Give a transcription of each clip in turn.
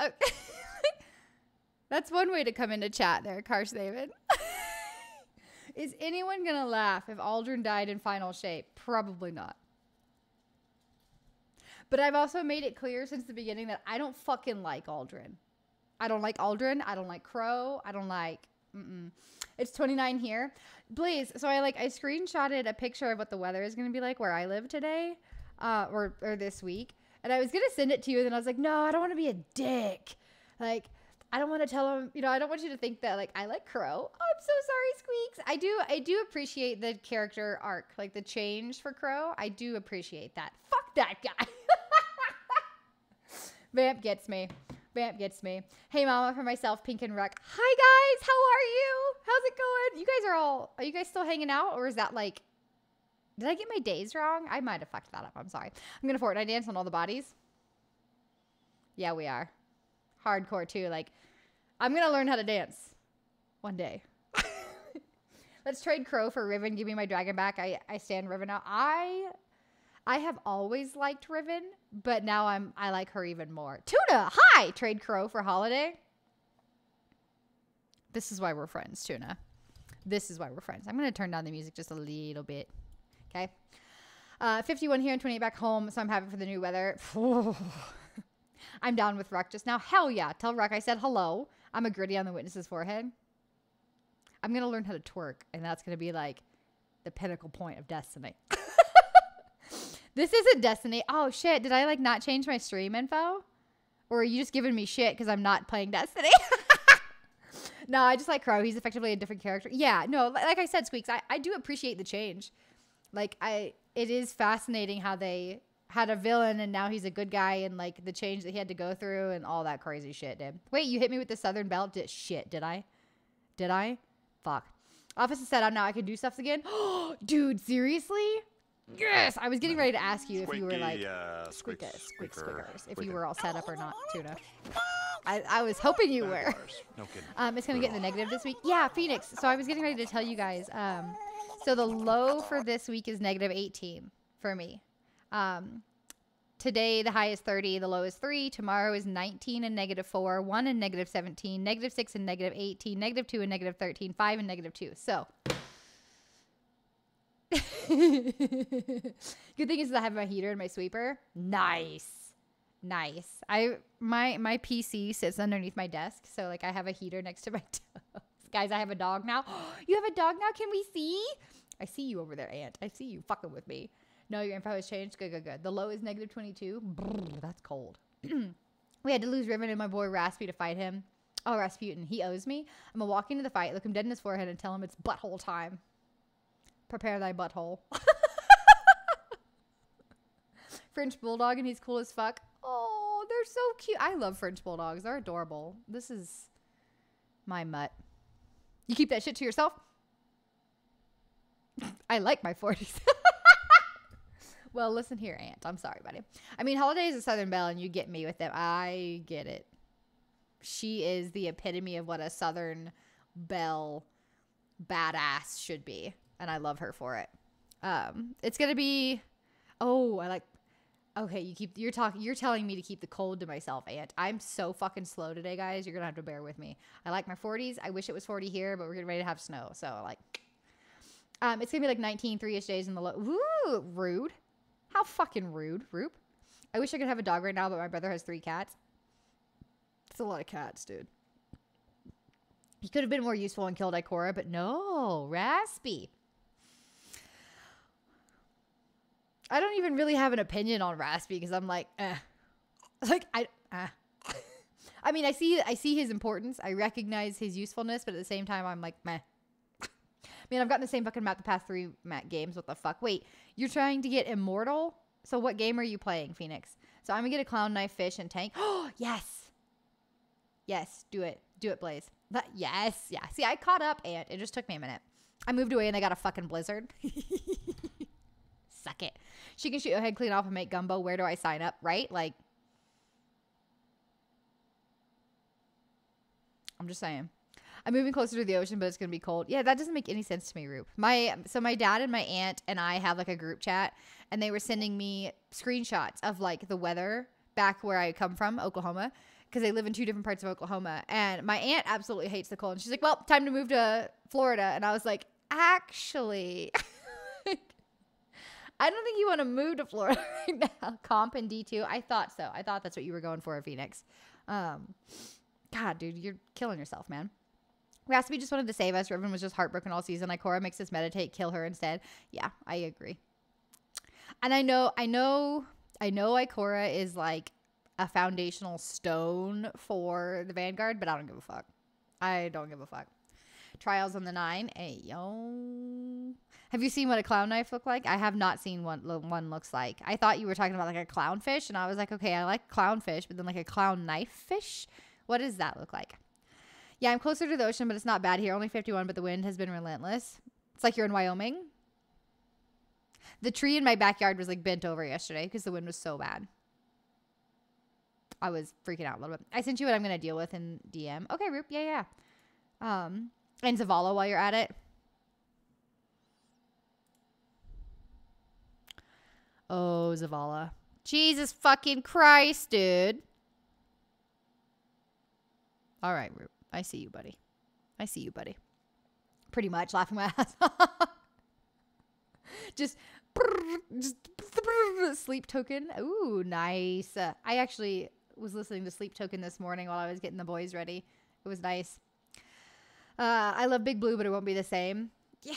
That's one way to come into chat there, Carshaven. Is anyone gonna laugh if Aldrin died in final shape? Probably not. But I've also made it clear since the beginning that I don't fucking like Aldrin. I don't like Aldrin. I don't like Crow. I don't like. Mm-mm. It's 29 here. Blaze. So I like I screenshotted a picture of what the weather is gonna be like where I live today, uh, or or this week, and I was gonna send it to you. And then I was like, no, I don't want to be a dick. Like I don't want to tell him, you know, I don't want you to think that like I like Crow. Oh, I'm so sorry, Squeaks. I do I do appreciate the character arc, like the change for Crow. I do appreciate that. Fuck that guy. Vamp gets me. Vamp gets me. Hey mama for myself, Pink and Ruck. Hi guys, how are you? How's it going? You guys are all are you guys still hanging out? Or is that like did I get my days wrong? I might have fucked that up. I'm sorry. I'm gonna Fortnite dance on all the bodies. Yeah, we are. Hardcore too. Like, I'm gonna learn how to dance one day. Let's trade Crow for Riven. Give me my dragon back. I, I stand Riven now. I I have always liked Riven, but now I'm I like her even more. Tuna, hi! Trade Crow for Holliday. This is why we're friends, Tuna. This is why we're friends. I'm gonna turn down the music just a little bit. Okay. Uh, 51 here and 28 back home, so I'm happy for the new weather. I'm down with Ruck just now. Hell yeah. Tell Ruck I said hello. I'm a gritty on the witness's forehead. I'm going to learn how to twerk, and that's going to be like the pinnacle point of Destiny. this isn't Destiny. Oh, shit. Did I like not change my stream info? Or are you just giving me shit because I'm not playing Destiny? no, I just like Crow. He's effectively a different character. Yeah, no, like I said, Squeaks, I, I do appreciate the change. Like, I, it is fascinating how they had a villain and now he's a good guy and like the change that he had to go through and all that crazy shit, dude. Wait, you hit me with the southern belt? Did shit, did I? Did I? Fuck. Office is set up now. I can do stuff again. dude, seriously? Yes. I was getting ready to ask you if you were like uh, squeakers, squeak squeaker, squeakers, if you were all set up or not, Tuna. I, I was hoping you were. No kidding. Um, it's gonna get in the negative this week. Yeah, Phoenix. So I was getting ready to tell you guys. Um, so the low for this week is negative 18 for me. Um, today the high is 30, the low is three. Tomorrow is 19 and negative four, one and negative 17, negative six and negative 18, negative two and negative 13, five and negative two. So. Good thing is I have my heater and my sweeper. Nice. Nice. I my my PC sits underneath my desk, so like I have a heater next to my toes. Guys, I have a dog now. you have a dog now? Can we see? I see you over there, Aunt. I see you fucking with me. No, your info has changed. Good, good, good. The low is negative 22. Brrr, that's cold. we had to lose Riven and my boy Raspy to fight him. Oh, Rasputin. He owes me. I'm to walk into the fight, look him dead in his forehead, and tell him it's butthole time. Prepare thy butthole. French bulldog, and he's cool as fuck. Oh, they're so cute. I love French bulldogs. They're adorable. This is my mutt. You keep that shit to yourself? I like my 40s. well, listen here, Aunt. I'm sorry, buddy. I mean, Holliday is a Southern Belle, and you get me with them. I get it. She is the epitome of what a Southern Belle badass should be, and I love her for it. Um, it's gonna be. Oh, I like. Okay, you keep you're talking. You're telling me to keep the cold to myself, Aunt. I'm so fucking slow today, guys. You're gonna have to bear with me. I like my 40s. I wish it was 40 here, but we're getting ready to have snow, so like. Um, it's gonna be like 19 three-ish days in the low. Ooh, rude. How fucking rude, Roop. I wish I could have a dog right now, but my brother has three cats. It's a lot of cats, dude. He could have been more useful and killed Ikora, but no, Raspy. I don't even really have an opinion on Raspy because I'm like, eh. Like I, eh. I mean, I see, I see his importance. I recognize his usefulness, but at the same time, I'm like, meh. I mean, I've gotten the same fucking map the past three map games. What the fuck? Wait, you're trying to get immortal? So what game are you playing, Phoenix? So I'm gonna get a clown knife, fish, and tank. Oh yes, yes, do it, do it, Blaze. That, yes, yeah. See, I caught up, and it just took me a minute. I moved away, and I got a fucking blizzard. Suck it. She can shoot your head clean off and make gumbo. Where do I sign up? Right? Like, I'm just saying. I'm moving closer to the ocean, but it's gonna be cold. Yeah, that doesn't make any sense to me, Roop. My so my dad and my aunt and I have like a group chat, and they were sending me screenshots of like the weather back where I come from, Oklahoma, because they live in two different parts of Oklahoma. And my aunt absolutely hates the cold. And she's like, well, time to move to Florida. And I was like, actually, I don't think you want to move to Florida right now. Comp and D2. I thought so. I thought that's what you were going for Phoenix. Um, God, dude, you're killing yourself, man. Raspy just wanted to save us. Riven was just heartbroken all season. Ikora makes us meditate, kill her instead. Yeah, I agree. And I know, I know, I know Ikora is like a foundational stone for the Vanguard, but I don't give a fuck. I don't give a fuck. Trials on the nine. Hey, yo. Have you seen what a clown knife look like? I have not seen what one looks like. I thought you were talking about like a clownfish, and I was like, okay, I like clownfish, but then like a clown knife fish. What does that look like? Yeah, I'm closer to the ocean, but it's not bad here. Only 51, but the wind has been relentless. It's like you're in Wyoming. The tree in my backyard was like bent over yesterday because the wind was so bad. I was freaking out a little bit. I sent you what I'm gonna deal with in DM. Okay, Roop. Yeah, yeah. Um, and Zavala while you're at it. Oh, Zavala. Jesus fucking Christ, dude. All right, Roop. I see you, buddy. I see you, buddy. Pretty much laughing my ass off. just, just sleep token. Ooh, nice. Uh, I actually was listening to Sleep Token this morning while I was getting the boys ready. It was nice. Uh, I love Big Blue, but it won't be the same. Yeah.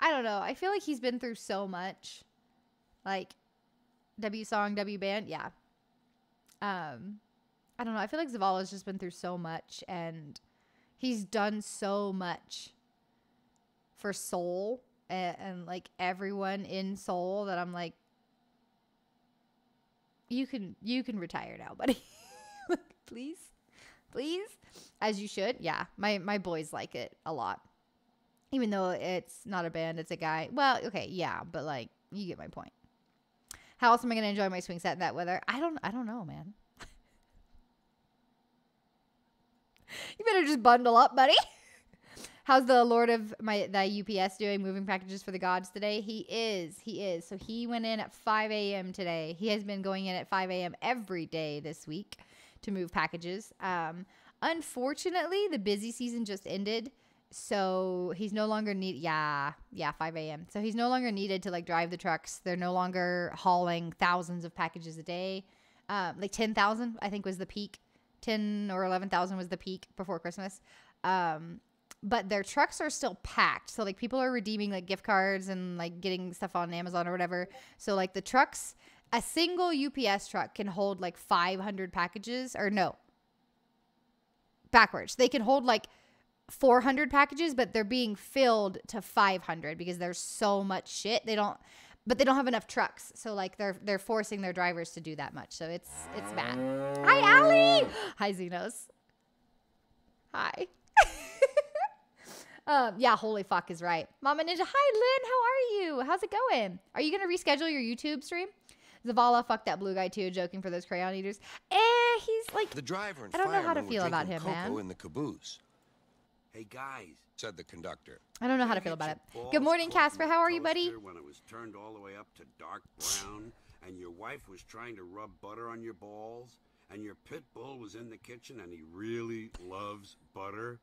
I don't know. I feel like he's been through so much. Like W song, W band, yeah. Um I don't know. I feel like Zavala's just been through so much and he's done so much for Sol and, and like everyone in Sol that I'm like you can you can retire now, buddy. please. Please. As you should. Yeah. My my boys like it a lot. Even though it's not a band, it's a guy. Well, okay, yeah, but like you get my point. How else am I gonna enjoy my swing set in that weather? I don't I don't know, man. you better just bundle up, buddy. How's the Lord of my the UPS doing moving packages for the gods today? He is. He is. So he went in at 5 a.m. today. He has been going in at 5 a.m. every day this week to move packages. Um, unfortunately, the busy season just ended. So he's no longer need yeah, yeah, 5 a.m. So he's no longer needed to like drive the trucks. They're no longer hauling thousands of packages a day. Um, like 10,000, I think was the peak. 10 or 11,000 was the peak before Christmas. Um, but their trucks are still packed. So like people are redeeming like gift cards and like getting stuff on Amazon or whatever. So like the trucks, a single UPS truck can hold like 500 packages or no. Backwards. They can hold like 400 packages, but they're being filled to 500 because there's so much shit. They don't but they don't have enough trucks. So like they're they're forcing their drivers to do that much. So it's it's bad. Hi Allie. Hi Xenos. Hi. Um, yeah, holy fuck is right. Mama Ninja, hi Lynn, how are you? How's it going? Are you gonna reschedule your YouTube stream? Zavala, fuck that blue guy too, joking for those crayon eaters. Eh, he's like the driver and I don't know how to feel about him, cocoa man. in the caboose. Hey guys, said the conductor. I don't know how to feel about it. Good morning, Casper. How are you, buddy? When it was turned all the way up to dark brown, and your wife was trying to rub butter on your balls, and your pit bull was in the kitchen, and he really loves butter.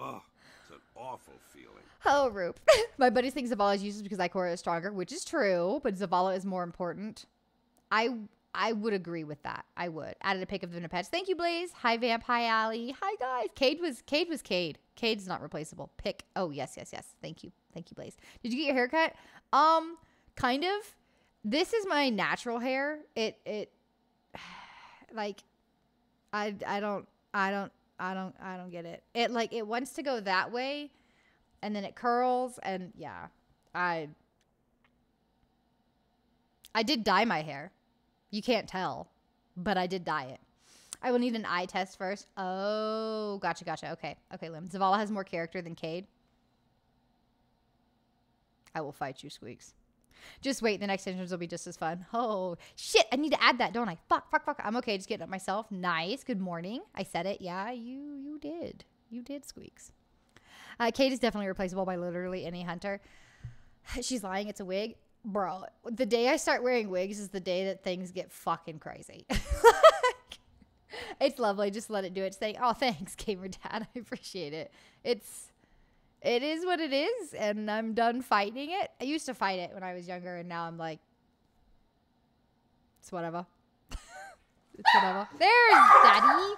Oh, it's an awful feeling. Oh, Roop. My buddies think Zavala is useless because Ikora is stronger, which is true, but Zavala is more important. I I would agree with that. I would. Added a pic of the pets. Thank you, Blaze. Hi, Vamp. Hi, Allie. Hi, guys. Cayde was Cayde was Cayde. Cayde's not replaceable. Pick. Oh, yes, yes, yes. Thank you. Thank you, Blaze. Did you get your haircut? Um, kind of. This is my natural hair. It it like I I don't I don't I don't I don't get it. It like it wants to go that way and then it curls and yeah. I I did dye my hair. You can't tell, but I did dye it. I will need an eye test first. Oh, gotcha, gotcha. Okay, okay, Lim. Zavala has more character than Cayde. I will fight you, Squeaks. Just wait, the next entrance will be just as fun. Oh, shit, I need to add that, don't I? Fuck, fuck, fuck. I'm okay, just getting up myself. Nice, good morning. I said it. Yeah, you you did. You did, Squeaks. Uh, Cayde is definitely replaceable by literally any hunter. She's lying, it's a wig. Bro, the day I start wearing wigs is the day that things get fucking crazy. it's lovely. Just let it do its thing. Oh, thanks, gamer dad. I appreciate it. It's it is what it is, and I'm done fighting it. I used to fight it when I was younger, and now I'm like, it's whatever. it's whatever. There's daddy.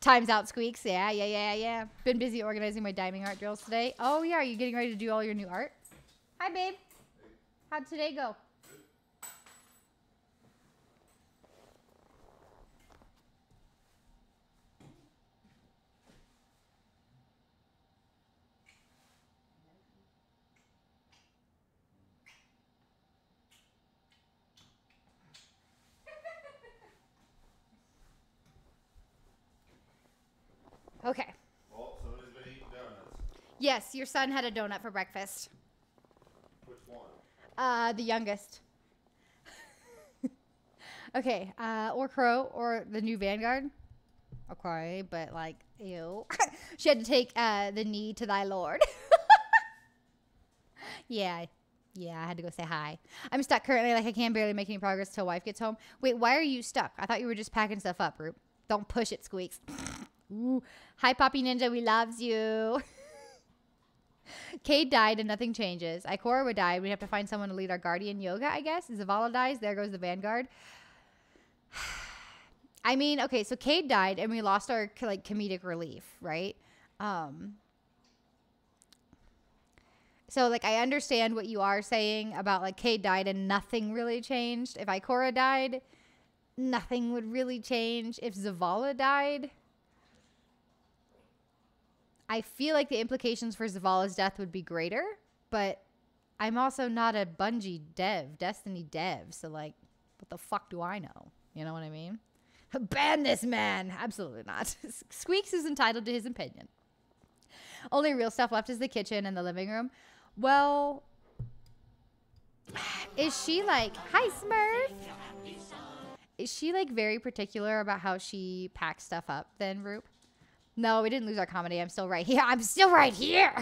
Times out squeaks. Yeah, yeah, yeah, yeah. Been busy organizing my diamond art drills today. Oh yeah, are you getting ready to do all your new art? Hi, babe. How'd today go? Okay. Oh, somebody's been eating donuts. Yes, your son had a donut for breakfast. Uh, the youngest. okay, uh, or Crow or the new Vanguard. Okay, but like, ew. she had to take uh, the knee to thy lord. yeah, yeah, I had to go say hi. I'm stuck currently, like I can barely make any progress till wife gets home. Wait, why are you stuck? I thought you were just packing stuff up, Roop. Don't push it, Squeaks. Ooh. Hi, Poppy Ninja. We loves you. Cayde died and nothing changes. Ikora would die. We'd have to find someone to lead our guardian yoga, I guess. Zavala dies. There goes the Vanguard. I mean, okay, so Cayde died and we lost our like comedic relief, right? Um so like I understand what you are saying about like Cayde died and nothing really changed. If Ikora died, nothing would really change. If Zavala died, I feel like the implications for Zavala's death would be greater, but I'm also not a Bungie dev, Destiny dev, so like, what the fuck do I know? You know what I mean? Ban this man! Absolutely not. Squeaks is entitled to his opinion. Only real stuff left is the kitchen and the living room. Well, is she like, hi Smurf? Is she like very particular about how she packs stuff up then, Roop? No, we didn't lose our comedy. I'm still right here. I'm still right here.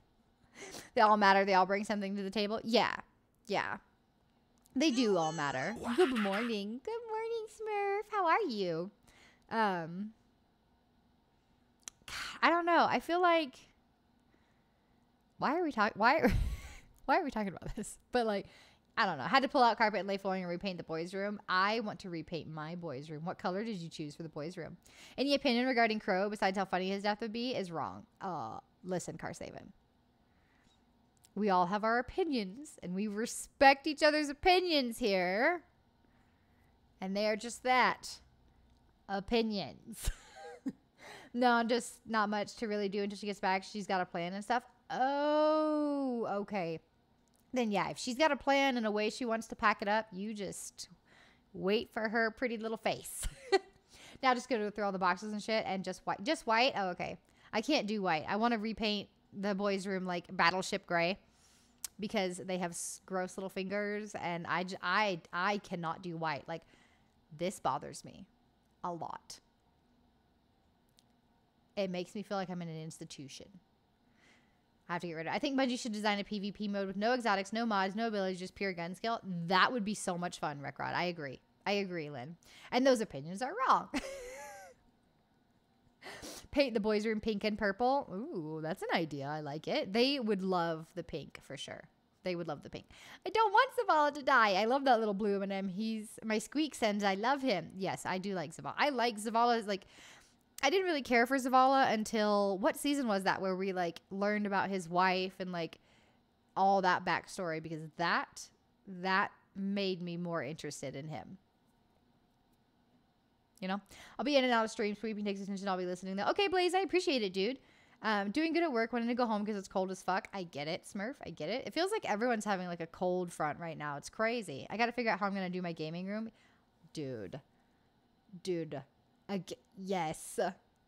they all matter. They all bring something to the table. Yeah. Yeah. They do all matter. Good morning. Good morning, Smurf. How are you? Um I don't know. I feel like why are we talking why are, why are we talking about this? But like I don't know. Had to pull out carpet and lay flooring and repaint the boys' room. I want to repaint my boys' room. What color did you choose for the boys' room? Any opinion regarding Crow, besides how funny his death would be, is wrong. Uh, listen, Carsaven. We all have our opinions, and we respect each other's opinions here. And they are just that opinions. no, just not much to really do until she gets back. She's got a plan and stuff. Oh, okay then yeah, if she's got a plan and a way she wants to pack it up, you just wait for her pretty little face. now just go through all the boxes and shit and just white. Just white? Oh, okay. I can't do white. I want to repaint the boys' room like battleship gray because they have gross little fingers and I, I, I cannot do white. Like this bothers me a lot. It makes me feel like I'm in an institution. I have to get rid of it. I think Bungie should design a PvP mode with no exotics, no mods, no abilities, just pure gun skill. That would be so much fun, Rekrod. I agree. I agree, Lynn. And those opinions are wrong. Paint the boys' room pink and purple. Ooh, that's an idea. I like it. They would love the pink for sure. They would love the pink. I don't want Zavala to die. I love that little blue M&M. He's my squeak sends. I love him. Yes, I do like Zavala. I like Zavala's like I didn't really care for Zavala until what season was that where we like learned about his wife and like all that backstory because that that made me more interested in him. You know, I'll be in and out of stream, sweeping takes attention. I'll be listening. Though. Okay, Blaze, I appreciate it, dude. Um, doing good at work, wanting to go home because it's cold as fuck. I get it, Smurf. I get it. It feels like everyone's having like a cold front right now. It's crazy. I got to figure out how I'm gonna do my gaming room, dude. Dude, Ag- yes.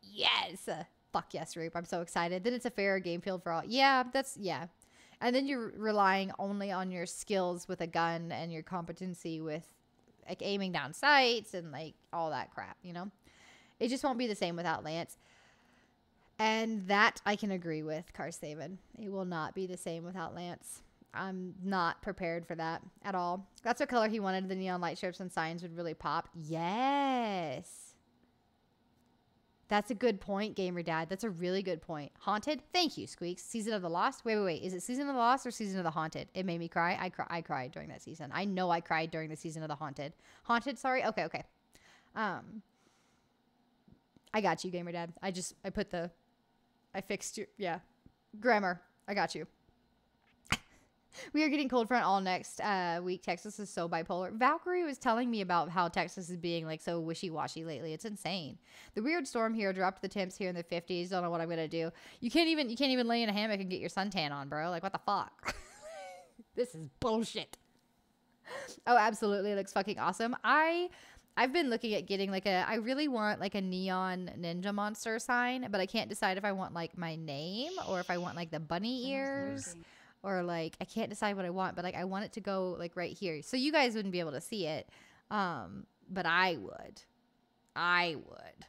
Yes. Fuck yes, Roop. I'm so excited. Then it's a fair game field for all. Yeah, that's, yeah. And then you're relying only on your skills with a gun and your competency with like aiming down sights and like all that crap, you know? It just won't be the same without Lance. And that I can agree with, Carsaven. It will not be the same without Lance. I'm not prepared for that at all. That's what color he wanted. The neon light strips and signs would really pop. Yes. That's a good point, Gamer Dad. That's a really good point. Haunted? Thank you, Squeaks. Season of the Lost? Wait, wait, wait. Is it Season of the Lost or Season of the Haunted? It made me cry. I, cry, I cried during that season. I know I cried during the season of the Haunted. Haunted, sorry? Okay, okay. Um, I got you, Gamer Dad. I just, I put the, I fixed your, yeah. Grammar. I got you. We are getting cold front all next uh, week. Texas is so bipolar. Valkyrie was telling me about how Texas is being like so wishy washy lately. It's insane. The weird storm here dropped the temps here in the 50s. Don't know what I'm gonna do. You can't even you can't even lay in a hammock and get your suntan on, bro. Like what the fuck? this is bullshit. Oh, absolutely. It looks fucking awesome. I I've been looking at getting like a I really want like a neon ninja monster sign, but I can't decide if I want like my name or if I want like the bunny ears or like I can't decide what I want, but like I want it to go like right here. So you guys wouldn't be able to see it. Um, but I would. I would.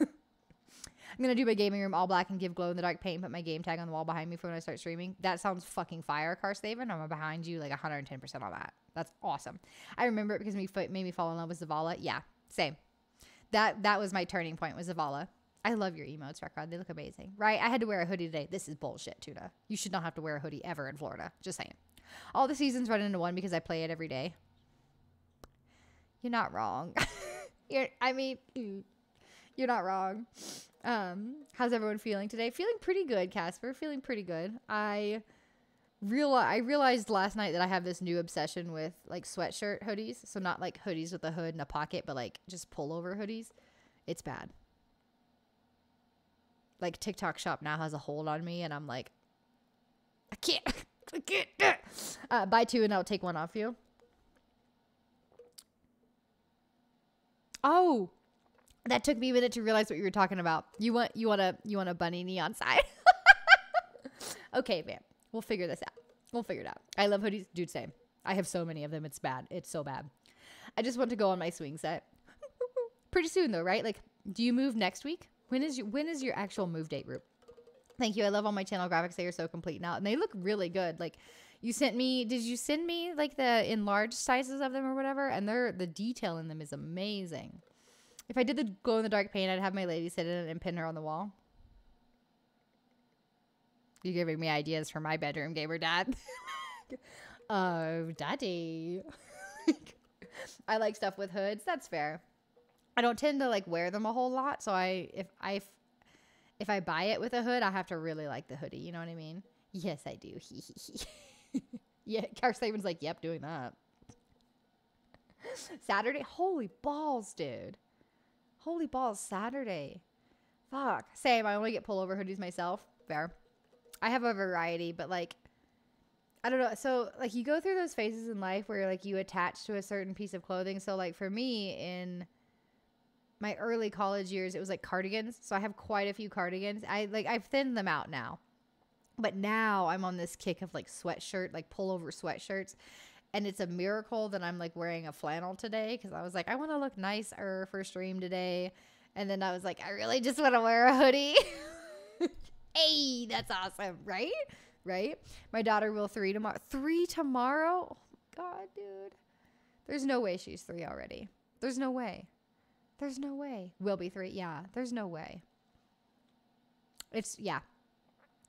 I'm gonna do my gaming room all black and give glow in the dark paint, put my game tag on the wall behind me for when I start streaming. That sounds fucking fire, Carstaven. I'm behind you like 110% on that. That's awesome. I remember it because me made me fall in love with Zavala. Yeah, same. That that was my turning point was Zavala. I love your emotes, Record. They look amazing, right? I had to wear a hoodie today. This is bullshit, Tuna. You should not have to wear a hoodie ever in Florida. Just saying. All the seasons run into one because I play it every day. You're not wrong. you're, I mean, you're not wrong. Um, how's everyone feeling today? Feeling pretty good, Casper. Feeling pretty good. I real I realized last night that I have this new obsession with like sweatshirt hoodies. So not like hoodies with a hood and a pocket, but like just pullover hoodies. It's bad like TikTok shop now has a hold on me, and I'm like, I can't, I can't. Uh, buy two and I'll take one off you. Oh, that took me a minute to realize what you were talking about. You want you want a you want a bunny neon sign. okay, man, we'll figure this out. We'll figure it out. I love hoodies, dude. Same. I have so many of them. It's bad. It's so bad. I just want to go on my swing set. Pretty soon though, right? Like, do you move next week? When is your when is your actual move date, Roop? Thank you. I love all my channel graphics. They are so complete now, and they look really good. Like you sent me. Did you send me like the enlarged sizes of them or whatever? And they're the detail in them is amazing. If I did the glow in the dark paint, I'd have my lady sit in it and pin her on the wall. You're giving me ideas for my bedroom, gamer dad. oh, daddy. I like stuff with hoods. That's fair. I don't tend to like wear them a whole lot, so I if I if I buy it with a hood, I have to really like the hoodie. You know what I mean? Yes, I do. yeah, Car Saban's like, yep, doing that. Saturday, holy balls, dude. Holy balls, Saturday. Fuck. Same. I only get pullover hoodies myself. Fair. I have a variety, but like, I don't know. So like, you go through those phases in life where like you attach to a certain piece of clothing. So like for me in my early college years, it was like cardigans. So I have quite a few cardigans. I like I've thinned them out now. But now I'm on this kick of like sweatshirt, like pullover sweatshirts. And it's a miracle that I'm like wearing a flannel today because I was like, I want to look nicer for stream today. And then I was like, I really just want to wear a hoodie. hey, that's awesome, right? Right? My daughter will three tomorrow. Three tomorrow? Oh, God, dude. There's no way she's three already. There's no way. There's no way. Will be three. Yeah, there's no way. It's, yeah.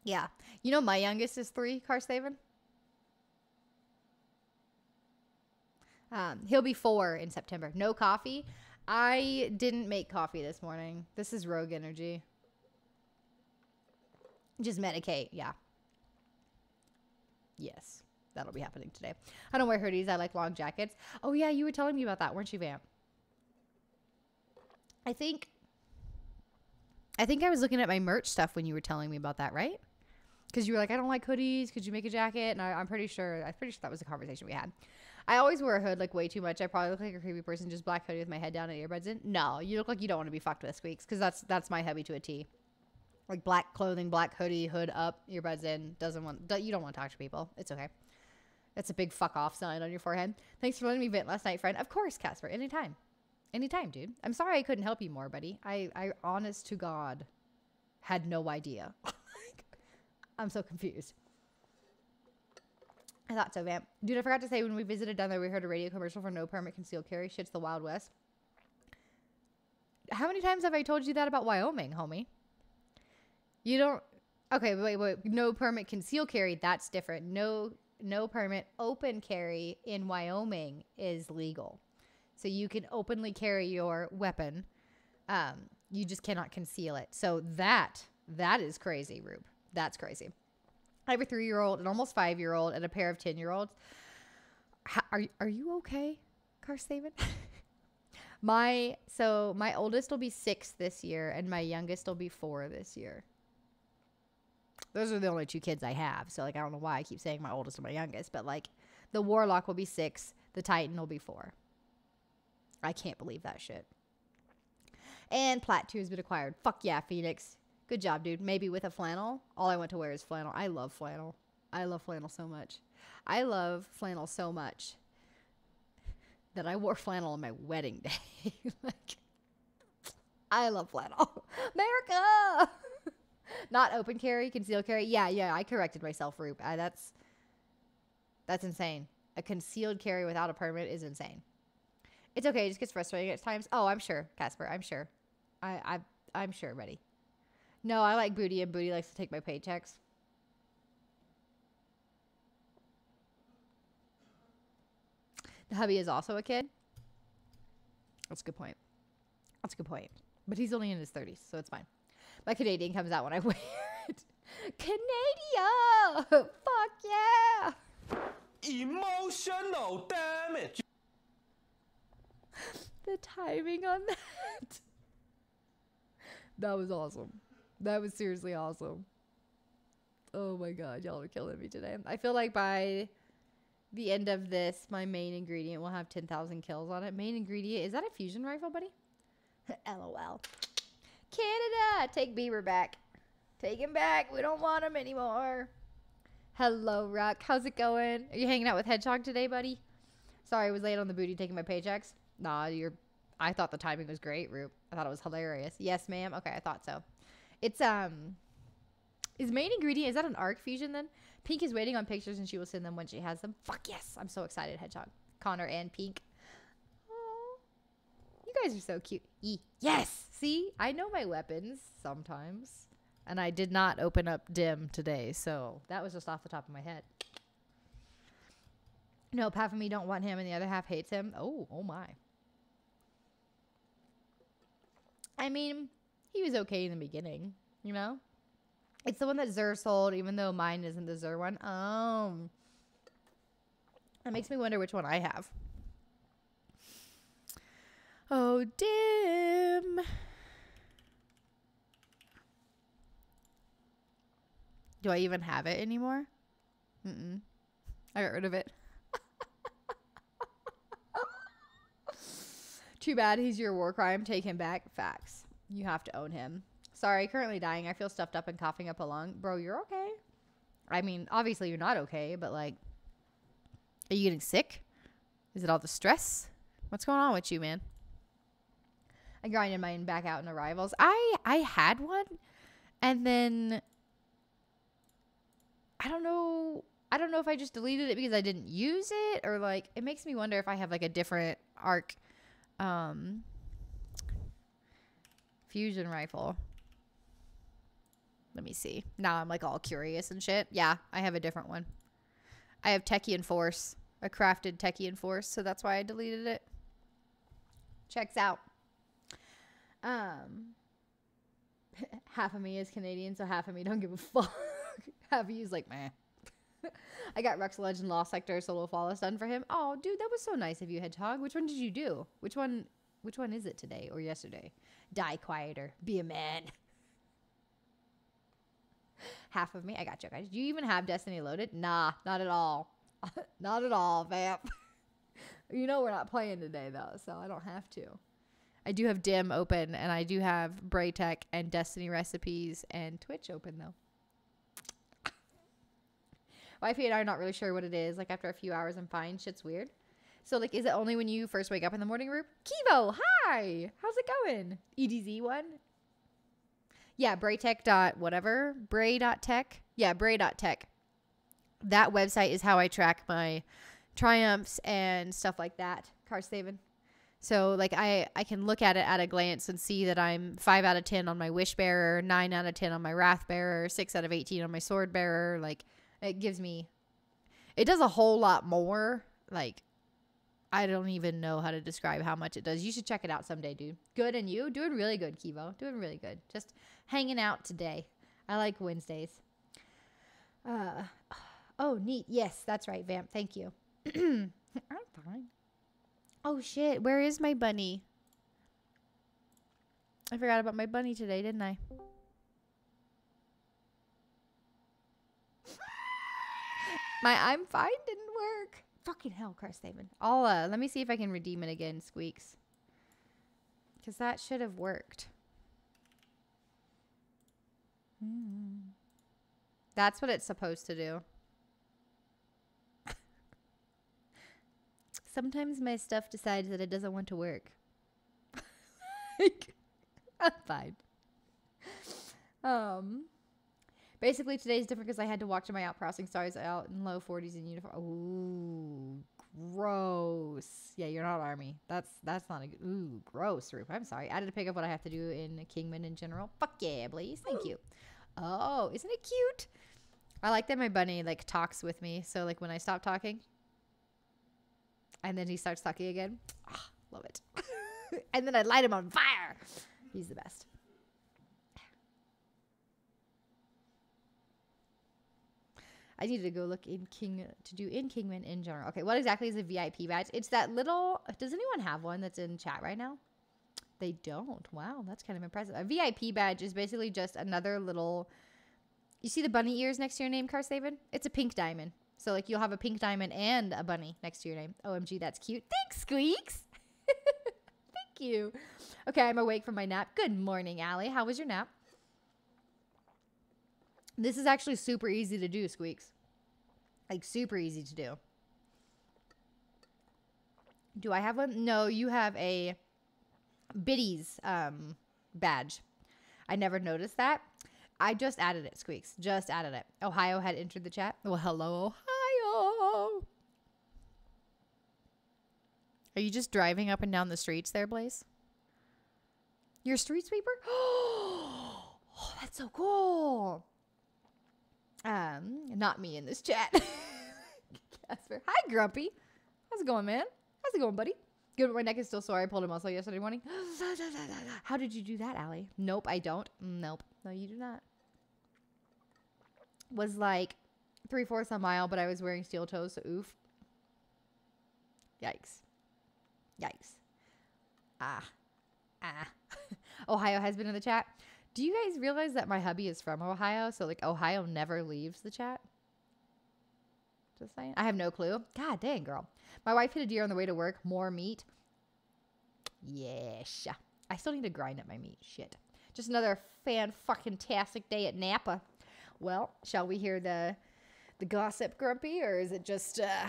Yeah. You know, my youngest is three, Carstaven. Um, he'll be four in September. No coffee. I didn't make coffee this morning. This is Rogue Energy. Just medicate. Yeah. Yes. That'll be happening today. I don't wear hoodies. I like long jackets. Oh, yeah. You were telling me about that, weren't you, Vamp? I think I think I was looking at my merch stuff when you were telling me about that, right? Because you were like, I don't like hoodies. Could you make a jacket? And I, am pretty sure, I'm pretty sure that was a conversation we had. I always wear a hood like way too much. I probably look like a creepy person, just black hoodie with my head down and earbuds in. No, you look like you don't want to be fucked with squeaks because that's that's my hubby to a T. Like black clothing, black hoodie, hood up, earbuds in. Doesn't want you don't want to talk to people. It's okay. That's a big fuck off sign on your forehead. Thanks for letting me vent last night, friend. Of course, Casper. Anytime. Anytime, dude. I'm sorry I couldn't help you more, buddy. I, I honest to God, had no idea. I'm so confused. I thought so, Vamp. Dude, I forgot to say when we visited down there, we heard a radio commercial for no permit concealed carry. Shit's the Wild West. How many times have I told you that about Wyoming, homie? You don't. Okay, wait, wait. No permit concealed carry. That's different. No, no permit open carry in Wyoming is legal, so you can openly carry your weapon. Um, you just cannot conceal it. So that that is crazy, Rube. That's crazy. I have a three year old, an almost five year old, and a pair of 10 year olds. Are, are you okay, Carstaven? my, so my oldest will be six this year, and my youngest will be four this year. Those are the only two kids I have. So, like, I don't know why I keep saying my oldest and my youngest, but like, the Warlock will be six, the Titan will be four. I can't believe that shit. And Plat 2 has been acquired. Fuck yeah, Phoenix. Good job, dude. Maybe with a flannel. All I want to wear is flannel. I love flannel. I love flannel so much. I love flannel so much that I wore flannel on my wedding day. like, I love flannel. America! Not open carry, concealed carry. Yeah, yeah, I corrected myself, Roop. I, that's that's insane. A concealed carry without a permit is insane. It's okay. It just gets frustrating at times. Oh, I'm sure, Casper. I'm sure. I, I, I'm sure, buddy. No, I like Booty, and Booty likes to take my paychecks. The hubby is also a kid. That's a good point. That's a good point. But he's only in his 30s, so it's fine. My Canadian comes out when I wear it. Canada! Fuck yeah! Emotional damage. The timing on that. That was awesome. That was seriously awesome. Oh my god, y'all are killing me today. I feel like by the end of this, my main ingredient will have 10,000 kills on it. Main ingredient, is that a fusion rifle, buddy? LOL. Canada, take Bieber back. Take him back. We don't want him anymore. Hello, Rock. How's it going? Are you hanging out with Hedgehog today, buddy? Sorry, I was late on the booty taking my paychecks. Nah, you're. I thought the timing was great, Roop. I thought it was hilarious. Yes, ma'am. Okay, I thought so. It's um. Is main ingredient is that an arc fusion then? Pink is waiting on pictures and she will send them when she has them. Fuck yes! I'm so excited, Hedgehog, Connor, and Pink. You guys are so cute. E yes. See, I know my weapons sometimes, and I did not open up dim today, so that was just off the top of my head. No, half of me don't want him, and the other half hates him. Oh, oh my. I mean, he was okay in the beginning, you know? It's the one that Xur sold, even though mine isn't the Xur one. Um, that makes me wonder which one I have. Oh, dim. Do I even have it anymore? Mm-mm. I got rid of it. Too bad he's your war crime. Take him back. Facts. You have to own him. Sorry, currently dying. I feel stuffed up and coughing up a lung. Bro, you're okay. I mean, obviously you're not okay, but like, are you getting sick? Is it all the stress? What's going on with you, man? I grinded mine back out in arrivals. I I had one, and then I don't know. I don't know if I just deleted it because I didn't use it, or like it makes me wonder if I have like a different arc um fusion rifle. Let me see. Now I'm like all curious and shit. Yeah, I have a different one. I have Techeun Force, a crafted Techeun Force, so that's why I deleted it. Checks out. Um, half of me is Canadian, so half of me don't give a fuck. half of you is like, meh. I got Rex Legend Lost Sector Solo Flawless done for him. Oh, dude, that was so nice of you, Hedgehog. Which one did you do? Which one? Which one is it today or yesterday? Die quieter. Be a man. Half of me. I got you guys. Do you even have Destiny loaded? Nah, not at all. not at all, vamp. you know we're not playing today though, so I don't have to. I do have Dim open, and I do have Braytech and Destiny recipes and Twitch open though. Wifey and I are not really sure what it is. Like after a few hours, I'm fine. Shit's weird. So like, is it only when you first wake up in the morning, Roop? Kivo, hi. How's it going? EDZ one. Yeah, Braytech dot whatever. Bray dot tech. Yeah, Bray dot tech. that website is how I track my triumphs and stuff like that. Car saving. So like I I can look at it at a glance and see that I'm five out of ten on my wish bearer, nine out of ten on my wrath bearer, six out of eighteen on my sword bearer. Like it gives me, it does a whole lot more. Like I don't even know how to describe how much it does. You should check it out someday, dude. Good and you doing really good, Kivo. Doing really good. Just hanging out today. I like Wednesdays. Uh oh, neat. Yes, that's right, Vamp. Thank you. I'm fine. Oh shit, where is my bunny? I forgot about my bunny today, didn't I? My I'm fine didn't work. Fucking hell, Chris Carstaven. I'll uh let me see if I can redeem it again, Squeaks. Cause that should have worked. Hmm. That's what it's supposed to do. Sometimes my stuff decides that it doesn't want to work. I'm fine. Um, basically today's different because I had to to my outcrossing stars out in low 40s in uniform. Ooh, gross. Yeah, you're not army. That's that's not a. Ooh, gross. I'm sorry. I had to pick up what I have to do in Kingman in general. Fuck yeah, please. Thank you. Oh, isn't it cute? I like that my bunny like talks with me. So like when I stop talking, and then he starts talking again. Ah, love it. and then I light him on fire. He's the best. I needed to go look in King to do in Kingman in general. Okay, what exactly is a VIP badge? It's that little. Does anyone have one that's in chat right now? They don't. Wow, that's kind of impressive. A VIP badge is basically just another little. You see the bunny ears next to your name, Carsaven? It's a pink diamond. So like you'll have a pink diamond and a bunny next to your name. OMG, that's cute. Thanks, Squeaks. Thank you. Okay, I'm awake from my nap. Good morning, Allie. How was your nap? This is actually super easy to do, Squeaks. Like super easy to do. Do I have one? No, you have a Biddies um, badge. I never noticed that. I just added it, Squeaks. Just added it. Ohio had entered the chat. Well, hello, Ohio. Are you just driving up and down the streets there, Blaze? You're a street sweeper? Oh, that's so cool. Um, not me in this chat. Casper. Hi, Grumpy. How's it going, man? How's it going, buddy? Good, my neck is still sore. I pulled a muscle yesterday morning. How did you do that, Allie? Nope, I don't. Nope. No, you do not. Was like three fourths a mile, but I was wearing steel toes, so oof. Yikes. Yikes. Ah. Ah. Ohio has been in the chat. Do you guys realize that my hubby is from Ohio? So like Ohio never leaves the chat. Just saying. I have no clue. God dang, girl. My wife hit a deer on the way to work. More meat. Yes. I still need to grind up my meat. Shit. Just another fan fucking tastic day at Napa. Well, shall we hear the the gossip, Grumpy, or is it just uh,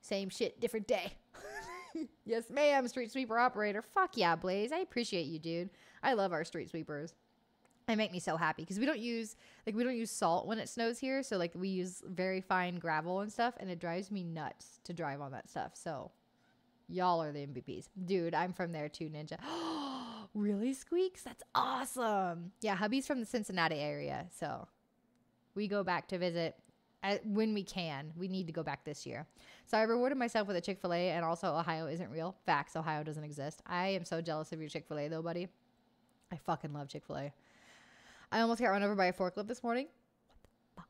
same shit, different day? yes, ma'am, street sweeper operator. Fuck yeah, Blaze. I appreciate you, dude. I love our street sweepers. They make me so happy because we don't use like we don't use salt when it snows here, so like we use very fine gravel and stuff, and it drives me nuts to drive on that stuff. So y'all are the MVPs, dude. I'm from there too, Ninja. really, Squeaks? That's awesome. Yeah, hubby's from the Cincinnati area, so we go back to visit uh, when we can. We need to go back this year. So I rewarded myself with a Chick Fil A, and also Ohio isn't real. Facts, Ohio doesn't exist. I am so jealous of your Chick Fil A though, buddy. I fucking love Chick Fil A. I almost got run over by a forklift this morning.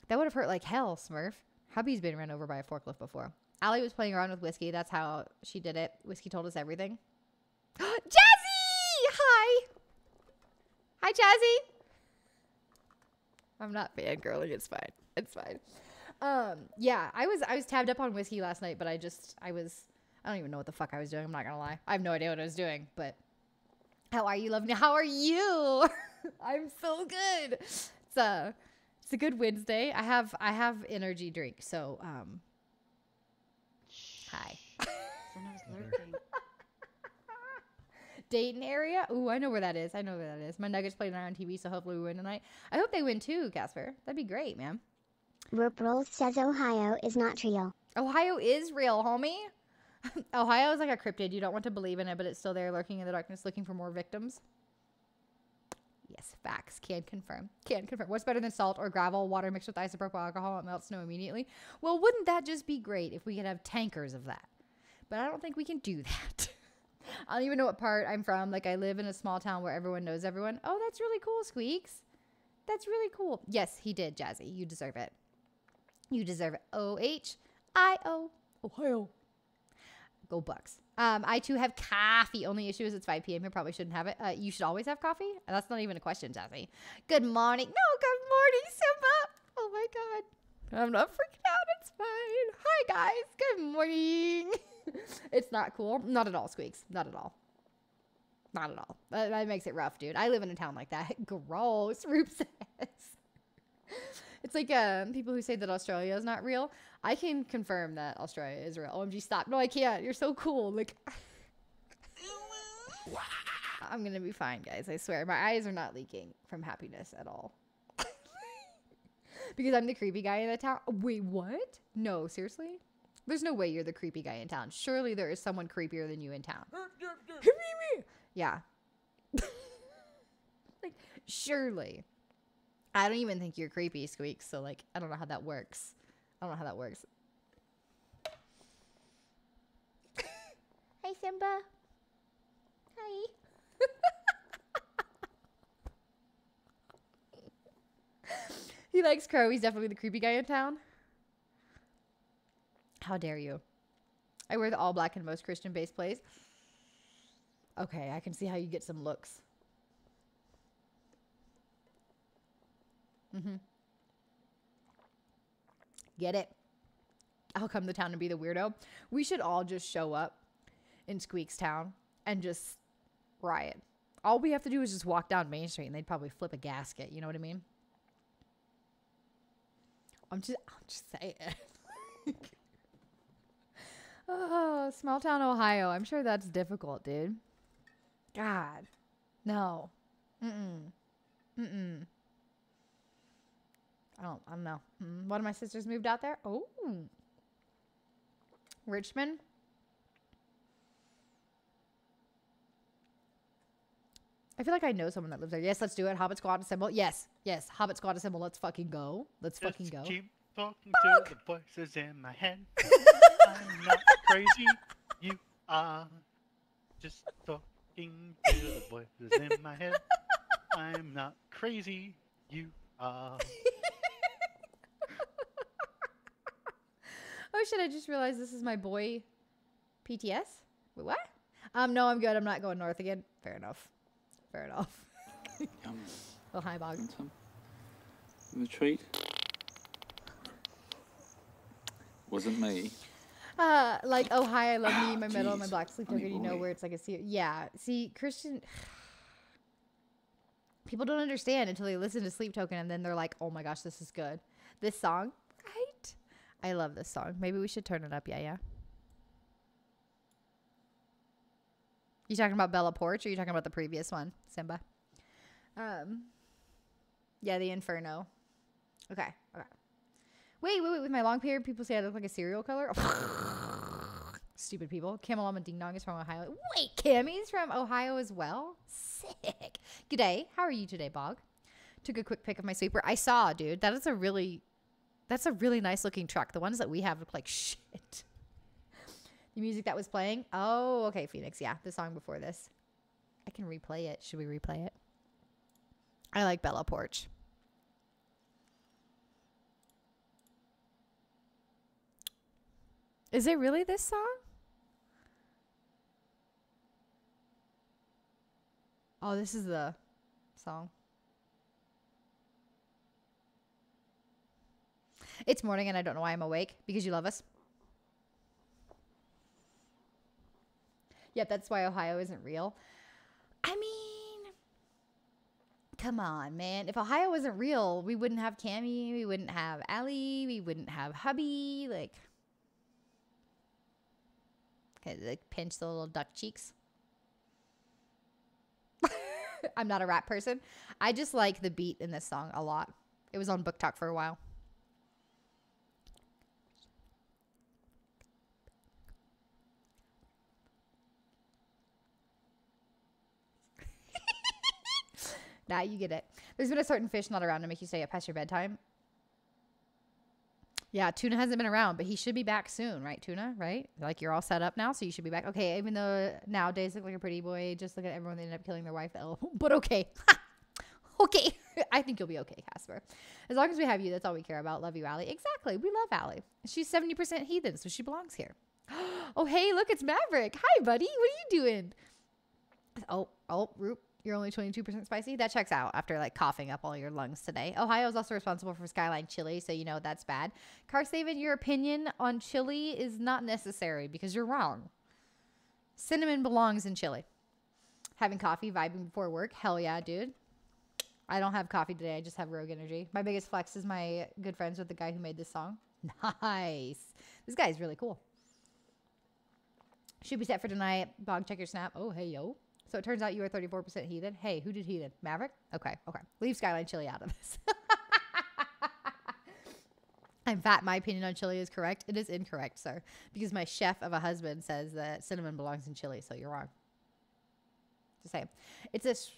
That would have hurt like hell, Smurf. Hubby's been run over by a forklift before. Allie was playing around with whiskey. That's how she did it. Whiskey told us everything. Jazzy! Hi. Hi, Jazzy. I'm not fangirling. It's fine. It's fine. Um, yeah, I was I was tabbed up on whiskey last night, but I just I was I don't even know what the fuck I was doing. I'm not gonna lie. I have no idea what I was doing, but how are you, loving? How are you? I'm so good. It's a it's a good Wednesday. I have I have energy drink, so um. Hi. Someone's lurking. Dayton area. Ooh, I know where that is. I know where that is. My Nuggets play tonight on TV, so hopefully we win tonight. I hope they win too, Casper. That'd be great, man. Rupral says Ohio is not real. Ohio is real, homie. Ohio is like a cryptid. You don't want to believe in it, but it's still there lurking in the darkness looking for more victims. Yes, facts. Can confirm. Can confirm. What's better than salt or gravel, water mixed with isopropyl alcohol? It melts snow immediately. Well, wouldn't that just be great if we could have tankers of that? But I don't think we can do that. I don't even know what part I'm from. Like, I live in a small town where everyone knows everyone. Oh, that's really cool, Squeaks. That's really cool. Yes, he did, Jazzy. You deserve it. You deserve it. O H I O. Ohio. Go Bucks. Um, I too have coffee. Only issue is it's 5 p.m. You probably shouldn't have it. Uh, you should always have coffee. That's not even a question, Jazzy. Good morning. No, good morning, Simba. Oh my God. I'm not freaking out. It's fine. Hi, guys. Good morning. it's not cool. Not at all, Squeaks. Not at all. Not at all. That, that makes it rough, dude. I live in a town like that. Gross. Roop says. It's like um, people who say that Australia is not real. I can confirm that Australia is real. OMG, stop. No, I can't. You're so cool. Like, I'm going to be fine, guys. I swear. My eyes are not leaking from happiness at all. because I'm the creepy guy in the town. Wait, what? No, seriously? There's no way you're the creepy guy in town. Surely there is someone creepier than you in town. yeah. like, surely. I don't even think you're creepy, Squeaks. So like, I don't know how that works. I don't know how that works. Hi, Simba. Hi. he likes Crow. He's definitely the creepy guy in town. How dare you? I wear the all black in most Christian based plays. Okay, I can see how you get some looks. Mm-hmm. Get it? I'll come to town and be the weirdo. We should all just show up in Squeaks Town and just riot. All we have to do is just walk down Main Street and they'd probably flip a gasket. You know what I mean? I'm just, I'm just saying. oh, small town Ohio. I'm sure that's difficult, dude. God, no. Mm-mm. Mm-mm. I don't. I don't know. Mm, One of my sisters moved out there. Oh, Richmond. I feel like I know someone that lives there. Yes, let's do it. Hobbit Squad assemble. Yes, yes. Hobbit Squad assemble. Let's fucking go. Let's fucking go. Keep talking to the voices in my head. I'm not crazy. You are. Just talking to the voices in my head. I'm not crazy. You are. Oh shit! I just realized this is my boy, PTS. Wait, what? Um, no, I'm good. I'm not going north again. Fair enough. Fair enough. Yum. Well, hi, Bog. Some the treat. Wasn't me. Uh, like, oh hi, I love me, my metal, my black sleep token. You know where it's like a see. Yeah, see, Christian. People don't understand until they listen to Sleep Token, and then they're like, "Oh my gosh, this is good." This song? I love this song. Maybe we should turn it up. Yeah, yeah. You talking about Bella Poarch, or you talking about the previous one, Simba? Um. Yeah, the Inferno. Okay. Okay. Wait, wait, wait. With my long hair, people say I look like a serial killer. Stupid people. Camelama Ding Dong is from Ohio. Wait, Cammy's from Ohio as well? Sick. G'day. How are you today, Bog? Took a quick pic of my sweeper. I saw, dude. That is a really, that's a really nice looking truck. The ones that we have look like shit. The music that was playing. Oh, okay, Phoenix. Yeah, the song before this. I can replay it. Should we replay it? I like Bella Poarch. Is it really this song? Oh, this is the song. It's morning and I don't know why I'm awake because you love us. Yep, that's why Ohio isn't real. I mean, come on, man. If Ohio wasn't real, we wouldn't have Cammy, we wouldn't have Allie, we wouldn't have hubby. Like, okay, like pinch the little duck cheeks. I'm not a rap person. I just like the beat in this song a lot. It was on BookTok for a while. Nah, you get it. There's been a certain fish not around to make you stay up past your bedtime. Yeah, Tuna hasn't been around, but he should be back soon, right, Tuna? Right? Like you're all set up now, so you should be back. Okay, even though nowadays look like a pretty boy, just look at everyone that ended up killing their wife. But okay. okay. I think you'll be okay, Casper. As long as we have you, that's all we care about. Love you, Allie. Exactly. We love Allie. She's 70% heathen, so she belongs here. oh, hey, look, it's Maverick. Hi, buddy. What are you doing? Oh, oh, Roop, you're only 22% spicy. That checks out after like coughing up all your lungs today. Ohio is also responsible for Skyline chili, so you know that's bad. Carsavin, your opinion on chili is not necessary because you're wrong. Cinnamon belongs in chili. Having coffee, vibing before work. Hell yeah, dude. I don't have coffee today. I just have rogue energy. My biggest flex is my good friends with the guy who made this song. Nice. This guy is really cool. Should be set for tonight. Bog, check your snap. Oh, hey, yo. So it turns out you are 34% heathen. Hey, who did heathen? Maverick? Okay, okay. Leave Skyline Chili out of this. I'm fat. My opinion on chili is correct. It is incorrect, sir. Because my chef of a husband says that cinnamon belongs in chili, so you're wrong. Just saying. It's this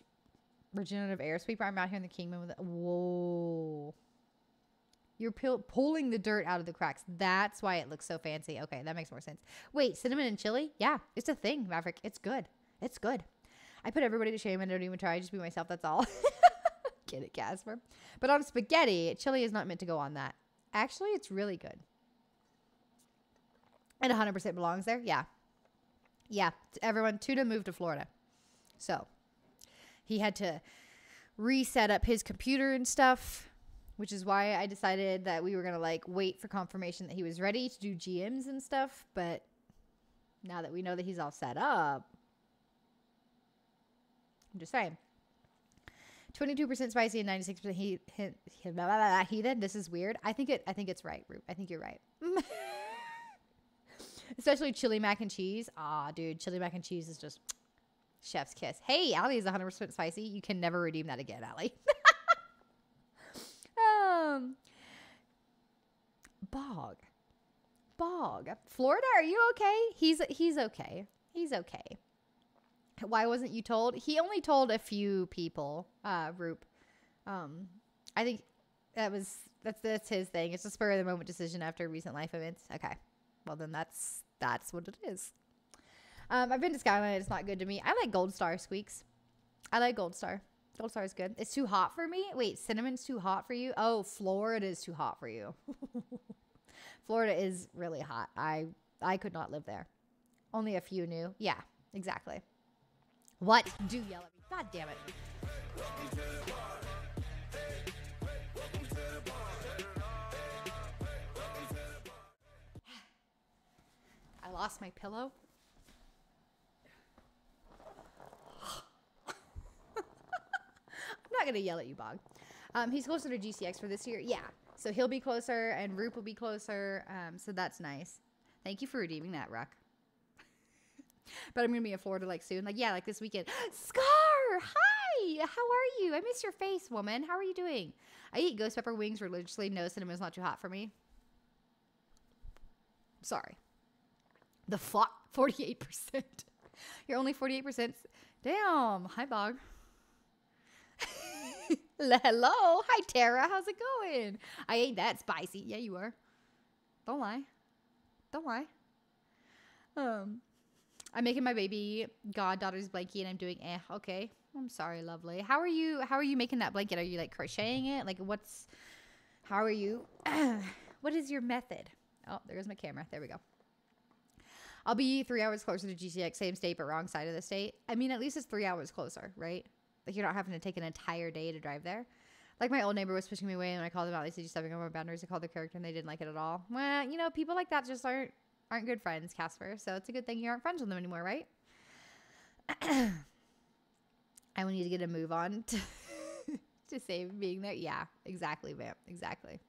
regenerative air sweeper. I'm out here in the kingdom with it. Whoa. You're pulling the dirt out of the cracks. That's why it looks so fancy. Okay, that makes more sense. Wait, cinnamon and chili? Yeah, it's a thing, Maverick. It's good. It's good. I put everybody to shame and don't even try. I just be myself. That's all. Get it, Casper. But on spaghetti, chili is not meant to go on that. Actually, it's really good. And 100% belongs there. Yeah. Yeah. Everyone, Tuna moved to Florida. So he had to reset up his computer and stuff, which is why I decided that we were going to like wait for confirmation that he was ready to do GMs and stuff. But now that we know that he's all set up, I'm just saying. 22% spicy and 96% heat, heat, blah, blah, blah, heated. This is weird. I think it. I think it's right, Roop. I think you're right. Especially chili mac and cheese. Ah, dude, chili mac and cheese is just chef's kiss. Hey, Allie is 100% spicy. You can never redeem that again, Allie. um, Bog, Bog, Florida. Are you okay? He's he's okay. He's okay. Why wasn't you told? He only told a few people, uh, Roop. Um, I think that was that's that's his thing. It's a spur of the moment decision after recent life events. Okay, well then that's that's what it is. Um, I've been to Skyline. It's not good to me. I like Gold Star squeaks. I like Gold Star. Gold Star is good. It's too hot for me. Wait, cinnamon's too hot for you? Oh, Florida is too hot for you. Florida is really hot. I I could not live there. Only a few knew. Yeah, exactly. What? Do yell at me. God damn it. I lost my pillow. I'm not going to yell at you, Bog. Um, he's closer to GCX for this year. Yeah. So he'll be closer and Roop will be closer. Um, so that's nice. Thank you for redeeming that, Ruck. But I'm gonna be in Florida like soon. Like yeah, like this weekend. Scar, hi. How are you? I miss your face, woman. How are you doing? I eat ghost pepper wings religiously. No cinnamon's not too hot for me. Sorry. The fuck, forty-eight percent. You're only forty-eight percent. Damn. Hi, Bog. Hello. Hi, Tara. How's it going? I ain't that spicy. Yeah, you are. Don't lie. Don't lie. Um, I'm making my baby goddaughter's blanket and I'm doing eh, okay. I'm sorry, lovely. How are you how are you making that blanket? Are you like crocheting it? Like what's how are you what is your method? Oh, there goes my camera. There we go. I'll be three hours closer to GCX, same state but wrong side of the state. I mean, at least it's three hours closer, right? Like you're not having to take an entire day to drive there. Like my old neighbor was pushing me away, and when I called them out, they said you're stepping over boundaries. I called their character, and they didn't like it at all. Well, you know, people like that just aren't aren't good friends, Casper. So it's a good thing you aren't friends with them anymore, right? I will need to get a move on to, to save being there. Yeah, exactly, Vamp. Exactly.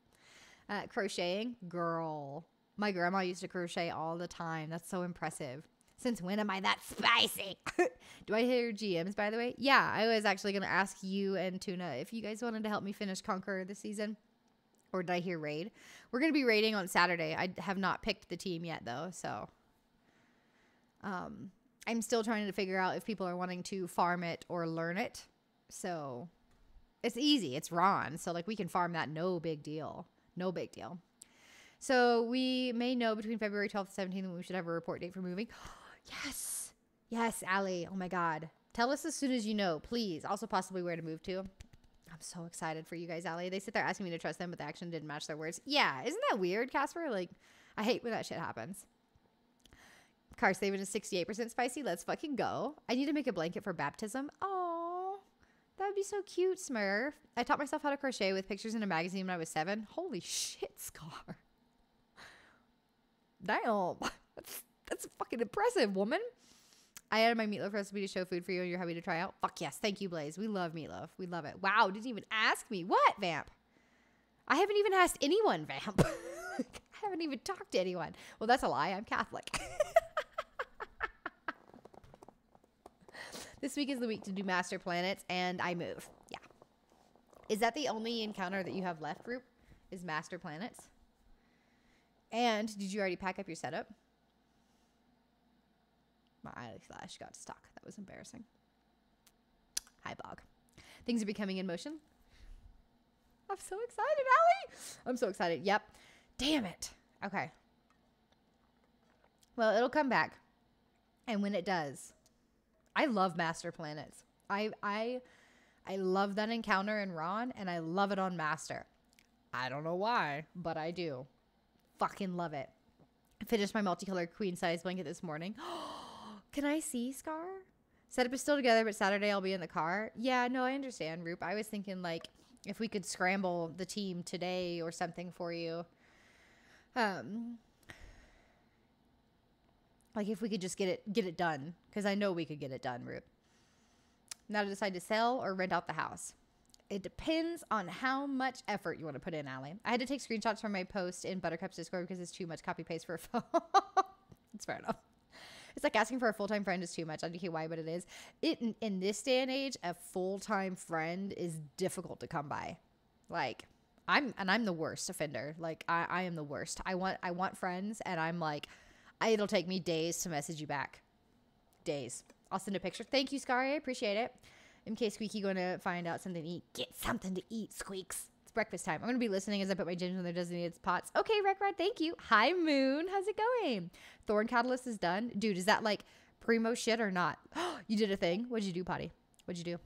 Uh, crocheting, girl. My grandma used to crochet all the time. That's so impressive. Since when am I that spicy? Do I hear GMs, by the way? Yeah, I was actually going to ask you and Tuna if you guys wanted to help me finish Conqueror this season. Or did I hear raid? We're going to be raiding on Saturday. I have not picked the team yet, though. So um, I'm still trying to figure out if people are wanting to farm it or learn it. So It's easy. It's Ron. So like we can farm that no big deal. No big deal. So we may know between February 12th and 17th when we should have a report date for moving. yes. Yes, Allie. Oh my God. Tell us as soon as you know, please. Also possibly where to move to. I'm so excited for you guys, Allie. They sit there asking me to trust them, but the action didn't match their words. Yeah, isn't that weird, Casper? Like, I hate when that shit happens. Car saving is 68% spicy. Let's fucking go. I need to make a blanket for baptism. Oh, that would be so cute, Smurf. I taught myself how to crochet with pictures in a magazine when I was seven. Holy shit, Scar. Damn. That's, that's fucking impressive, woman. I added my meatloaf recipe to show food for you and you're happy to try out. Fuck yes. Thank you, Blaze. We love meatloaf. We love it. Wow. Didn't even ask me. What, Vamp? I haven't even asked anyone, Vamp. I haven't even talked to anyone. Well, that's a lie. I'm Catholic. this week is the week to do master planets and I move. Yeah. Is that the only encounter that you have left, group? Is master planets? And did you already pack up your setup? My eyelash got stuck. That was embarrassing. Hi, Bog. Things are becoming in motion. I'm so excited, Allie. I'm so excited. Yep. Damn it. Okay. Well, it'll come back. And when it does, I love Master Planets. I I I love that encounter in Ron and I love it on Master. I don't know why, but I do. Fucking love it. I finished my multicolored queen size blanket this morning. Oh, Can I see Scar? Setup is still together, but Saturday I'll be in the car. Yeah, no, I understand, Roop. I was thinking like if we could scramble the team today or something for you. Um like if we could just get it get it done because I know we could get it done, Roop. Now to decide to sell or rent out the house. It depends on how much effort you want to put in, Allie. I had to take screenshots from my post in Buttercup's Discord because it's too much copy paste for a phone. it's fair enough. It's like asking for a full time friend is too much. I don't know why, but it is. It in, this day and age, a full time friend is difficult to come by. Like I'm and I'm the worst offender. Like I, I am the worst. I want I want friends, and I'm like, I, it'll take me days to message you back. Days. I'll send a picture. Thank you, Scary. I appreciate it. MK Squeaky going to find out something to eat. Get something to eat, Squeaks. Breakfast time. I'm to be listening as I put my ginger in their designated pots. Okay, Rec Rod, thank you. Hi, Moon. How's it going? Thorn Catalyst is done. Dude, is that like primo shit or not? you did a thing. What'd you do, Potty? What'd you do?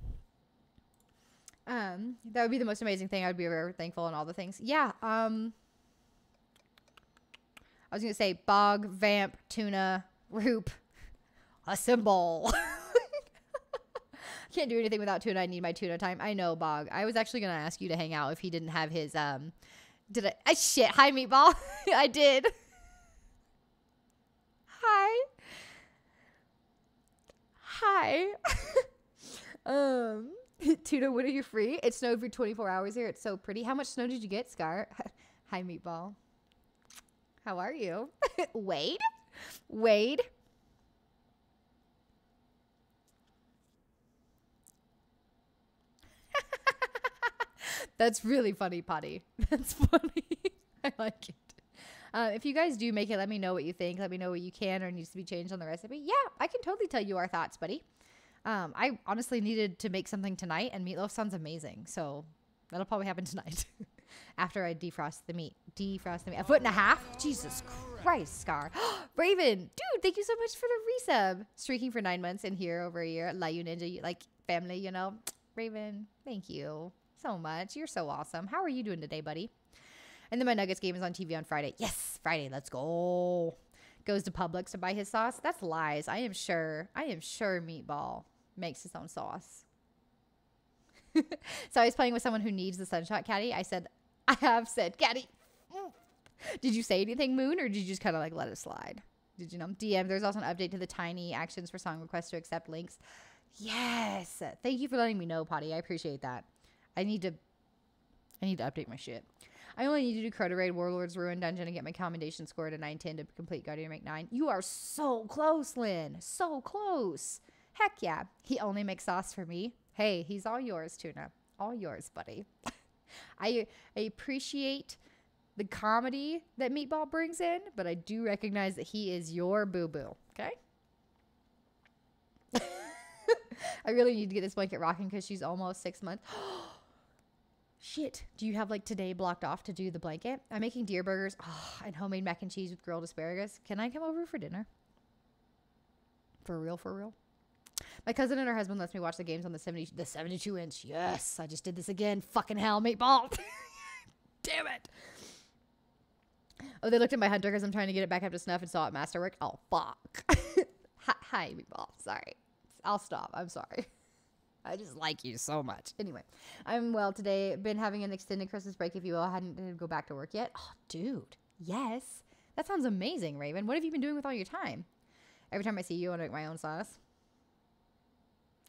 Um, that would be the most amazing thing. I would be very thankful and all the things. Yeah. Um, I was gonna say bog, vamp, tuna, roop, a symbol. Can't do anything without tuna. I need my tuna time. I know, Bog. I was actually gonna ask you to hang out if he didn't have his um. Did I? I shit. Hi, meatball. I did. Hi. Hi. um, tuna. When are you free? It snowed for 24 hours here. It's so pretty. How much snow did you get, Scar? Hi, meatball. How are you? Wade? Wade? That's really funny, Potty. That's funny. I like it. Uh, if you guys do make it, let me know what you think. Let me know what you can or needs to be changed on the recipe. Yeah, I can totally tell you our thoughts, buddy. Um, I honestly needed to make something tonight, and meatloaf sounds amazing. So that'll probably happen tonight after I defrost the meat. Defrost the meat. A foot and a half? Jesus Christ, Scar. Raven, dude, thank you so much for the resub. Streaking for nine months and here over a year. Layu Ninja, like family, you know. Raven, thank you so much. You're so awesome. How are you doing today, buddy? And then my Nuggets game is on TV on Friday. Yes, Friday. Let's go. Goes to Publix to buy his sauce. That's lies. I am sure. I am sure Meatball makes his own sauce. so I was playing with someone who needs the Sunshot Caddy. I said, I have said Caddy. Mm. Did you say anything, Moon, or did you just kind of like let it slide? Did you know? DM. There's also an update to the tiny actions for song requests to accept links. Yes. Thank you for letting me know, Potty. I appreciate that. I need to. I need to update my shit. I only need to do Crota Raid Warlord's Ruin Dungeon and get my commendation score to 910 to complete Guardian Rank 9. You are so close, Lynn. So close. Heck yeah. He only makes sauce for me. Hey, he's all yours, Tuna. All yours, buddy. I, I appreciate the comedy that Meatball brings in, but I do recognize that he is your boo boo. Okay? I really need to get this blanket rocking because she's almost six months. Shit. Do you have like today blocked off to do the blanket? I'm making deer burgers oh, and homemade mac and cheese with grilled asparagus. Can I come over for dinner? For real, for real. My cousin and her husband lets me watch the games on the 70 the 72 inch. Yes, I just did this again. Fucking hell, meatball. Damn it. Oh, they looked at my hunter because I'm trying to get it back up to snuff and saw it masterwork. Oh, fuck. hi, meatball. Sorry. I'll stop. I'm sorry. I just like you so much. Anyway, I'm well today. Been having an extended Christmas break, if you will. I hadn't didn't go back to work yet. Oh, dude. Yes. That sounds amazing, Raven. What have you been doing with all your time? Every time I see you, I make my own sauce.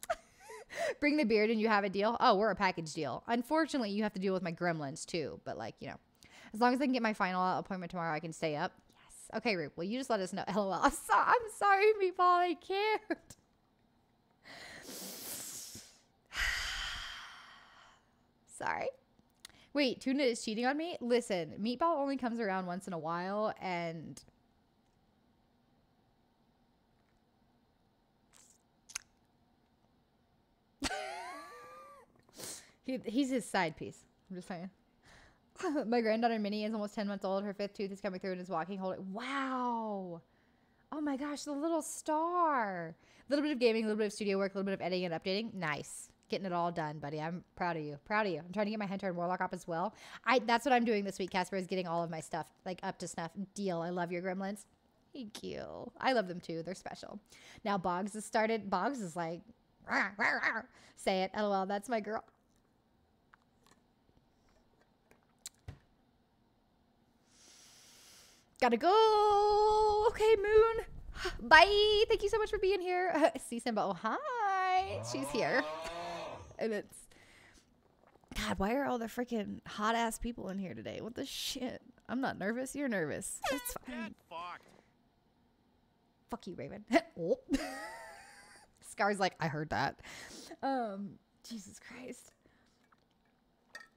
Bring the beard and you have a deal. Oh, we're a package deal. Unfortunately, you have to deal with my gremlins too. But like, you know, as long as I can get my final appointment tomorrow, I can stay up. Yes. Okay, Roop. Well, you just let us know. LOL. I'm, I'm sorry, meatball. I can't. Sorry. Wait, Tuna is cheating on me? Listen, Meatball only comes around once in a while and he, he's his side piece. I'm just saying. My granddaughter Minnie is almost 10 months old. Her fifth tooth is coming through and is walking. Hold it. Wow. Oh my gosh, the little star. A little bit of gaming, a little bit of studio work, a little bit of editing and updating. Nice. Getting it all done, buddy. I'm proud of you. Proud of you. I'm trying to get my Hunter and Warlock up as well. I that's what I'm doing this week, Casper, is getting all of my stuff like up to snuff. Deal. I love your gremlins. Thank you. I love them too. They're special. Now Boggs has started. Boggs is like, say it. LOL. That's my girl. Gotta go. Okay, Moon. Bye. Thank you so much for being here. See Simba. Oh, hi. She's here. And it's God, why are all the freaking hot ass people in here today? What the shit? I'm not nervous. You're nervous. It's fine. Fuck you, Raven. oh. Scar's like, I heard that. Um, Jesus Christ.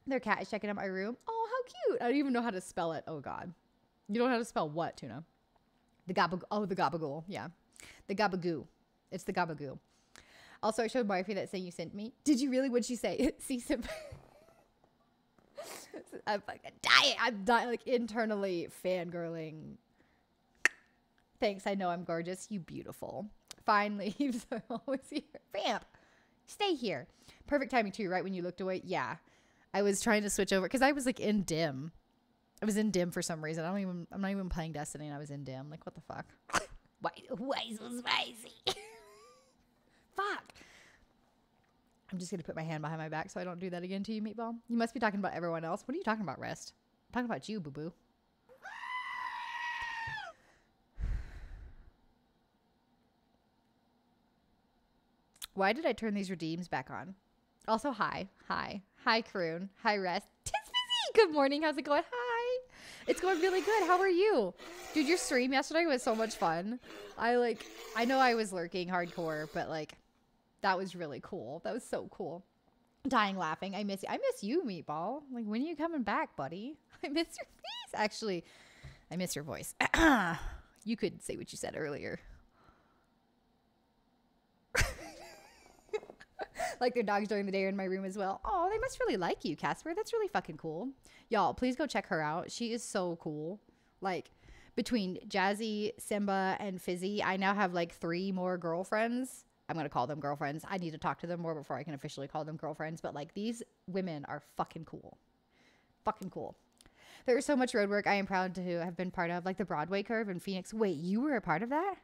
Their cat is checking out my room. Oh, how cute. I don't even know how to spell it. Oh God. You don't know how to spell what, Tuna? The gabagoo. Oh, the gabagool. Yeah. The gabagoo. It's the gabagoo. Also, I showed Marfie that thing you sent me. Did you really? What'd she say? See some. I'm fucking dying. I'm dying, like internally fangirling. Thanks. I know I'm gorgeous. You beautiful. Fine leaves. I'm always here. Vamp. Stay here. Perfect timing too, right when you looked away. Yeah. I was trying to switch over because I was like in dim. I was in dim for some reason. I don't even. I'm not even playing Destiny, and I was in dim. Like, what the fuck? why? Why so spicy? Fuck. I'm just gonna put my hand behind my back so I don't do that again to you, Meatball. You must be talking about everyone else. What are you talking about, Rest? I'm talking about you, Boo Boo. Why did I turn these redeems back on? Also, hi, hi, hi, Karoon, hi, Rest. Tis busy. Good morning. How's it going? Hi. It's going really good. How are you, dude? Your stream yesterday was so much fun. I like. I know I was lurking hardcore, but like, that was really cool. That was so cool. Dying laughing. I miss you. I miss you, Meatball. Like, when are you coming back, buddy? I miss your face. Actually, I miss your voice. you could say what you said earlier. like their dogs during the day are in my room as well. Oh, they must really like you, Casper. That's really fucking cool. Y'all, please go check her out. She is so cool. Like between Jazzy, Simba, and Fizzy, I now have like three more girlfriends. I'm gonna call them girlfriends. I need to talk to them more before I can officially call them girlfriends. But like these women are fucking cool. Fucking cool. There's so much road work I am proud to have been part of, like the Broadway curve in Phoenix. Wait, you were a part of that?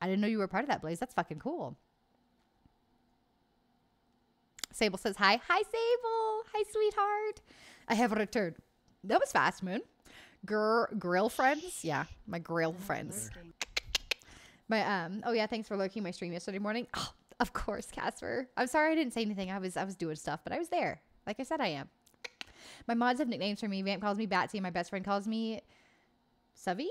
I didn't know you were a part of that, Blaze. That's fucking cool. Sable says hi. Hi, Sable. Hi, sweetheart. I have returned. That was fast, Moon. Girl, grill friends? Yeah, my grill friends. My um. Oh yeah, thanks for lurking my stream yesterday morning. Oh, of course, Casper. I'm sorry I didn't say anything. I was I was doing stuff, but I was there. Like I said, I am. My mods have nicknames for me. Vamp calls me Batsy, and my best friend calls me Savvy.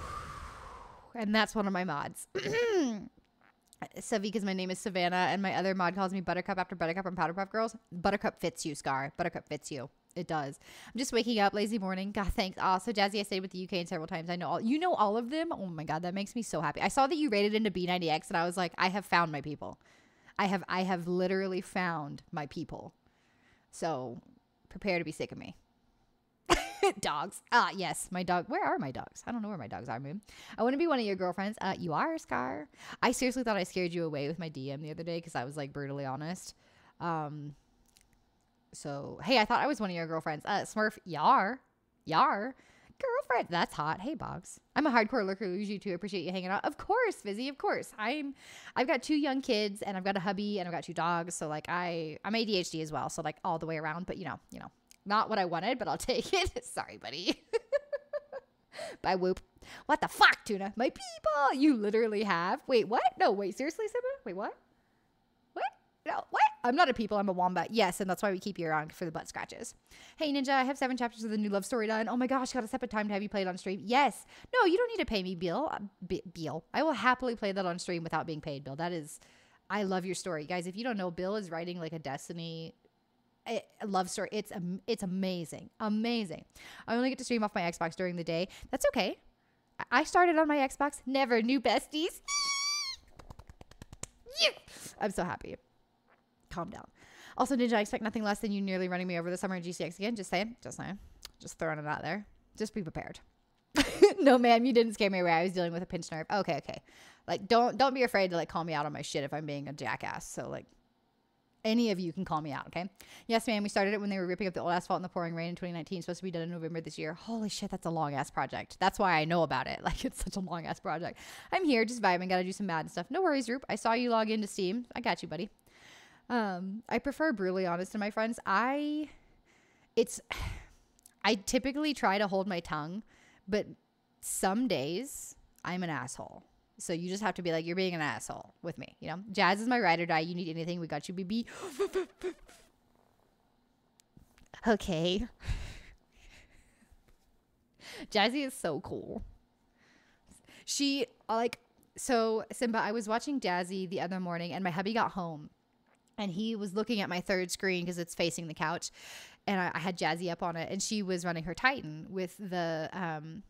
and that's one of my mods. Because my name is Savannah, and my other mod calls me Buttercup after Buttercup and Powderpuff Girls. Buttercup fits you, Scar. Buttercup fits you. It does. I'm just waking up, lazy morning. God, thanks. Ah, also, Jazzy, I stayed with the UK several times. I know all you know all of them. Oh my god, that makes me so happy. I saw that you rated into B90X, and I was like, I have found my people. I have, I have literally found my people. So prepare to be sick of me. dogs. Ah, yes, my dog. Where are my dogs? I don't know where my dogs are, Moon. I want to be one of your girlfriends. Uh, you are, Scar. I seriously thought I scared you away with my DM the other day because I was like brutally honest. Um, so hey, I thought I was one of your girlfriends. Uh, Smurf, yar, yar, girlfriend. That's hot. Hey, Boggs. I'm a hardcore lurker. You too. Appreciate you hanging out. Of course, Fizzy. Of course. I'm. I've got two young kids and I've got a hubby and I've got two dogs. So like I, I'm ADHD as well. So like all the way around. But you know, you know, not what I wanted, but I'll take it. Sorry, buddy. Bye, whoop. What the fuck, Tuna? My people. You literally have. Wait, what? No, wait. Seriously, Simba? Wait, what? What? No, what? I'm not a people. I'm a wombat. Yes, and that's why we keep you around for the butt scratches. Hey, Ninja, I have seven chapters of the new love story done. Oh my gosh, got a separate time to have you play it on stream. Yes. No, you don't need to pay me, Bill. Uh, B- Bill. I will happily play that on stream without being paid, Bill. That is, I love your story, guys. If you don't know, Bill is writing like a Destiny a love story. It's am- it's amazing, amazing. I only get to stream off my Xbox during the day. That's okay. I- started on my Xbox. Never knew besties. Yeah. I'm so happy. Calm down. Also, Ninja, I expect nothing less than you nearly running me over the summer in GCX again. Just saying. Just saying. Just throwing it out there. Just be prepared. no, ma'am, you didn't scare me away. I was dealing with a pinched nerve. Okay, okay. Like, don't don't be afraid to like call me out on my shit if I'm being a jackass. So like, any of you can call me out, okay? Yes, ma'am. We started it when they were ripping up the old asphalt in the pouring rain in 2019. Supposed to be done in November this year. Holy shit, that's a long ass project. That's why I know about it. Like, it's such a long ass project. I'm here, just vibing. Gotta do some mad stuff. No worries, Roop. I saw you log into Steam. I got you, buddy. Um, I prefer brutally honest to my friends. I, it's, I typically try to hold my tongue, but some days I'm an asshole. So you just have to be like, you're being an asshole with me, you know? Jazz is my ride or die. You need anything, we got you, BB. okay. Jazzy is so cool. She like so Simba, I was watching Jazzy the other morning and my hubby got home and he was looking at my third screen because it's facing the couch and I, I had Jazzy up on it and she was running her Titan with the um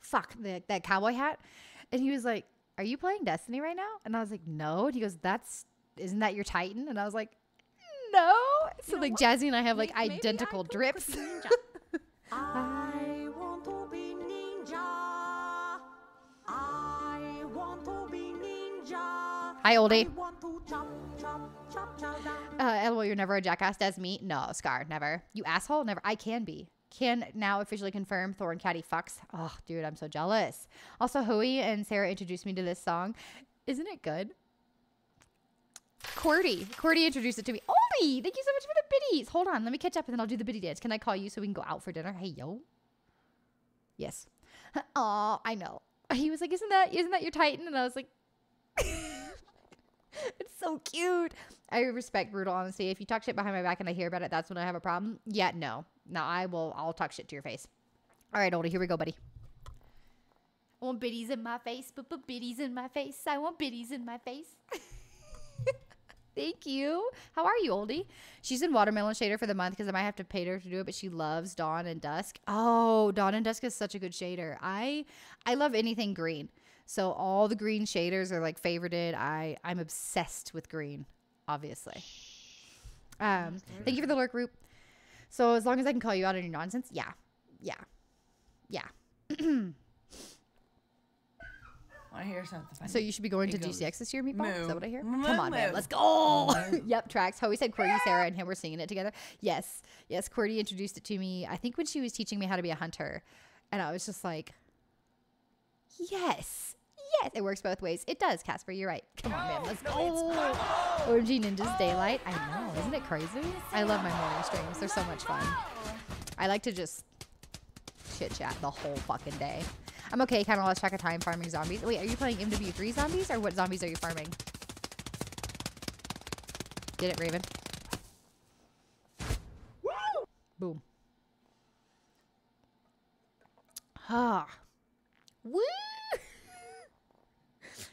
fuck the, that cowboy hat and he was like are you playing Destiny right now and I was like no and he goes that's isn't that your Titan and I was like no so like Jazzy and I have like May- maybe identical could- drips could be ninja. I want to be ninja. I want to be ninja. hi oldie. Uh, LOL, you're never a jackass. Does me? No, Scar, never. You asshole, never. I can be. Can now officially confirm Thorn Caddy fucks. Oh, dude, I'm so jealous. Also, Hui and Sarah introduced me to this song. Isn't it good? Cordy. Cordy introduced it to me. Oldie, thank you so much for the biddies. Hold on, let me catch up and then I'll do the biddy dance. Can I call you so we can go out for dinner? Hey, yo. Yes. Oh, I know. He was like, "Isn't that isn't that your Titan?" And I was like, "It's so cute." I respect brutal honesty. If you talk shit behind my back and I hear about it, that's when I have a problem. Yeah, no, no, I will. I'll talk shit to your face. All right, oldie, here we go, buddy. I want biddies in my face, but but biddies in my face. I want biddies in my face. Thank you. How are you, oldie? She's in watermelon shader for the month because I might have to pay her to do it, but she loves dawn and dusk. Oh, dawn and dusk is such a good shader. I I love anything green. So all the green shaders are like favorited. I I'm obsessed with green, obviously. Um, thank you for the lurk group. So as long as I can call you out on your nonsense, yeah, yeah, yeah. Want to hear something funny? So you should be going to It goes, GCX this year, Meatball? Is that what I hear? moo, Come on, man. Let's go. yep, tracks. Howie said Cordy, Sarah, and him were singing it together. Yes. Yes, Cordy introduced it to me, I think when she was teaching me how to be a hunter. And I was just like, yes, Yes, it works both ways. It does, Casper. You're right. Come on, man. Let's go. Oh, OMG Ninjas Daylight. I know. Isn't it crazy? I love my morning streams. They're so much fun. I like to just chit chat the whole fucking day. I'm okay. Kind of lost track of time farming zombies. Wait, are you playing MW3 zombies or what zombies are you farming? Get it, Raven? Woo! Boom. Ah. Woo!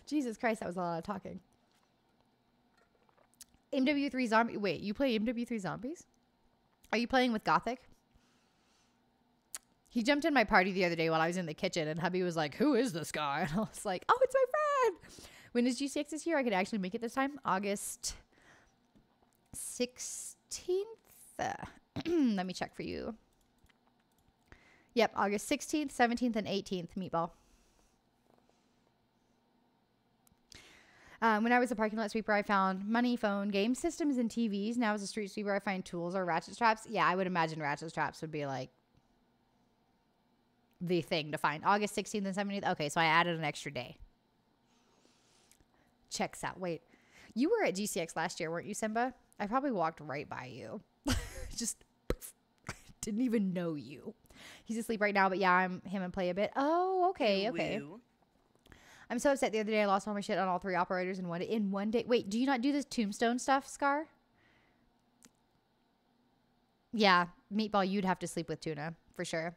Jesus Christ, that was a lot of talking. MW3 zombie. Wait, you play MW3 zombies? Are you playing with Gothic? He jumped in my party the other day while I was in the kitchen, and hubby was like, "Who is this guy?" And I was like, "Oh, it's my friend." When is GCX this year? I could actually make it this time. August sixteenth. Let me check for you. Yep, August sixteenth, seventeenth, and eighteenth. Meatball. Um, when I was a parking lot sweeper, I found money, phone, game systems, and TVs. Now as a street sweeper, I find tools or ratchet straps. Yeah, I would imagine ratchet straps would be like the thing to find. August 16th and 17th. Okay, so I added an extra day. Checks out. Wait, you were at GCX last year, weren't you, Simba? I probably walked right by you. Just didn't even know you. He's asleep right now, but yeah, I'm him and play a bit. Oh, okay, okay. I'm so upset. The other day, I lost all my shit on all three operators in one in one day. Wait, do you not do this tombstone stuff, Scar? Yeah, meatball. You'd have to sleep with tuna for sure.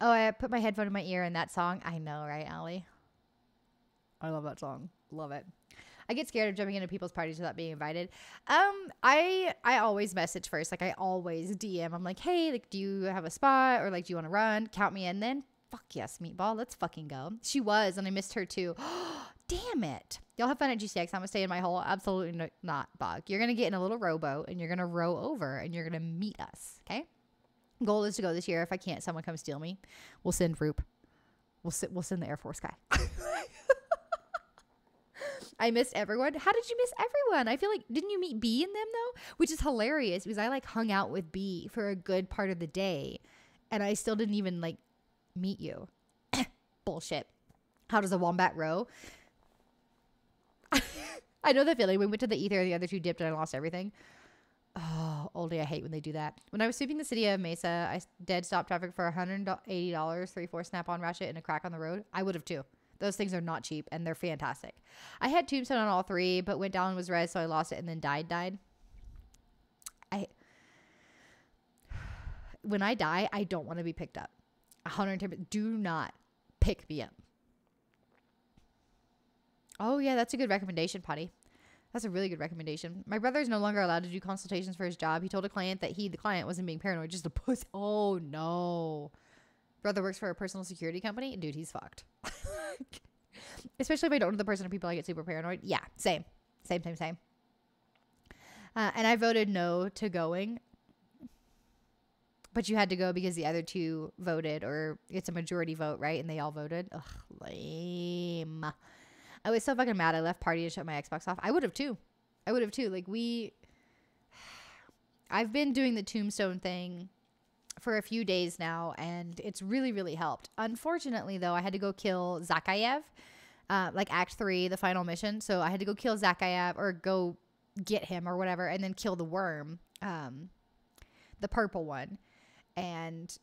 Oh, I put my headphone in my ear and that song. I know, right, Allie? I love that song. Love it. I get scared of jumping into people's parties without being invited. Um, I I always message first. Like I always DM. I'm like, hey, like, do you have a spot or like, do you want to run? Count me in. Then fuck yes, meatball. Let's fucking go. She was, and I missed her too. Damn it. Y'all have fun at GCX. I'm gonna stay in my hole. Absolutely no, not, Bog. You're gonna get in a little rowboat and you're gonna row over and you're gonna meet us. Okay. Goal is to go this year. If I can't, someone come steal me. We'll send Roop. We'll sit. We'll send the Air Force guy. I missed everyone. How did you miss everyone? I feel like didn't you meet B in them though? Which is hilarious because I like hung out with B for a good part of the day, and I still didn't even like meet you. Bullshit. How does a wombat row? I know the feeling. We went to the ether, the other two dipped, and I lost everything. Oh, oldie, I hate when they do that. When I was sweeping the city of Mesa, I dead stopped traffic for $180, three, four snap on ratchet, and a crack on the road. I would have too. Those things are not cheap and they're fantastic. I had tombstone on all three, but went down and was red, so I lost it and then died, died. I when I die, I don't want to be picked up. 110 do not pick me up. Oh yeah, that's a good recommendation, Potty. That's a really good recommendation. My brother is no longer allowed to do consultations for his job. He told a client that he, the client, wasn't being paranoid, just a pussy. Oh no. Brother works for a personal security company. Dude, he's fucked. Especially if I don't know the person or people, I get super paranoid. Yeah, same. Same, same, same. Uh, and I voted no to going. But you had to go because the other two voted, or it's a majority vote, right? And they all voted. Ugh, lame. I was so fucking mad. I left party to shut my Xbox off. I would have too. I would have too. Like we, I've been doing the tombstone thing for a few days now, and it's really, really helped. Unfortunately, though, I had to go kill Zakhaev, uh, like Act Three, the final mission. So I had to go kill Zakhaev or go get him or whatever, and then kill the worm, um, the purple one, and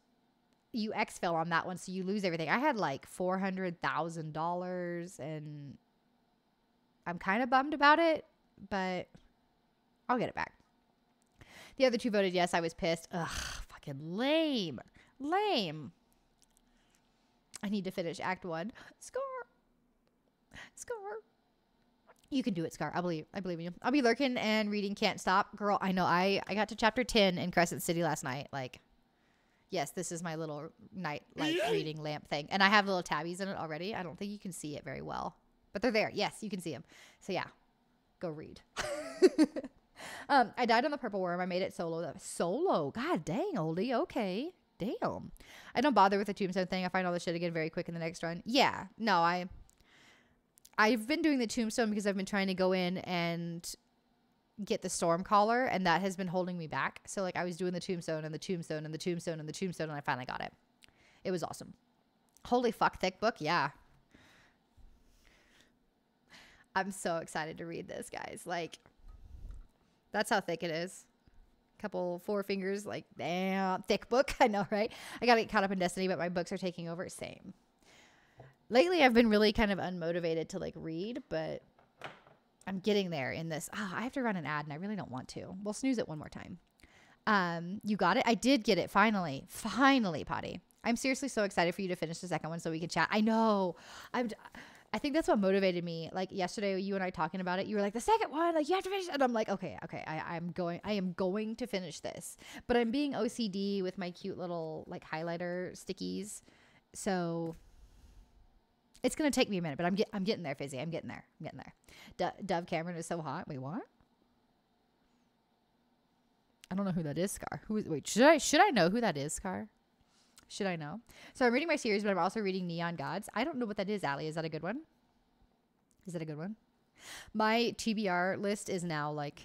you exfil on that one, so you lose everything. I had like four hundred thousand dollars, and I'm kind of bummed about it, but I'll get it back. The other two voted yes. I was pissed. Ugh, fucking lame, lame. I need to finish Act One. Scar, Scar. You can do it, Scar. I believe. I believe in you. I'll be lurking and reading. Can't stop, girl. I know. I I got to chapter ten in Crescent City last night. Like, yes, this is my little night light reading lamp thing, and I have little tabbies in it already. I don't think you can see it very well, but they're there. Yes, you can see them. So yeah, go read. um, I died on the purple worm. I made it solo. That solo. God dang, oldie. Okay. Damn. I don't bother with the tombstone thing. I find all the shit again very quick in the next run. Yeah. No, I I've been doing the tombstone because I've been trying to go in and get the storm collar and that has been holding me back. So like I was doing the tombstone and the tombstone and the tombstone and the tombstone and I finally got it. It was awesome. Holy fuck thick book. Yeah. I'm so excited to read this, guys. Like, that's how thick it is. Couple four fingers, like damn thick book. I know, right? I gotta get caught up in Destiny, but my books are taking over. Same. Lately, I've been really kind of unmotivated to like read, but I'm getting there in this. Ah, I have to run an ad, and I really don't want to. We'll snooze it one more time. Um, you got it. I did get it finally. Finally, Potty. I'm seriously so excited for you to finish the second one so we can chat. I know. I'm. I think that's what motivated me. Like yesterday, you and I talking about it. You were like, the second one, like you have to finish, and I'm like, okay, okay, I, I'm going, I am going to finish this. But I'm being OCD with my cute little like highlighter stickies, so it's gonna take me a minute. But I'm get, I'm getting there, Fizzy. I'm getting there. I'm getting there. Do- Dove Cameron is so hot. Wait, what? I don't know who that is, Scar. Who is? Wait, should I should I know who that is, Scar? Should I know? So I'm reading my series, but I'm also reading Neon Gods. I don't know what that is, Allie. Is that a good one? Is that a good one? My TBR list is now like.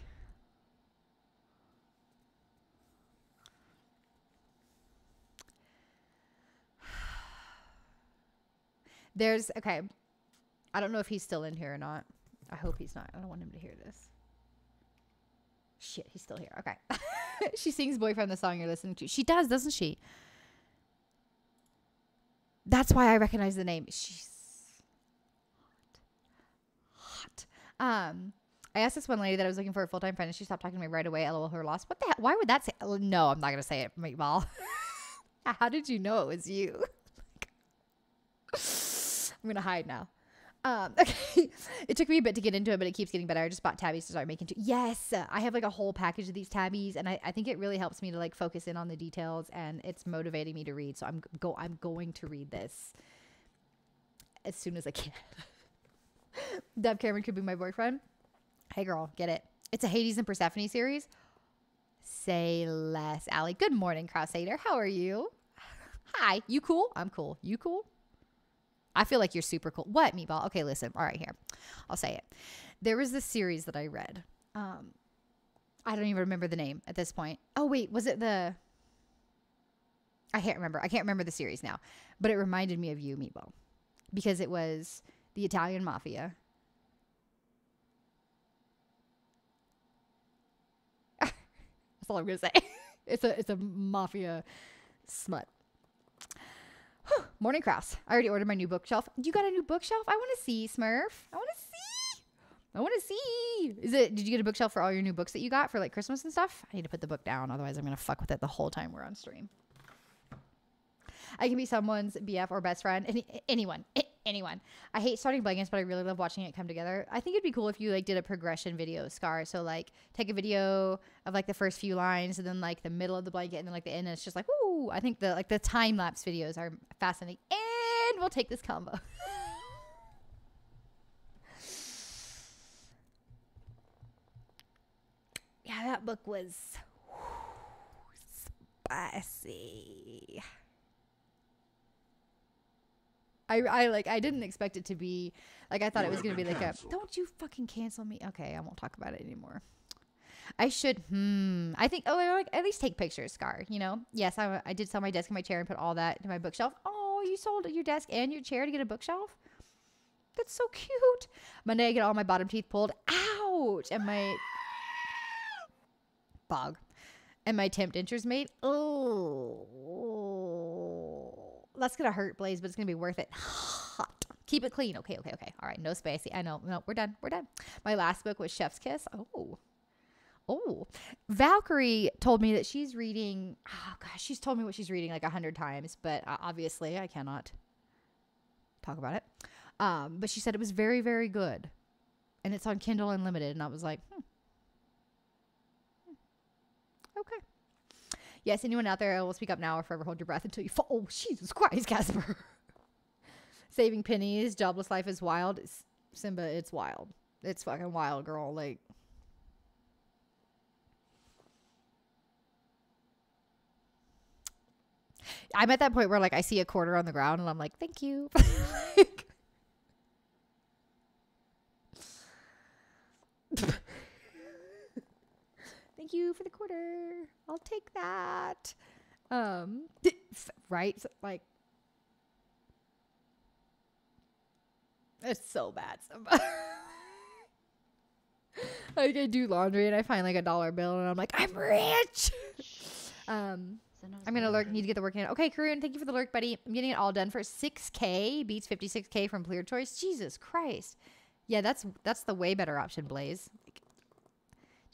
There's okay. I don't know if he's still in here or not. I hope he's not. I don't want him to hear this. Shit, he's still here. Okay. she sings boyfriend the song you're listening to. She does, doesn't she? That's why I recognize the name. She's hot. Hot. Um, I asked this one lady that I was looking for a full time friend, and she stopped talking to me right away. LOL, her loss. What the hell? Why would that say? No, I'm not gonna say it, meatball. How did you know it was you? I'm gonna hide now. Um, okay, it took me a bit to get into it, but it keeps getting better. I just bought tabbies to start making. Too. Yes, I have like a whole package of these tabbies, and I, I think it really helps me to like focus in on the details, and it's motivating me to read. So I'm go I'm going to read this as soon as I can. Deb Cameron could be my boyfriend. Hey girl, get it? It's a Hades and Persephone series. Say less, Allie. Good morning, Crosshater. How are you? Hi. You cool? I'm cool. You cool? I feel like you're super cool. What, Meatball? Okay, listen. All right, here. I'll say it. There was this series that I read. Um, I don't even remember the name at this point. Oh, wait. Was it the. I can't remember. I can't remember the series now. But it reminded me of you, Meatball. Because it was the Italian Mafia. That's all I'm going to say. it's a it's a mafia smut. Morning Cross. I already ordered my new bookshelf. You got a new bookshelf? I want to see, Smurf. I want to see. I want to see. Is it? Did you get a bookshelf for all your new books that you got for like Christmas and stuff? I need to put the book down, otherwise I'm gonna fuck with it the whole time we're on stream. I can be someone's BF or best friend. Any, anyone, anyone. I hate starting blankets, but I really love watching it come together. I think it'd be cool if you like did a progression video, Scar. So like take a video of like the first few lines, and then like the middle of the blanket, and then like the end. And it's just like, woo! I think the like the time lapse videos are fascinating. And we'll take this combo. yeah, that book was spicy. I, I like I didn't expect it to be like I thought You it was gonna be like a don't you fucking cancel me. Okay I won't talk about it anymore. I should hmm. I think oh like, at least take pictures Scar you know? Yes I, I did sell my desk and my chair and put all that in my bookshelf. Oh you sold your desk and your chair to get a bookshelf? That's so cute. Monday I get all my bottom teeth pulled ouch and my bog. And my temp dentures made oh that's gonna hurt blaze but it's gonna be worth it. Hot. Keep it clean. Okay okay okay. All right no spicy. I know. No we're done. We're done. My last book was chef's kiss. Oh. Oh. Valkyrie told me that she's reading oh gosh she's told me what she's reading like a hundred times but uh, obviously i cannot talk about it. Um but she said it was very very good. And it's on kindle unlimited and i was like hmm. Okay. Yes, anyone out there will speak up now or forever hold your breath until you fall. Oh, Jesus Christ, Casper. Saving pennies, jobless life is wild. Simba, it's wild. It's fucking wild, girl. Like, I'm at that point where like I see a quarter on the ground and I'm like, thank you. Like- Thank you for the quarter. I'll take that. Um, right? So, Like, it's so bad. Like I do laundry and I find like a dollar bill and I'm like, I'm rich. um, I'm gonna lurk. Need to get the work in. Okay, Karun, thank you for the lurk, buddy. I'm getting it all done for 6k. Beats 56k from Clear Choice. Jesus Christ. Yeah, that's that's the way better option, Blaze.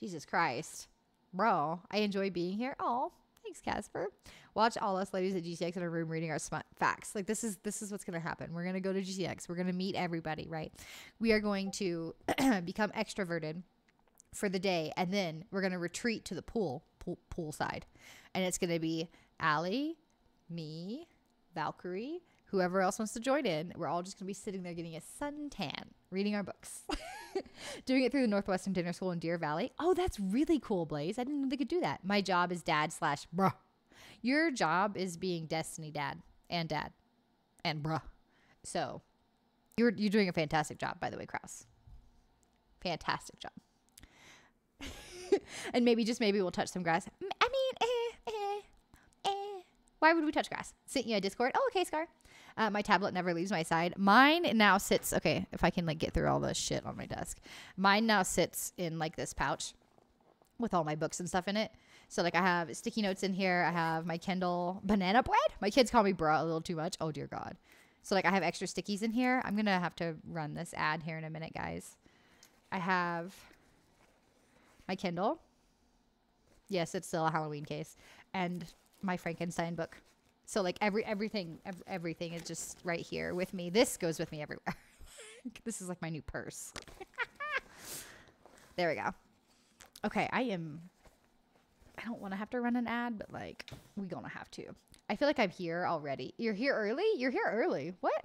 Jesus Christ, bro. I enjoy being here. Oh, thanks, Casper. Watch all us ladies at GCX in our room reading our facts. Like this is this is what's gonna happen. We're gonna go to GCX. We're gonna meet everybody. Right. We are going to become extroverted for the day, and then we're gonna retreat to the pool, pool poolside, and it's gonna be Allie, me, Valkyrie, whoever else wants to join in. We're all just gonna be sitting there getting a suntan, reading our books, doing it through the Northwestern Dental School in Deer Valley. Oh, that's really cool, Blaze. I didn't know they could do that. My job is dad slash bruh. Your job is being Destiny dad and dad and bruh. So you're you're doing a fantastic job, by the way, Kraus. Fantastic job. and maybe just maybe we'll touch some grass. I mean, eh, eh, eh. Why would we touch grass? Sent you a Discord. Oh, okay, Scar. Uh, my tablet never leaves my side. Mine now sits. Okay, if I can like get through all the shit on my desk, mine now sits in like this pouch with all my books and stuff in it. So like I have sticky notes in here. I have my Kindle banana bread. My kids call me bra a little too much. Oh dear God. So like I have extra stickies in here. I'm gonna have to run this ad here in a minute, guys. I have my Kindle. Yes, it's still a Halloween case, and my Frankenstein book. So like every everything ev- everything is just right here with me. This goes with me everywhere. this is like my new purse. there we go. Okay, I am. I don't want to have to run an ad, but like we gonna have to. I feel like I'm here already. You're here early. You're here early. What?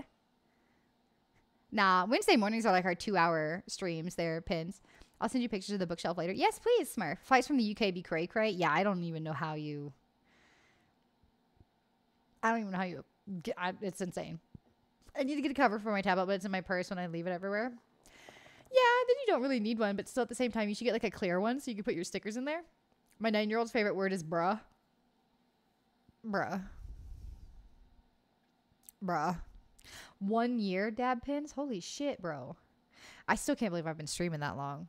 Nah, Wednesday mornings are like our two-hour streams. There, pins. I'll send you pictures of the bookshelf later. Yes, please, Smurf. Flights from the UK be cray cray. Yeah, I don't even know how you. I don't even know how you. Get, I, it's insane. I need to get a cover for my tablet, but it's in my purse when I leave it everywhere. Yeah, then you don't really need one, but still at the same time, you should get like a clear one so you can put your stickers in there. My nine year old's favorite word is bruh. Bruh. Bruh. One year dab pins? Holy shit, bro. I still can't believe I've been streaming that long.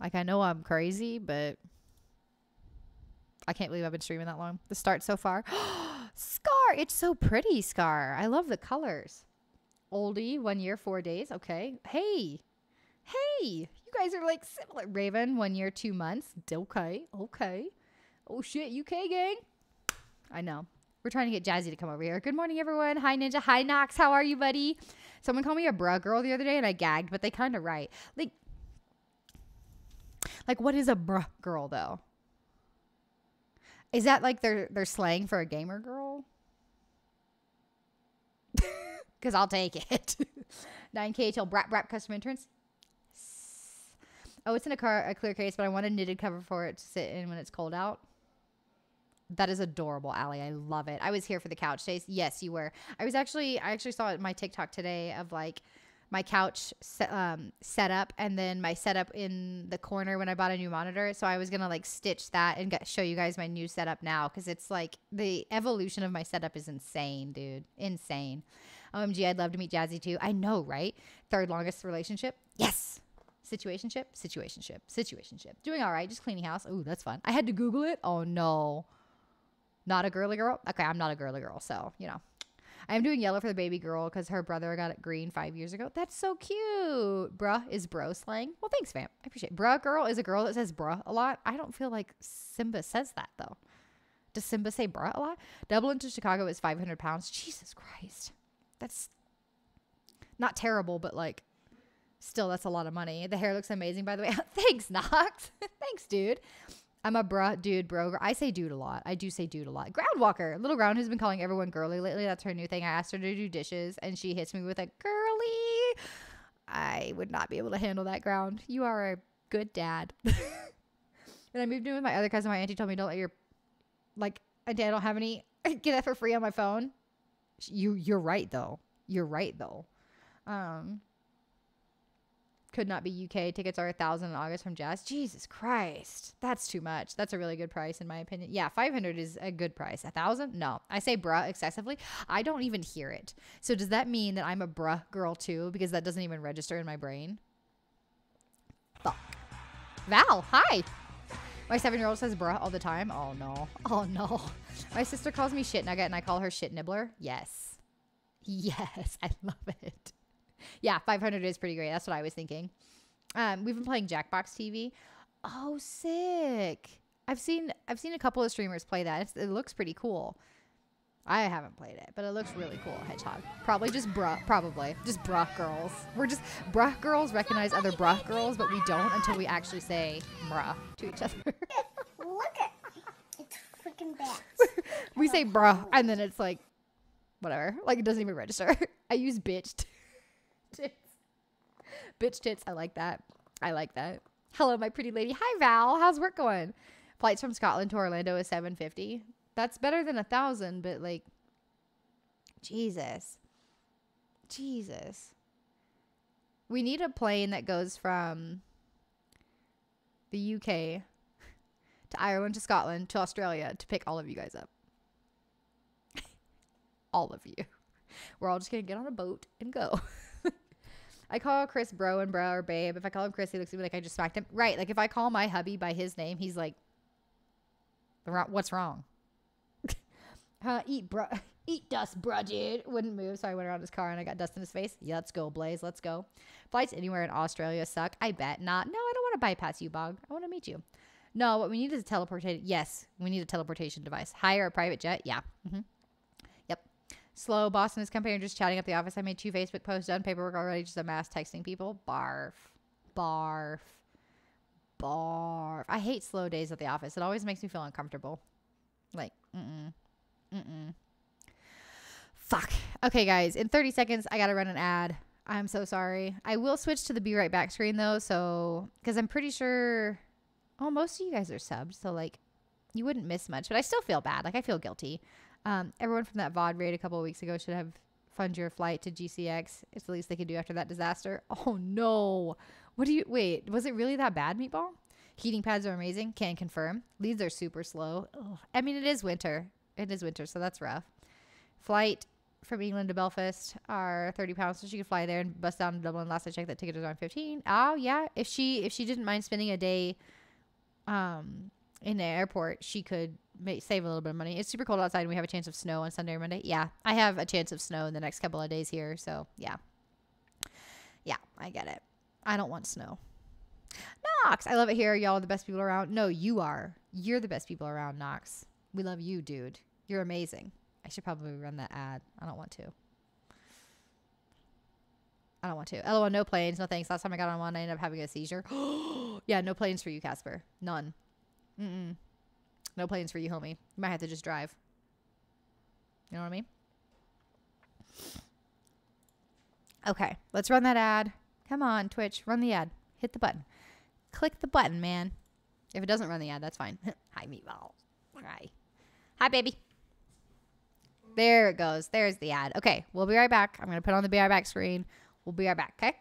Like, I know I'm crazy, but I can't believe I've been streaming that long. The start so far. Scar! It's so pretty, Scar. I love the colors. Oldie, one year, four days. Okay. Hey. Hey. You guys are like similar. Raven, one year, two months. Okay. Okay. Oh, shit. UK gang. I know. We're trying to get Jazzy to come over here. Good morning, everyone. Hi, Ninja. Hi, Knox. How are you, buddy? Someone called me a bruh girl the other day and I gagged, but they kind of right. Like, like what is a bruh girl though? Is that like their their slang for a gamer girl? Because I'll take it. 9K till Brap Brap custom entrance. Oh, it's in a car a clear case, but I want a knitted cover for it to sit in when it's cold out. That is adorable, Allie. I love it. I was here for the couch days. Yes, you were. I was actually I actually saw my TikTok today of like my couch set, um, setup and then my setup in the corner when I bought a new monitor. So I was gonna like stitch that and get, show you guys my new setup now because it's like the evolution of my setup is insane, dude. Insane. OMG, I'd love to meet Jazzy too. I know, right? Third longest relationship. Yes. Situationship, situationship, situationship. Doing all right, just cleaning house. Ooh, that's fun. I had to Google it. Oh no. Not a girly girl? Okay, I'm not a girly girl, so, you know. I am doing yellow for the baby girl because her brother got it green five years ago. That's so cute. Bruh is bro slang. Well, thanks, fam. I appreciate it. Bruh girl is a girl that says bruh a lot. I don't feel like Simba says that, though. Does Simba say bruh a lot? Dublin to Chicago is 500 pounds. Jesus Christ. That's not terrible, but like, still, that's a lot of money. The hair looks amazing, by the way. thanks, Knox. thanks, dude. I'm a bruh, dude, bro. I say dude a lot. I do say dude a lot. Groundwalker, little ground who's been calling everyone girly lately. That's her new thing. I asked her to do dishes, and she hits me with a girly. I would not be able to handle that ground. You are a good dad. when I moved in with my other cousin, my auntie told me don't let your like I don't have any. Get that for free on my phone. You you're right though. You're right though. Um, could not be UK. Tickets are a thousand in August from Jazz. Jesus Christ, that's too much. That's a really good price in my opinion. Yeah, five hundred is a good price. A thousand? No, I say bruh excessively. I don't even hear it. So does that mean that I'm a bruh girl too? Because that doesn't even register in my brain. Fuck. Val, hi. My seven year old says bruh all the time. Oh no. Oh no. My sister calls me shit nugget and I call her shit nibbler. Yes. Yes. I love it. Yeah, 500 is pretty great. That's what I was thinking. Um, we've been playing Jackbox TV. Oh, sick. I've seen I've seen a couple of streamers play that. It's, it looks pretty cool. I haven't played it, but it looks really cool. Hedgehog. Probably just bruh. Probably just bruh girls. We're just bruh girls recognize other bruh girls, but we don't until we actually say bruh to each other. Look at it's freaking bats. we say bruh, and then it's like, whatever. Like it doesn't even register. I use bitch tits. Bitch tits. I like that. I like that. Hello, my pretty lady. Hi, Val. How's work going? Flights from Scotland to Orlando is seven fifty. That's better than a thousand, but like, Jesus, Jesus. We need a plane that goes from the UK to Ireland to Scotland to Australia to pick all of you guys up. all of you. We're all just gonna get on a boat and go. I call Chris bro and bro or babe. If I call him Chris, he looks at me like I just smacked him. Right. Like if I call my hubby by his name, he's like, "Wha- what's wrong? huh, eat bro, eat dust, bruh, dude. Wouldn't move, so I went around his car and I got dust in his face. Yeah, let's go, Blaze. Let's go. Flights anywhere in Australia suck. I bet not. No, I don't want to bypass you, Bog. I want to meet you. No, what we need is a teleportation. Yes, we need a teleportation device. Hire a private jet. Yeah. hmm Yep. Slow. Boss and his company are just chatting up the office. I made two Facebook posts, done paperwork already, just a mass texting people. Barf. Barf. Barf. I hate slow days at the office. It always makes me feel uncomfortable. Like, mm-mm. Mm-mm. Fuck. Okay, guys. In 30 seconds, I gotta run an ad. I'm so sorry. I will switch to the be right back screen though, so because I'm pretty sure. Oh, most of you guys are subbed, so like, you wouldn't miss much. But I still feel bad. Like I feel guilty. Um, everyone from that VOD raid a couple weeks ago should have fund your flight to GCX. It's the least they could do after that disaster. Oh no. What do you wait? Was it really that bad, Meatball? Heating pads are amazing. Can confirm. Leads are super slow. Ugh. I mean, it is winter. It is winter, so that's rough. Flight from England to Belfast are thirty pounds, so she could fly there and bust down to Dublin. Last I checked, that ticket was around fifteen. Oh yeah, if she if she didn't mind spending a day, um, in the airport, she could make, save a little bit of money. It's super cold outside, and we have a chance of snow on Sunday or Monday. Yeah, I have a chance of snow in the next couple of days here, so yeah, yeah, I get it. I don't want snow. Knox, I love it here. Y'all are the best people around. No, you are. You're the best people around, Knox. We love you, dude. You're amazing. I should probably run that ad. I don't want to. I don't want to. LOL, no planes. No thanks. Last time I got on one, I ended up having a seizure. yeah, no planes for you, Casper. None. Mm-mm. No planes for you, homie. You might have to just drive. You know what I mean? Okay, let's run that ad. Come on, Twitch. Run the ad. Hit the button. Click the button, man. If it doesn't run the ad, that's fine. Hi, meatball. Hi. Hi, baby. There it goes. There's the ad. Okay, we'll be right back. I'm going to put on the right back screen. We'll be right back, okay?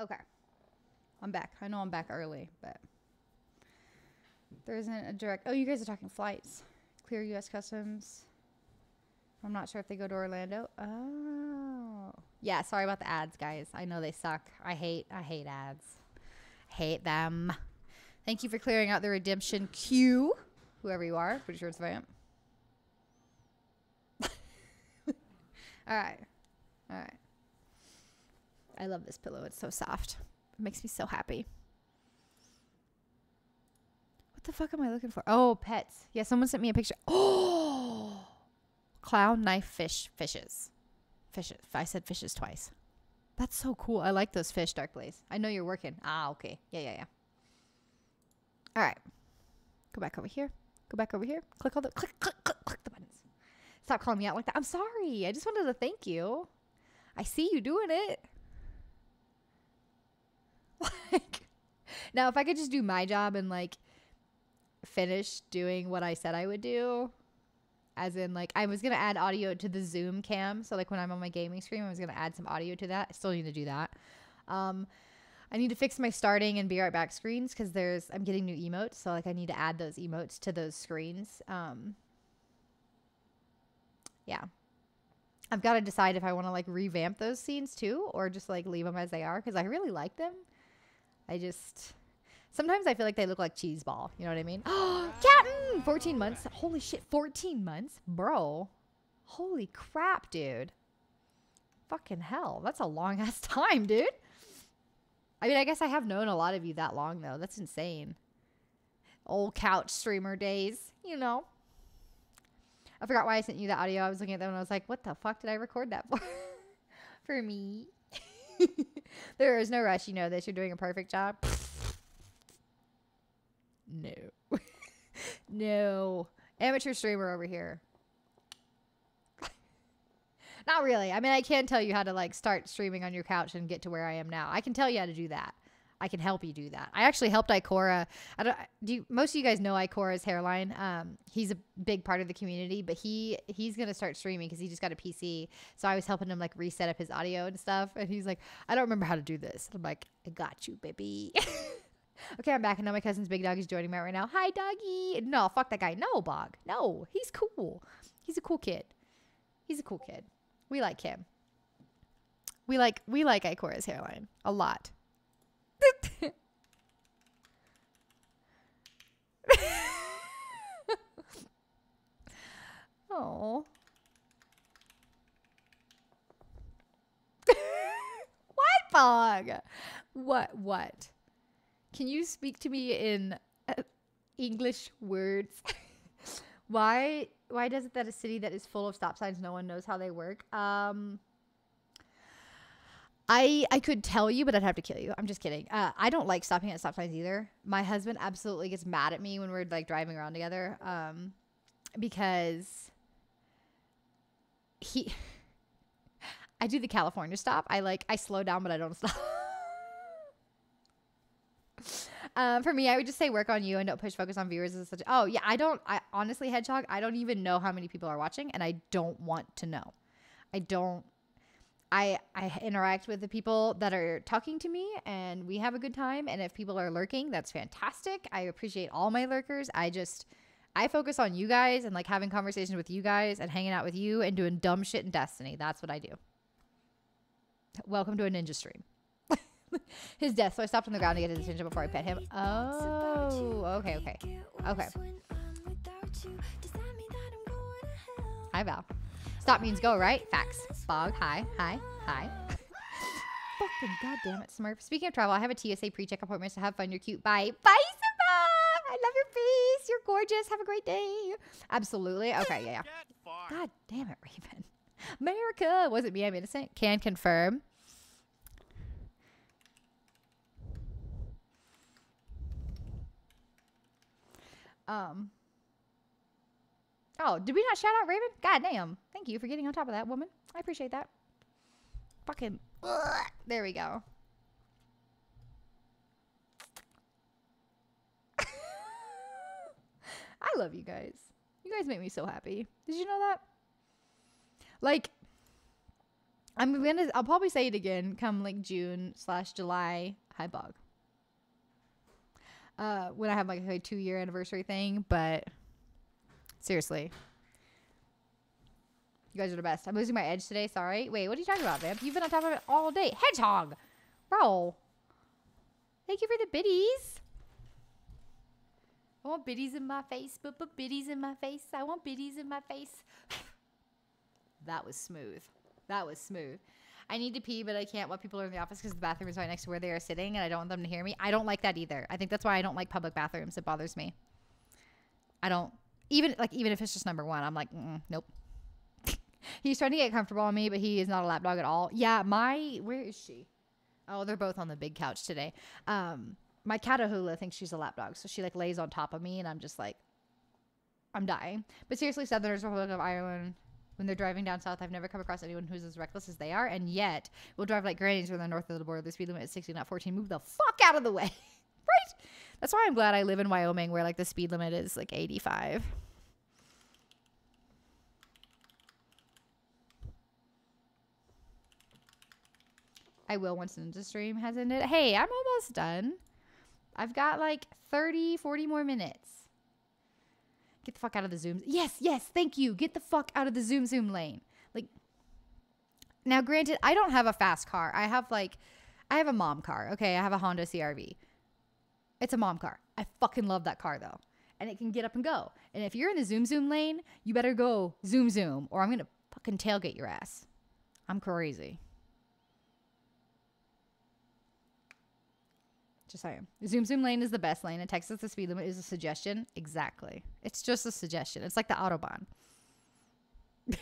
Okay. I'm back. I know I'm back early, but there isn't a direct. Oh, you guys are talking flights. Clear U.S. Customs. I'm not sure if they go to Orlando. Oh, yeah. Sorry about the ads, guys. I know they suck. I hate. I hate ads. Hate them. Thank you for clearing out the redemption queue, whoever you are. Pretty sure it's Vamp. All right. All right. I love this pillow. It's so soft. It makes me so happy. What the fuck am I looking for? Oh, pets. Yeah, someone sent me a picture. Oh, clown knife fish fishes. Fishes. I said fishes twice. That's so cool. I like those fish, Dark Blaze. I know you're working. Ah, okay. Yeah, yeah, yeah. All right. Go back over here. Go back over here. Click all the click, click, click, click the buttons. Stop calling me out like that. I'm sorry. I just wanted to thank you. I see you doing it. Like, now if I could just do my job and like finish doing what I said I would do, as in like I was gonna add audio to the Zoom cam, so like when I'm on my gaming screen, I was gonna add some audio to that. I still need to do that. Um, I need to fix my starting and be right back screens because there's I'm getting new emotes, so like I need to add those emotes to those screens. Um, yeah. I've got to decide if I want to like revamp those scenes too or just like leave them as they are because I really like them. I just sometimes I feel like they look like cheese ball. You know what I mean? Oh, Captain! 14 months. Holy shit, 14 months? Bro. Holy crap, dude. Fucking hell. That's a long ass time, dude. I mean, I guess I have known a lot of you that long though. That's insane. Old couch streamer days, you know. I forgot why I sent you the audio. I was looking at them and I was like, what the fuck did I record that for? for me. there is no rush. You know this. You're doing a perfect job. no. no. Amateur streamer over here. Not really. I mean, I can tell you how to like start streaming on your couch and get to where I am now. I can tell you how to do that. I can help you do that. I actually helped Ikora. I don't do you, most of you guys know Ikora's hairline. Um, he's a big part of the community, but he he's gonna start streaming because he just got a PC. So I was helping him like reset up his audio and stuff. And he's like, I don't remember how to do this. I'm like, I got you, baby. okay, I'm back, and now my cousin's big dog is joining me right now. Hi, doggy. No, fuck that guy. No, Bog. No, he's cool. He's a cool kid. He's a cool kid. We like him. We like we like Ikora's hairline a lot. oh. what, Bog? What? What? Can you speak to me in uh, English words? why? Why does it that a city that is full of stop signs, no one knows how they work? Um. I I could tell you, but I'd have to kill you. I'm just kidding. Uh, I don't like stopping at stop signs either. My husband absolutely gets mad at me when we're like driving around together, um, because he. I do the California stop. I like I slow down, but I don't stop. um, for me, I would just say work on you and don't push focus on viewers. As such. Oh yeah, I don't. I honestly, Hedgehog, I don't even know how many people are watching, and I don't want to know. I don't I I interact with the people that are talking to me and we have a good time and if people are lurking that's fantastic. I appreciate all my lurkers. I just I focus on you guys and like having conversations with you guys and hanging out with you and doing dumb shit in Destiny. That's what I do. Welcome to a ninja stream. his death, so I stopped on the ground to get his attention before I pet him. Oh, okay, okay. Okay. Hi, Val. Stop means go, right? Facts. Bog, hi, hi, hi. Fucking goddamn it, Smurf. Speaking of travel, I have a TSA pre-check appointment, so have fun. You're cute. Bye. Bye, Simba! I love your face. You're gorgeous. Have a great day. Absolutely. Okay, yeah, yeah. God damn it, Raven. America. Wasn't me. I'm innocent. Can confirm. Um. Oh, did we not shout out Raven? God damn. Thank you for getting on top of that, woman. I appreciate that. Fucking. Ugh. There we go. I love you guys. You guys make me so happy. Did you know that? Like, I'm gonna. I'll probably say it again come like June slash July. Hi, bog. Uh, when I have like a two year anniversary thing, but seriously, you guys are the best. I'm losing my edge today. Sorry. Wait, what are you talking about, Vamp? You've been on top of it all day. Hedgehog, bro. Thank you for the biddies. I want biddies in my face, but but biddies in my face. I want biddies in my face. that was smooth. That was smooth. I need to pee, but I can't while people are in the office because the bathroom is right next to where they are sitting, and I don't want them to hear me. I don't like that either. I think that's why I don't like public bathrooms. It bothers me. I don't even like even if it's just number one. I'm like, nope. He's trying to get comfortable on me, but he is not a lap dog at all. Yeah, my where is she? Oh, they're both on the big couch today. Um, my Catahoula thinks she's a lap dog, so she like lays on top of me, and I'm just like, I'm dying. But seriously, Southerners, Republic of Ireland, when they're driving down south, I've never come across anyone who's as reckless as they are, and yet we'll drive like grannies when they're north of the border. The speed limit is 60, not 14. Move the fuck out of the way? That's why I'm glad I live in Wyoming, where like the speed limit is like 85. I will once the stream has ended. Hey, I'm almost done. I've got like 30, 40 more minutes. Get the fuck out of the zoom. Yes, yes, thank you. Get the fuck out of the zoom zoom lane. Like now granted, I don't have a fast car. I have like I have a mom car. Okay, I have a Honda CRV. It's a mom car. I fucking love that car though. And it can get up and go. And if you're in the zoom zoom lane, you better go zoom zoom or I'm going to fucking tailgate your ass. I'm crazy. Just saying. Zoom Zoom lane is the best lane. In Texas, the speed limit is a suggestion. Exactly. It's just a suggestion. It's like the Autobahn.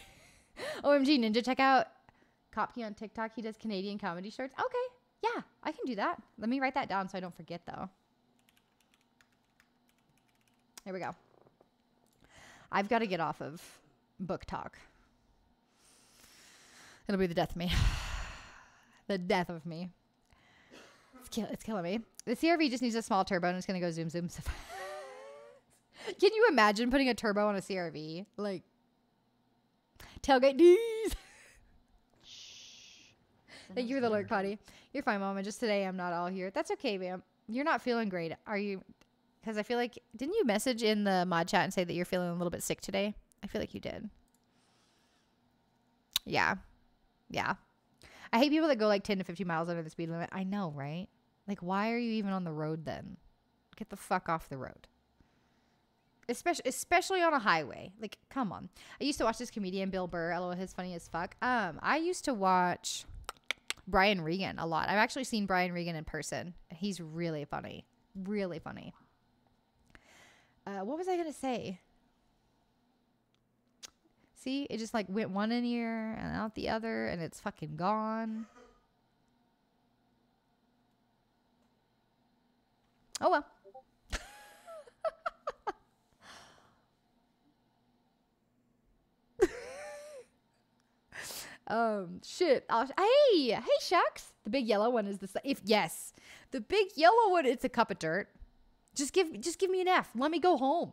OMG, Ninja, check out Kopke on TikTok. He does Canadian comedy shorts. Okay. Yeah, I can do that. Let me write that down so I don't forget, though. Here we go. I've got to get off of BookTok. It'll be the death of me. the death of me. It's, kill- it's killing me. The CRV just needs a small turbo and it's going to go zoom zoom. so. Can you imagine putting a turbo on a CRV? Like, tailgate D's. Thank you for the alert, Potty. You're fine, Mama. Just today, I'm not all here. That's okay, ma'am. You're not feeling great. Are you? Because I feel like, didn't you message in the mod chat and say that you're feeling a little bit sick today? I feel like you did. Yeah. Yeah. I hate people that go like 10 to 50 miles under the speed limit. I know, right? Like, why are you even on the road then? Get the fuck off the road. Especially, especially on a highway. Like, come on. I used to watch this comedian, Bill Burr. LOL, his funny as fuck. Um, I used to watch Brian Regan a lot. I've actually seen Brian Regan in person. He's really funny. Really funny. Uh, what was I gonna say? See, it just like went one in ear and out the other, and it's fucking gone. Oh well. um, shit. I'll, hey, hey, shucks. The big yellow one is the if yes, the big yellow one. It's a cup of dirt. Just give, just give me an F. Let me go home.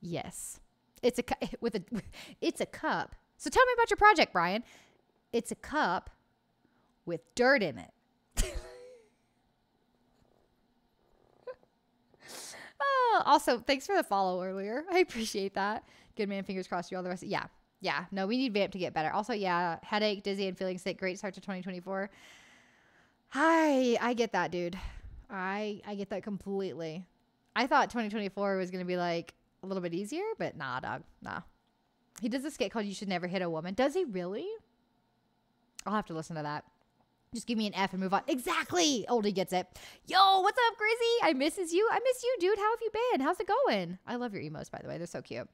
Yes, it's a with a, it's a cup. So tell me about your project, Brian. It's a cup with dirt in it. oh, also, thanks for the follow earlier. I appreciate that. Good man, fingers crossed. You all the rest. Yeah, yeah. No, we need Vamp to get better. Also, yeah, headache, dizzy, and feeling sick. Great start to 2024. Hi, I get that, dude. I I get that completely. I thought 2024 was gonna be like a little bit easier, but nah, dog, nah. He does a skit called "You Should Never Hit a Woman." Does he really? I'll have to listen to that. Just give me an F and move on. Exactly. Oldie gets it. Yo, what's up, Grizzy? I misses you. I miss you, dude. How have you been? How's it going? I love your emos, by the way. They're so cute.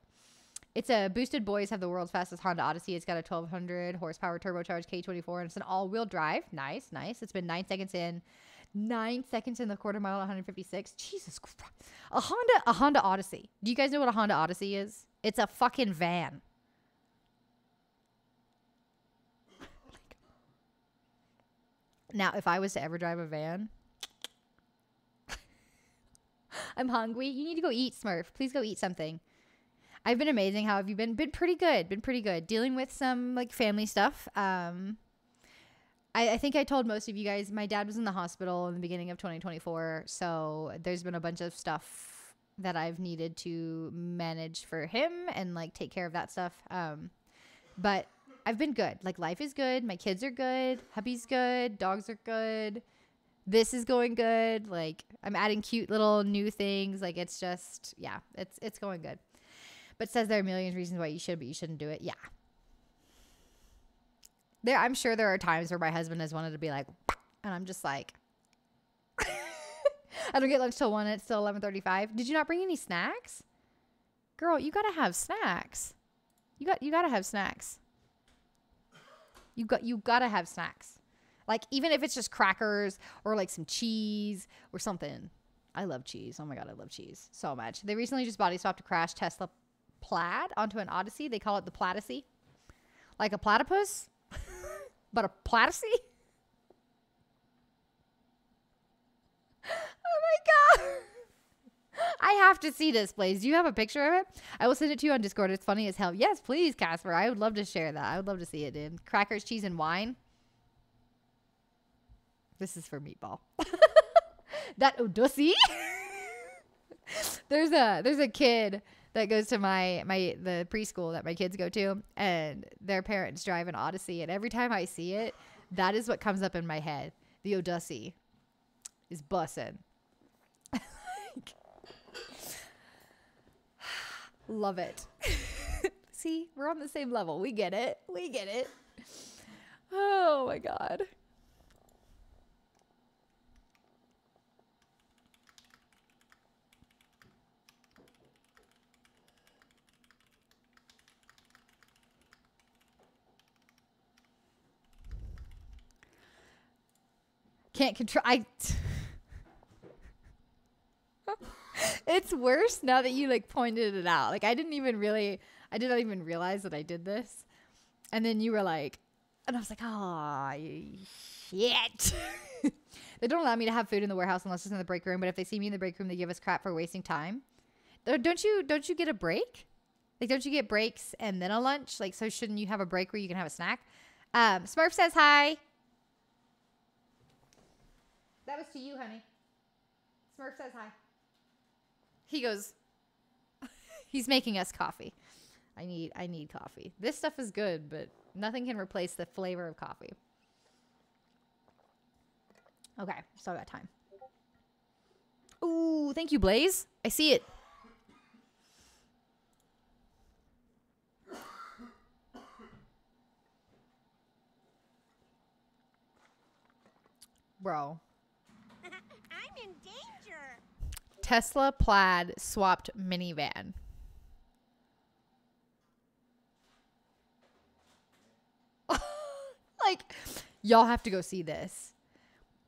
It's a boosted boys have the world's fastest Honda Odyssey. It's got a 1200 horsepower turbocharged K24 and it's an all-wheel drive. Nice, nice. It's been nine seconds in, nine seconds in the quarter mile, 156. Jesus Christ, a Honda, a Honda Odyssey. Do you guys know what a Honda Odyssey is? It's a fucking van. Now, if I was to ever drive a van, I'm hungry. You need to go eat, Smurf. Please go eat something. I've been amazing. How have you been? Been pretty good. Been pretty good. Dealing with some like family stuff. Um, I, I think I told most of you guys my dad was in the hospital in the beginning of 2024. So there's been a bunch of stuff that I've needed to manage for him and like take care of that stuff. Um, but I've been good. Like life is good. My kids are good. Hubby's good. Dogs are good. This is going good. Like I'm adding cute little new things. Like it's just yeah, it's it's going good. But says there are millions of reasons why you should, but you shouldn't do it. Yeah. There, I'm sure there are times where my husband has wanted to be like, and I'm just like, I don't get lunch till one. It's still 11:35. Did you not bring any snacks, girl? You gotta have snacks. You got you gotta have snacks. You got you gotta have snacks. Like even if it's just crackers or like some cheese or something. I love cheese. Oh my god, I love cheese so much. They recently just body swapped a crash Tesla Plaid onto an Odyssey. They call it the Platycee. Like a platypus, but a platycee. Oh my god. I have to see this, please. Do you have a picture of it? I will send it to you on Discord. It's funny as hell. Yes, please, Casper. I would love to share that. I would love to see it, dude. Crackers, cheese, and wine. This is for meatball. that Odyssey. there's a there's a kid that goes to my my the preschool that my kids go to, and their parents drive an Odyssey, and every time I see it, that is what comes up in my head. The Odyssey is bussin'. Love it. See, we're on the same level. We get it. We get it. Oh my god. Can't control. I. it's worse now that you like pointed it out. Like I didn't even really, I didn't even realize that I did this, and then you were like, and I was like, oh shit. they don't allow me to have food in the warehouse unless it's in the break room. But if they see me in the break room, they give us crap for wasting time. Don't you? Don't you get a break? Like, don't you get breaks and then a lunch? Like, so shouldn't you have a break where you can have a snack? Um, Smurf says hi. That was to you, honey. Smurf says hi. He goes, he's making us coffee. I need I need coffee. This stuff is good, but nothing can replace the flavor of coffee. Okay, so I got time. Ooh, thank you, Blaze. I see it. Bro. I'm in danger. Tesla plaid swapped minivan. like, y'all have to go see this.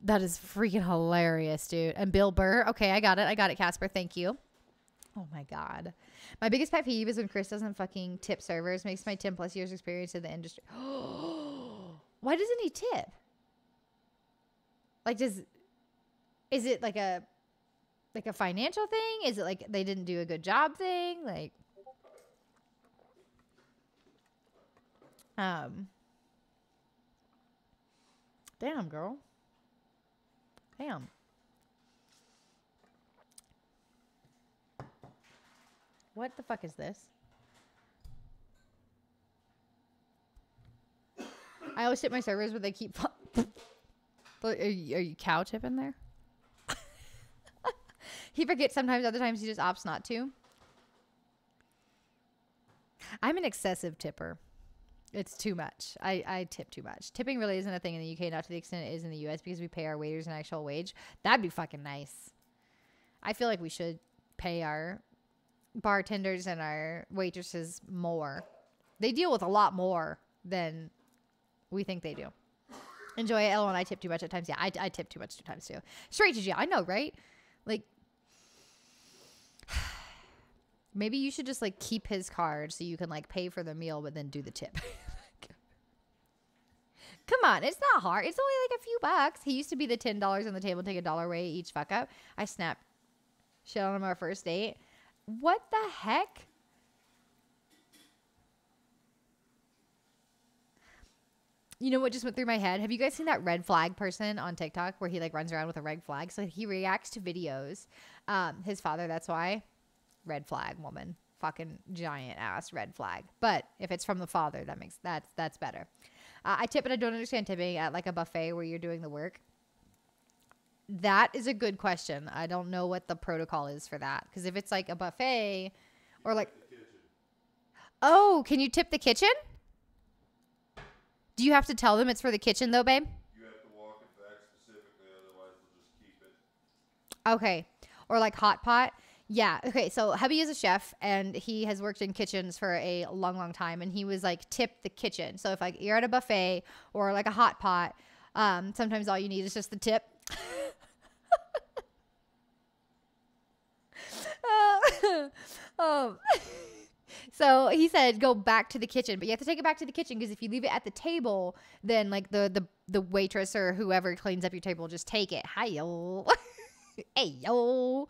That is freaking hilarious, dude. And Bill Burr. Okay, I got it. I got it, Casper. Thank you. Oh my god. My biggest pet peeve is when Chris doesn't fucking tip servers. Makes my 10 plus years experience in the industry. Why doesn't he tip? Like does is it like a like a financial thing? Is it like they didn't do a good job thing? Like um Damn, girl. Damn. What the fuck is this? I always tip my servers, but they keep. Are you, are you cow tipping there? He forgets sometimes. Other times he just opts not to. I'm an excessive tipper. It's too much. I, I tip too much. Tipping really isn't a thing in the UK, not to the extent it is in the US because we pay our waiters an actual wage. That'd be fucking nice. I feel like we should pay our bartenders and our waitresses more. They deal with a lot more than we think they do. Enjoy it. Ellen, I tip too much at times. Yeah, I, I tip too much at times too. Straight to jail. I know, right? Like, Maybe you should just like keep his card so you can like pay for the meal but then do the tip. Come on, it's not hard. It's only like a few bucks. He used to be the ten dollars on the table, take a dollar away each fuck up. I snapped shit on him our first date. What the heck? You know what just went through my head? Have you guys seen that red flag person on TikTok where he like runs around with a red flag? So he reacts to videos um, his father, that's why. Red flag woman. Fucking giant ass red flag. But if it's from the father, that makes that's that's better. Uh, I tip, but I don't understand tipping at like a buffet where you're doing the work. That is a good question. I don't know what the protocol is for that because if it's like a buffet or like, oh, can you tip the kitchen? Do you have to tell them it's for the kitchen though, babe? You have to walk it back specifically, otherwise they'll just keep it. Okay. Or like hot pot. Yeah. Okay. So hubby is a chef and he has worked in kitchens for a long, long time. And he was like, tip the kitchen. So if like you're at a buffet or like a hot pot, um, sometimes all you need is just the tip. Uh, um, so he said go back to the kitchen, but you have to take it back to the kitchen because if you leave it at the table, then like the the the waitress or whoever cleans up your table just take it. Hi hey yo,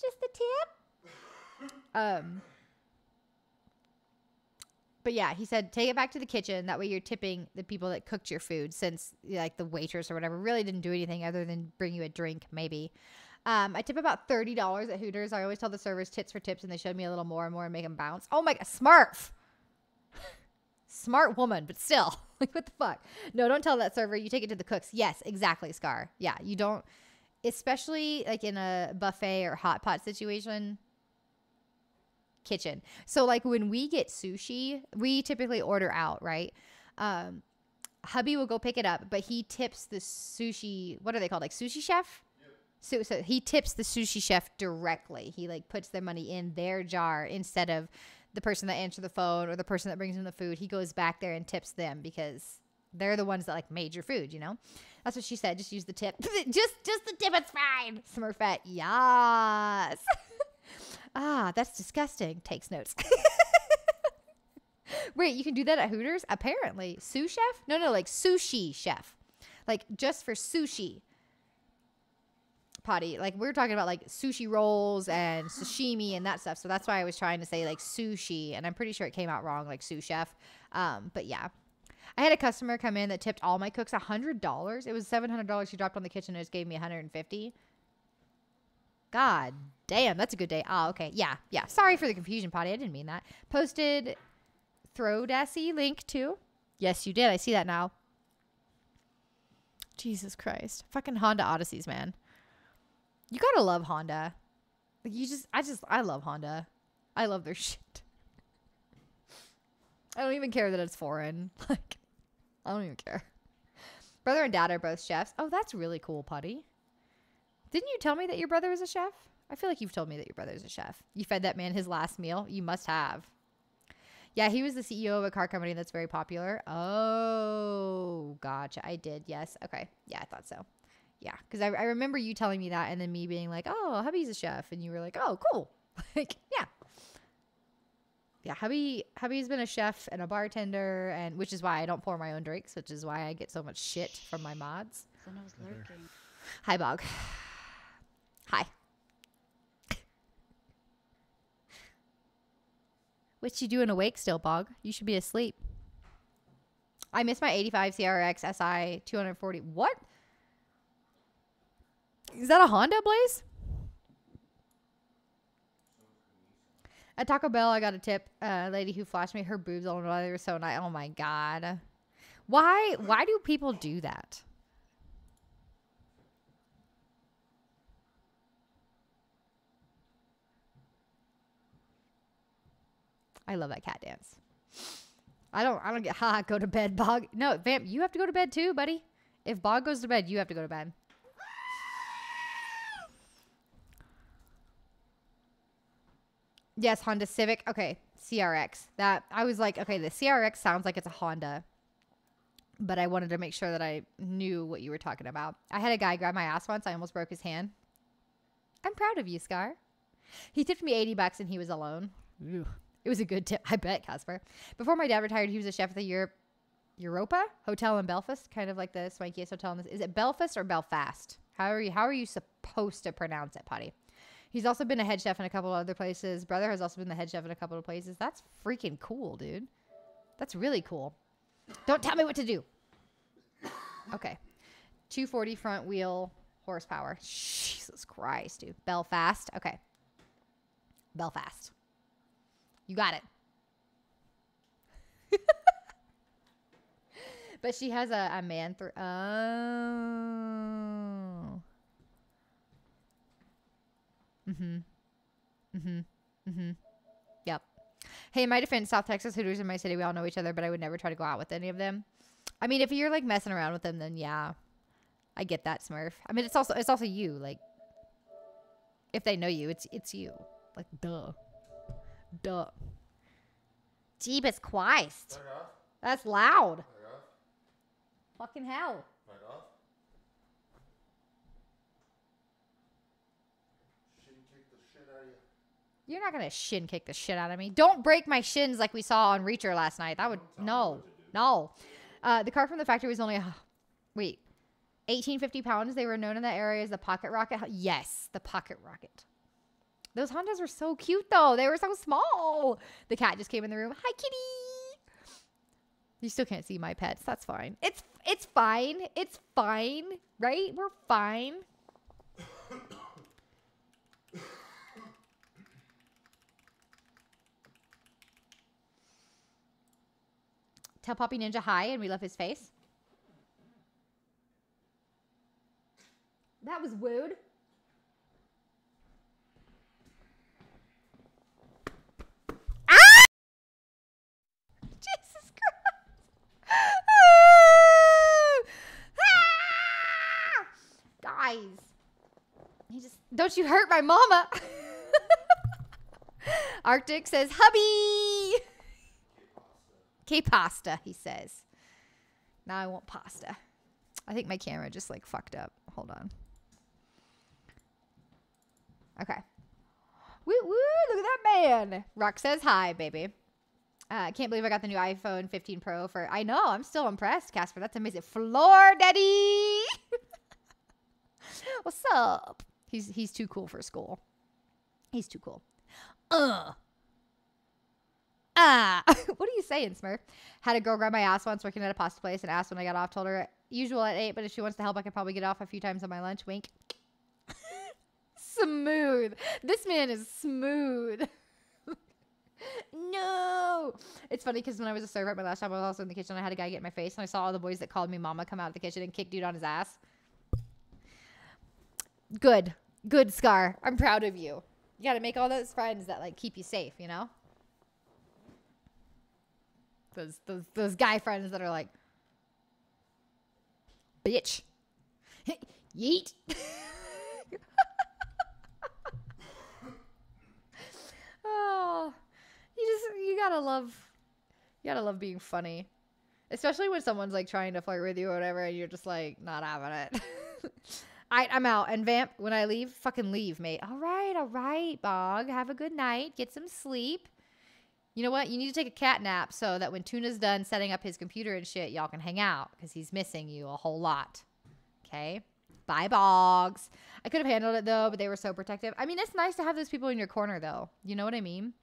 just the tip. Um. But yeah, he said take it back to the kitchen. That way you're tipping the people that cooked your food, since like the waitress or whatever really didn't do anything other than bring you a drink, maybe. Um, I tip about thirty dollars at Hooters. I always tell the servers tits for tips, and they showed me a little more and more and make them bounce. Oh my god, smart, smart woman, but still, like what the fuck? No, don't tell that server. You take it to the cooks. Yes, exactly, Scar. Yeah, you don't, especially like in a buffet or hot pot situation. Kitchen. So like when we get sushi, we typically order out, right? Um, hubby will go pick it up, but he tips the sushi. What are they called? Like sushi chef. So, so he tips the sushi chef directly. He like puts their money in their jar instead of the person that answered the phone or the person that brings him the food. He goes back there and tips them because they're the ones that like made your food. You know, that's what she said. Just use the tip. just just the tip. It's fine. Smurfette. Yes. ah, that's disgusting. Takes notes. Wait, you can do that at Hooters? Apparently, sous chef? No, no, like sushi chef, like just for sushi potty. Like we are talking about like sushi rolls and sashimi and that stuff. So that's why I was trying to say like sushi, and I'm pretty sure it came out wrong, like sous chef. Um, but yeah. I had a customer come in that tipped all my cooks a hundred dollars. It was seven hundred dollars she dropped on the kitchen and just gave me 150. God damn, that's a good day. Ah, okay. Yeah, yeah. Sorry for the confusion, potty. I didn't mean that. Posted Throw Throwdassy link too. Yes, you did. I see that now. Jesus Christ. Fucking Honda Odysseys, man. You gotta love Honda. Like you just, I just, I love Honda. I love their shit. I don't even care that it's foreign. Like, I don't even care. Brother and dad are both chefs. Oh, that's really cool, Putty. Didn't you tell me that your brother is a chef? I feel like you've told me that your brother is a chef. You fed that man his last meal. You must have. Yeah, he was the CEO of a car company that's very popular. Oh, gotcha. I did. Yes. Okay. Yeah, I thought so. Yeah, because I, I remember you telling me that, and then me being like, "Oh, hubby's a chef," and you were like, "Oh, cool." like, yeah, yeah. Hubby, hubby's been a chef and a bartender, and which is why I don't pour my own drinks, which is why I get so much shit from my mods. Then I was lurking. Hi, Bog. Hi. What you doing awake still, Bog? You should be asleep. I miss my 85 CRX SI 240. What? Is that a Honda, Blaze? At Taco Bell, I got a tip. Uh, a lady who flashed me her boobs on while they were so nice. Oh my god. Why? Why do people do that? I love that cat dance. I don't. I don't get. Ha! Go to bed, Bog. No, Vamp. You have to go to bed too, buddy. If Bog goes to bed, you have to go to bed. Yes, Honda Civic. Okay, CRX. That I was like, okay, the CRX sounds like it's a Honda, but I wanted to make sure that I knew what you were talking about. I had a guy grab my ass once. I almost broke his hand. I'm proud of you, Scar. He tipped me 80 bucks and he was alone. It was a good tip, I bet, Casper. Before my dad retired, he was a chef at the Europe, Europa Hotel in Belfast, kind of like the swankiest hotel in this. Is it Belfast or Belfast? How are you? How are you supposed to pronounce it, Potty? He's also been a head chef in a couple of other places. Brother has also been the head chef in a couple of places. That's freaking cool, dude. That's really cool. Don't tell me what to do. Okay. 240 front wheel horsepower. Jesus Christ, dude. Belfast. Okay. Belfast. You got it. but she has a, a man through. Oh. Mm hmm. Mm hmm. Mm hmm. Yep. Hey, in my defense, South Texas Hooters in my city, we all know each other, but I would never try to go out with any of them. I mean, if you're like messing around with them, then yeah, I get that, Smurf. I mean, it's also it's also you. Like, if they know you, it's it's you. Like, duh, duh. Jeebus Christ, that's loud. Fucking hell. Back off. Shin kick the shit out of you. You're not gonna shin kick the shit out of me. Don't break my shins like we saw on Reacher last night. That would no, no. Uh, the car from the factory was only wait, 1850 pounds. They were known in that area as the pocket rocket. Yes, the pocket rocket. Those Hondas were so cute though. They were so small. The cat just came in the room. Hi, kitty. You still can't see my pets. That's fine. It's it's fine. It's fine, right? We're fine. Tell Poppy Ninja hi and we love his face. That was wooed. Ah! Jesus Christ. Ah! Guys. You just don't you hurt my mama. Arctic says hubby. K pasta, he says. Now I want pasta. I think my camera just like fucked up. Hold on. Okay. Woo woo, look at that man. Rock says hi, baby. I uh, can't believe I got the new iPhone 15 Pro for. I know, I'm still impressed, Casper. That's amazing. Floor Daddy. What's up? He's he's too cool for school. He's too cool. Uh. Ah, what are you saying, Smurf? Had a girl grab my ass once working at a pasta place and asked when I got off. Told her usual at eight, but if she wants to help, I could probably get off a few times on my lunch. Wink. smooth. This man is smooth. no. It's funny because when I was a server at my last job, I was also in the kitchen. I had a guy get in my face, and I saw all the boys that called me mama come out of the kitchen and kick dude on his ass. Good. Good, Scar. I'm proud of you. You got to make all those friends that like keep you safe, you know? Those those those guy friends that are like, bitch, yeet. oh, you just you gotta love, you gotta love being funny, especially when someone's like trying to flirt with you or whatever, and you're just like not having it. I, I'm out. And Vamp, when I leave, fucking leave, mate. All right, all right, Bog. Have a good night. Get some sleep. You know what? You need to take a cat nap so that when Tuna's done setting up his computer and shit, y'all can hang out because he's missing you a whole lot. Okay? Bye, Boggs. I could have handled it though, but they were so protective. I mean, it's nice to have those people in your corner though. You know what I mean?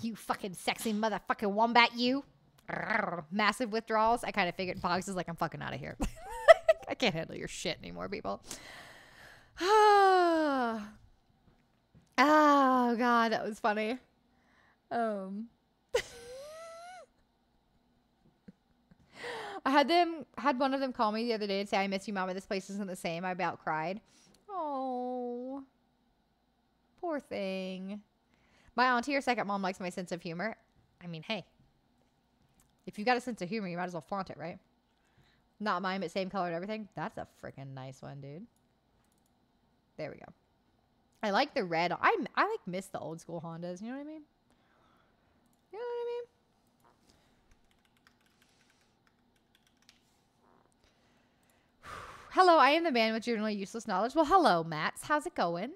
You fucking sexy motherfucking wombat, you. Massive withdrawals. I kind of figured Boggs is like, I'm fucking out of here. I can't handle your shit anymore, people. oh, God, that was funny. Um, I had them had one of them call me the other day and say, "I miss you, Mama. This place isn't the same." I about cried. Oh, poor thing. My auntie or second mom likes my sense of humor. I mean, hey, if you got a sense of humor, you might as well flaunt it, right? Not mine, but same color and everything. That's a freaking nice one, dude. There we go. I like the red. I I like miss the old school Hondas. You know what I mean? You know what I mean? Hello, I am the man with generally useless knowledge. Well, hello, Mats. How's it going?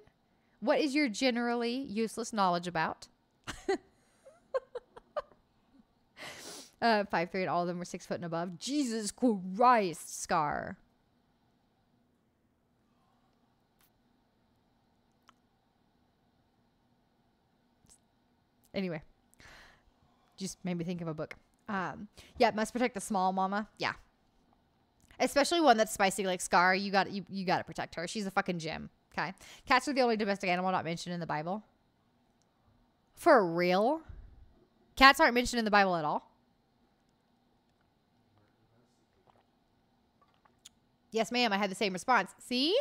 What is your generally useless knowledge about? uh, five three, and all of them were six foot and above. Jesus Christ, Scar. Anyway, just made me think of a book. Um, yeah, must protect the small mama. Yeah. especially one that's spicy like Scar. You got you you got to protect her. She's a fucking gem. Okay, cats are the only domestic animal not mentioned in the Bible. For real, cats aren't mentioned in the Bible at all. Yes, ma'am. I had the same response. See?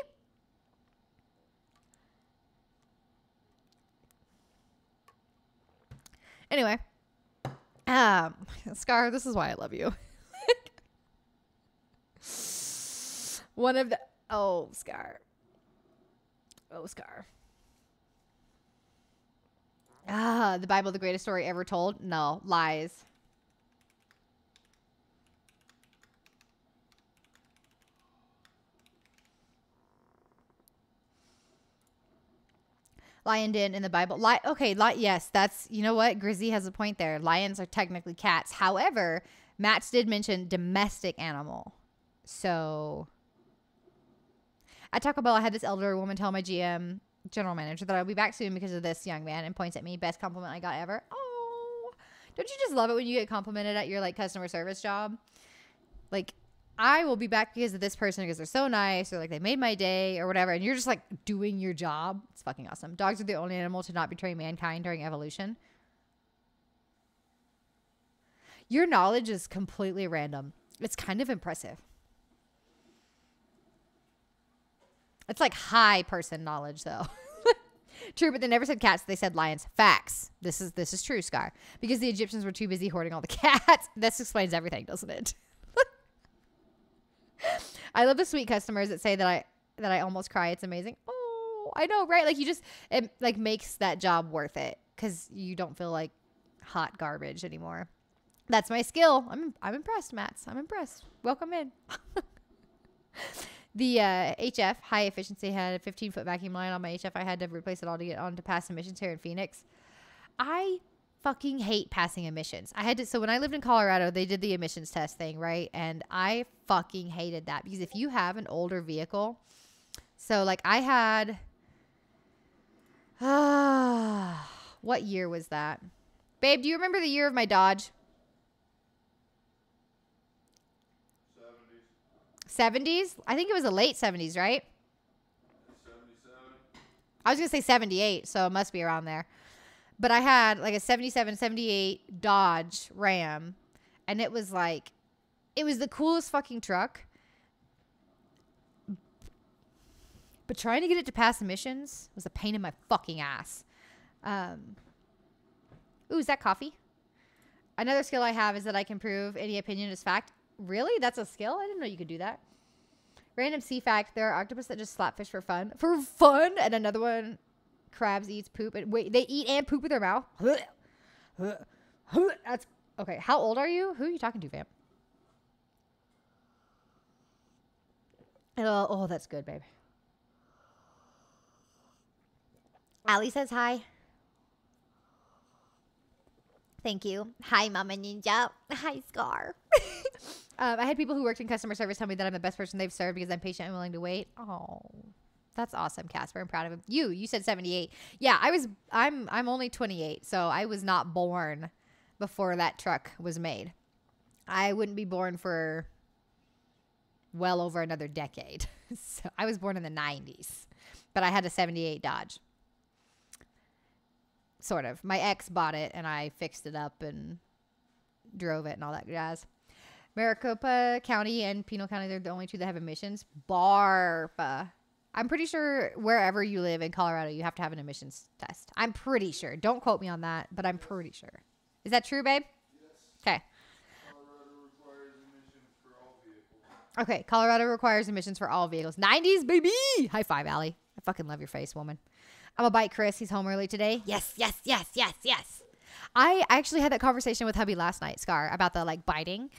Anyway, um, Scar, this is why I love you. One of the oh Scar, oh Scar. Ah, the Bible, the greatest story ever told. No lies. Lion didn't in the Bible. Li- okay, li- yes, that's you know what Grizzy has a point there. Lions are technically cats. However, Matt did mention domestic animal, so at Taco Bell, I had this elder woman tell my GM general manager that I'll be back soon because of this young man, and points at me. Best compliment I got ever. Oh, don't you just love it when you get complimented at your like customer service job? Like I will be back because of this person because they're so nice or like they made my day or whatever. And you're just like doing your job. It's fucking awesome. Dogs are the only animal to not betray mankind during evolution. Your knowledge is completely random. It's kind of impressive. It's like high person knowledge though. True, but they never said cats. They said lions. Facts. This is this is true, Scar. Because the Egyptians were too busy hoarding all the cats. This explains everything, doesn't it? I love the sweet customers that say that I that I almost cry. It's amazing. Oh, I know, right? Like you just it like makes that job worth it because you don't feel like hot garbage anymore. That's my skill. I'm I'm impressed, Mats. I'm impressed. Welcome in. the uh, HF high efficiency had a 15 foot vacuum line on my HF. I had to replace it all to get on to pass emissions here in Phoenix. I fucking hate passing emissions. I had to so when I lived in Colorado, they did the emissions test thing, right? And I fucking hated that because if you have an older vehicle, so like I had ah what year was that? Babe, do you remember the year of my Dodge? 70s? I think it was the late 70s, right? 77. I was going to say 78, so it must be around there. But I had like a 77, 78 Dodge Ram, and it was like, it was the coolest fucking truck. But trying to get it to pass emissions was a pain in my fucking ass. Um, ooh, is that coffee? Another skill I have is that I can prove any opinion is fact. Really? That's a skill? I didn't know you could do that. Random sea fact: There are octopus that just slap fish for fun. For fun, and another one, crabs eats poop. And wait, they eat and poop with their mouth. That's okay. How old are you? Who are you talking to, fam? Oh, oh, that's good, babe. Ali says hi. Thank you. Hi, Mama Ninja. Hi, Scar. um, I had people who worked in customer service tell me that I'm the best person they've served because I'm patient and willing to wait. Oh, that's awesome, Casper. I'm proud of him. You, you said 78. Yeah, I was. I'm. I'm only 28, so I was not born before that truck was made. I wouldn't be born for well over another decade. so I was born in the 90s, but I had a 78 Dodge. Sort of. My ex bought it and I fixed it up and drove it and all that jazz. Maricopa County and Pinal County, they're the only two that have emissions. Barf. I'm pretty sure wherever you live in Colorado, you have to have an emissions test. I'm pretty sure. Don't quote me on that, but I'm pretty sure. Is that true, babe? Okay. Colorado requires emissions for all vehicles. Okay, Colorado requires emissions for all vehicles. 90s, baby! High five, Allie. I fucking love your face, woman. I'm gonna bite Chris. He's home early today. Yes, yes, yes, yes, yes. I actually had that conversation with hubby last night, Scar, about the like biting.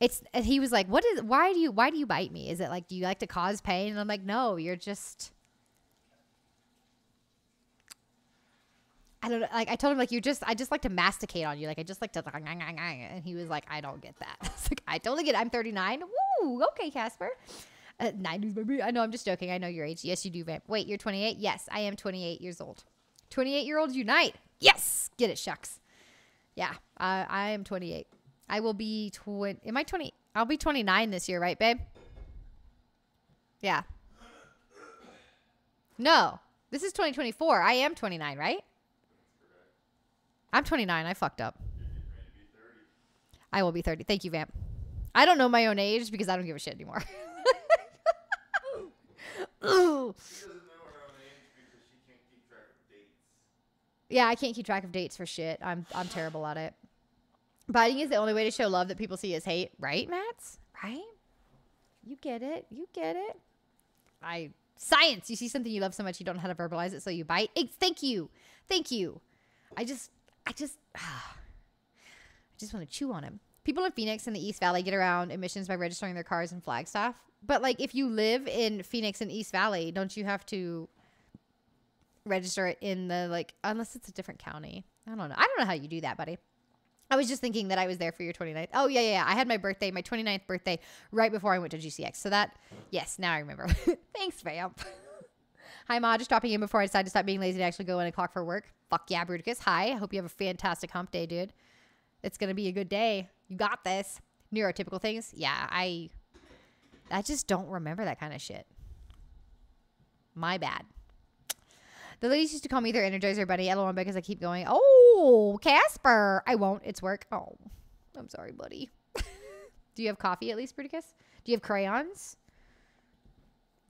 It's he was like, "What is? Why do you? Why do you bite me? Is it like do you like to cause pain?" And I'm like, "No, you're just." I don't know. Like I told him, like you just, I just like to masticate on you. Like I just like to, and he was like, I don't get that. I was like, I totally get. It. I'm 39. Woo, okay, Casper. Uh, 90s, baby. I know. I'm just joking. I know your age. Yes, you do, Vamp. Wait, you're 28. Yes, I am 28 years old. 28 year olds unite. Yes, get it, shucks. Yeah, I I am 28. I will be 20. Am I 20? I'll be 29 this year, right, babe? Yeah. No, this is 2024. I am 29, right? I'm 29. I fucked up. I will be 30. Thank you, Vamp. I don't know my own age because I don't give a shit anymore. Yeah, I can't keep track of dates for shit. I'm I'm terrible at it. Biting is the only way to show love that people see as hate, right, Mats? Right? You get it. You get it. I science. You see something you love so much you don't know how to verbalize it, so you bite. Ex- thank you, thank you. I just, I just, I just want to chew on him. People in Phoenix and the East Valley get around emissions by registering their cars in Flagstaff. But like, if you live in Phoenix and East Valley, don't you have to register it in the like unless it's a different county. I don't know. I don't know how you do that, buddy. I was just thinking that I was there for your 29th. Oh yeah, yeah, yeah. I had my birthday, my 29th birthday right before I went to GCX. So that yes, now I remember. Thanks, Vamp. Hi Ma, just dropping in before I decide to stop being lazy to actually go in a clock for work. Fuck yeah, Bruticus. Hi. I hope you have a fantastic hump day, dude. It's gonna be a good day. You got this. Neurotypical things. Yeah, I I just don't remember that kind of shit. My bad. The ladies used to call me their Energizer Bunny, LOL, because I keep going, oh, Casper. I won't. It's work. Oh, I'm sorry, buddy. Do you have coffee at least, Bruticus? Do you have crayons?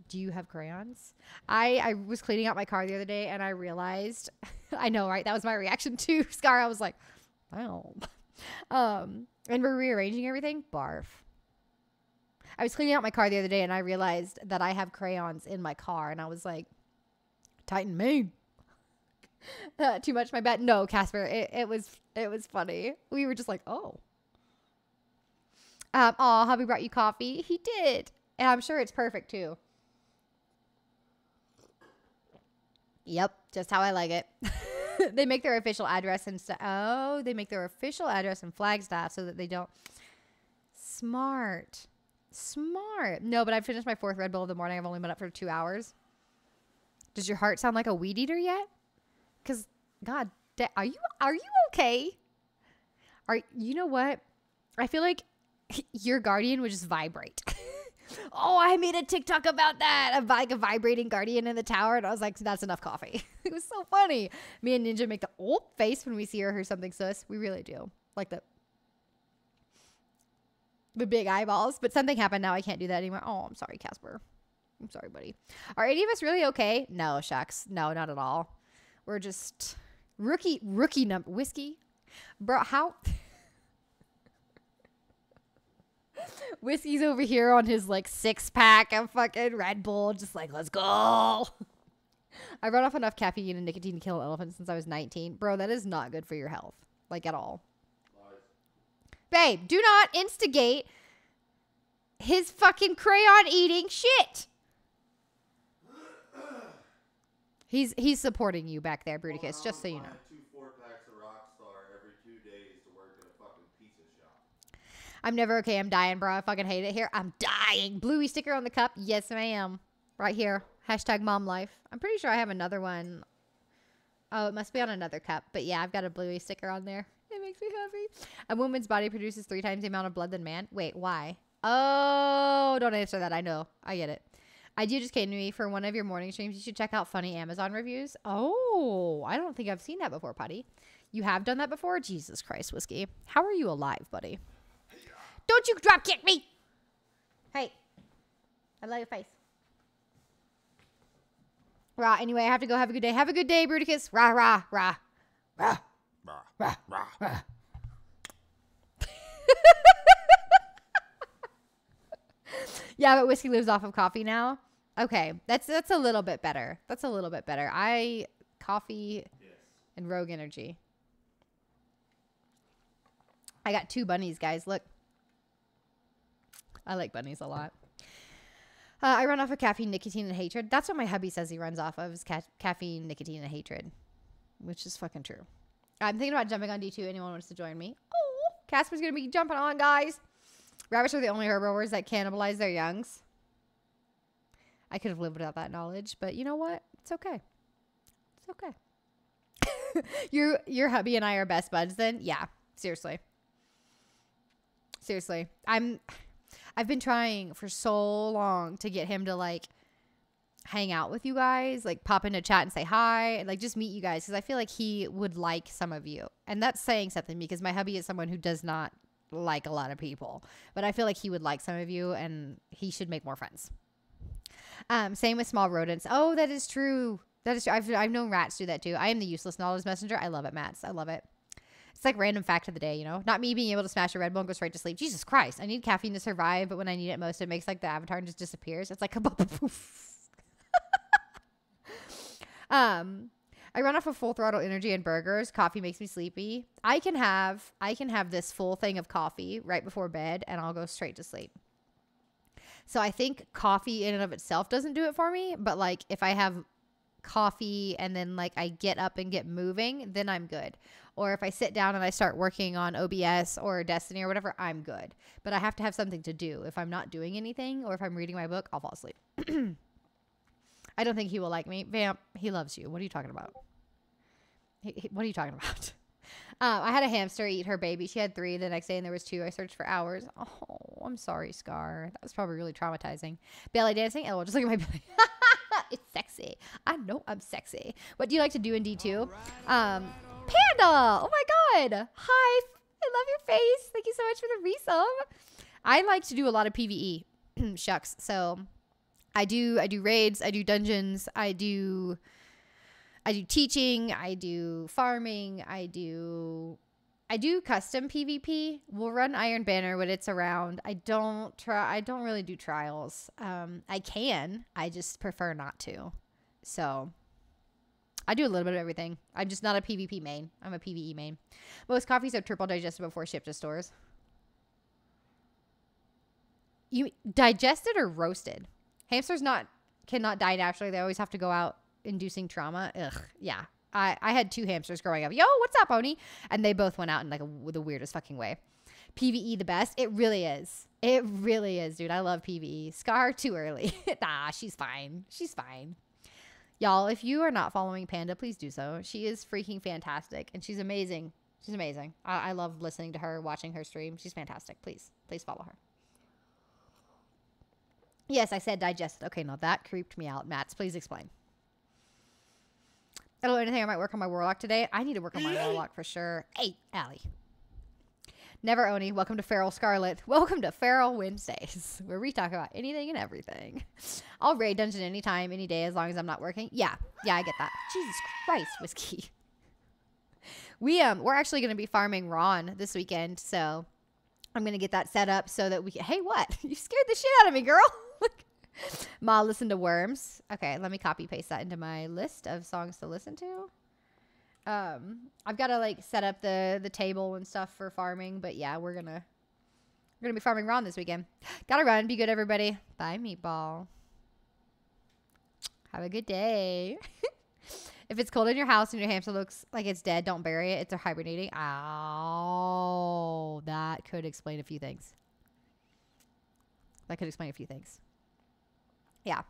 Do you have crayons? I, I was cleaning out my car the other day and I realized, I know, right? That was my reaction to Scar. I was like, wow. Um, and we're rearranging everything. Barf. I was cleaning out my car the other day and I realized that I have crayons in my car and I was like, Titan Main. Uh, too much my bet. No, Casper. It, it was it was funny. We were just like, oh. Um, oh, hubby brought you coffee. He did. And I'm sure it's perfect too. Yep, just how I like it. they make their official address and stuff. Oh, they make their official address in Flagstaff so that they don't. Smart. Smart. No, but I finished my fourth Red Bull of the morning. I've only been up for two hours. Does your heart sound like a weed eater yet? Cause God, are you are you okay? Are you know what? I feel like your guardian would just vibrate. oh, I made a TikTok about that. Of like a vibrating guardian in the tower, and I was like, that's enough coffee. it was so funny. Me and Ninja make the old face when we see her or something sus. We really do. Like the the big eyeballs. But something happened now. I can't do that anymore. Oh, I'm sorry, Casper. I'm sorry, buddy. Are any of us really okay? No, shucks. No, not at all. We're just rookie rookie number whiskey. Bro, how Whiskey's over here on his like six pack of fucking Red Bull, just like, let's go. I run off enough caffeine and nicotine to kill an elephant since I was 19. Bro, that is not good for your health. Like at all. Babe, do not instigate his fucking crayon eating shit. He's he's supporting you back there, Bruticus, just so you know. Buying two four packs of Rockstar every two days to work at a fucking pizza shop. I'm never okay. I'm dying, bro. I fucking hate it here. I'm dying. Bluey sticker on the cup. Yes, I am. Right here. Hashtag mom life. I'm pretty sure I have another one. Oh, it must be on another cup. But yeah, I've got a Bluey sticker on there. It makes me happy. A woman's body produces three times the amount of blood than man. Wait, why? Oh, don't answer that. I know. I get it. Idea just came to me for one of your morning streams. You should check out funny Amazon reviews. Oh, I don't think I've seen that before, Putty. You have done that before? Jesus Christ, Whiskey. How are you alive, buddy? Don't you drop kick me! Hey, I love your face. Rah, anyway, I have to go. Have a good day. Have a good day, Bruticus. Rah, rah, rah. Rah, rah, rah, rah. yeah, but whiskey lives off of coffee now. Okay, that's that's a little bit better. That's a little bit better. I coffee and Rogue Energy. I got two bunnies, guys. Look, I like bunnies a lot. Uh, I run off of caffeine, nicotine, and hatred. That's what my hubby says he runs off of is ca- caffeine, nicotine, and hatred, which is fucking true. I'm thinking about jumping on D2. Anyone wants to join me? Oh, Casper's gonna be jumping on, guys. Rabbits are the only herbivores that cannibalize their youngs. I could have lived without that knowledge, but you know what? It's okay. It's okay. your your hubby and I are best buds then? Yeah, seriously. Seriously. I'm I've been trying for so long to get him to like hang out with you guys, like pop into chat and say hi, and like just meet you guys because I feel like he would like some of you. And that's saying something because my hubby is someone who does not like a lot of people, but I feel like he would like some of you and he should make more friends. Um, same with small rodents. Oh, that is true. That is true. I've, I've known rats do that too. I am the useless knowledge messenger. I love it, Mats. I love it. It's like random fact of the day, you know? Not me being able to smash a Red Bull and go straight to sleep. Jesus Christ. I need caffeine to survive, but when I need it most, it makes like the avatar just disappears. It's like a poof. um I run off of full throttle energy and burgers. Coffee makes me sleepy. I can have I can have this full thing of coffee right before bed and I'll go straight to sleep. So I think coffee in and of itself doesn't do it for me, but like if I have coffee and then like I get up and get moving, then I'm good. Or if I sit down and I start working on OBS or Destiny or whatever, I'm good. But I have to have something to do. If I'm not doing anything or if I'm reading my book, I'll fall asleep. I don't think he will like me. Vamp, he loves you. What are you talking about? What are you talking about? Um, I had a hamster eat her baby. She had three the next day, and there was two. I searched for hours. Oh, I'm sorry, Scar. That was probably really traumatizing. Belly dancing. Oh, just look at my belly. it's sexy. I know I'm sexy. What do you like to do in D2? Um, Panda. Oh my God. Hi. I love your face. Thank you so much for the resub. I like to do a lot of PVE. Shucks. So I do I do raids, I do dungeons, I do I do teaching, I do farming, I do I do custom PvP. We'll run Iron Banner when it's around. I don't try I don't really do trials. Um I can. I just prefer not to. So I do a little bit of everything. I'm just not a PvP main. I'm a PvE main. Most coffees are triple digested before shipped to stores. You digested or roasted? Hamsters not cannot die naturally. They always have to go out inducing trauma. Ugh, yeah. I, I had two hamsters growing up. Yo, what's up, Oni? And they both went out in like a, the weirdest fucking way. PVE the best? It really is. It really is, dude. I love PVE. Scar too early. nah, she's fine. She's fine. Y'all, if you are not following Panda, please do so. She is freaking fantastic and she's amazing. She's amazing. I, I love listening to her, watching her stream. She's fantastic. Please, please follow her. Yes, I said digested. Okay, now that creeped me out. Mats, please explain. I don't know anything. I might work on my warlock today. I need to work on my warlock for sure. Hey, Allie. Never Oni. Welcome to Feral Scarlet. Welcome to Feral Wednesdays, where we talk about anything and everything. I'll raid dungeon anytime, any day, as long as I'm not working. Yeah, yeah, I get that. Jesus Christ, whiskey. We um, we're actually going to be farming Ron this weekend, so I'm gonna get that set up so that we can. Hey, what? You scared the shit out of me, girl. Ma, listen to Worms. Okay, let me copy paste that into my list of songs to listen to. Um, I've got to like set up the the table and stuff for farming, but yeah, we're gonna we're gonna be farming Ron this weekend. Gotta run. Be good, everybody. Bye, Meatball. Have a good day. if it's cold in your house and your hamster looks like it's dead, don't bury it. It's a hibernating. Oh, that could explain a few things. That could explain a few things. Yeah.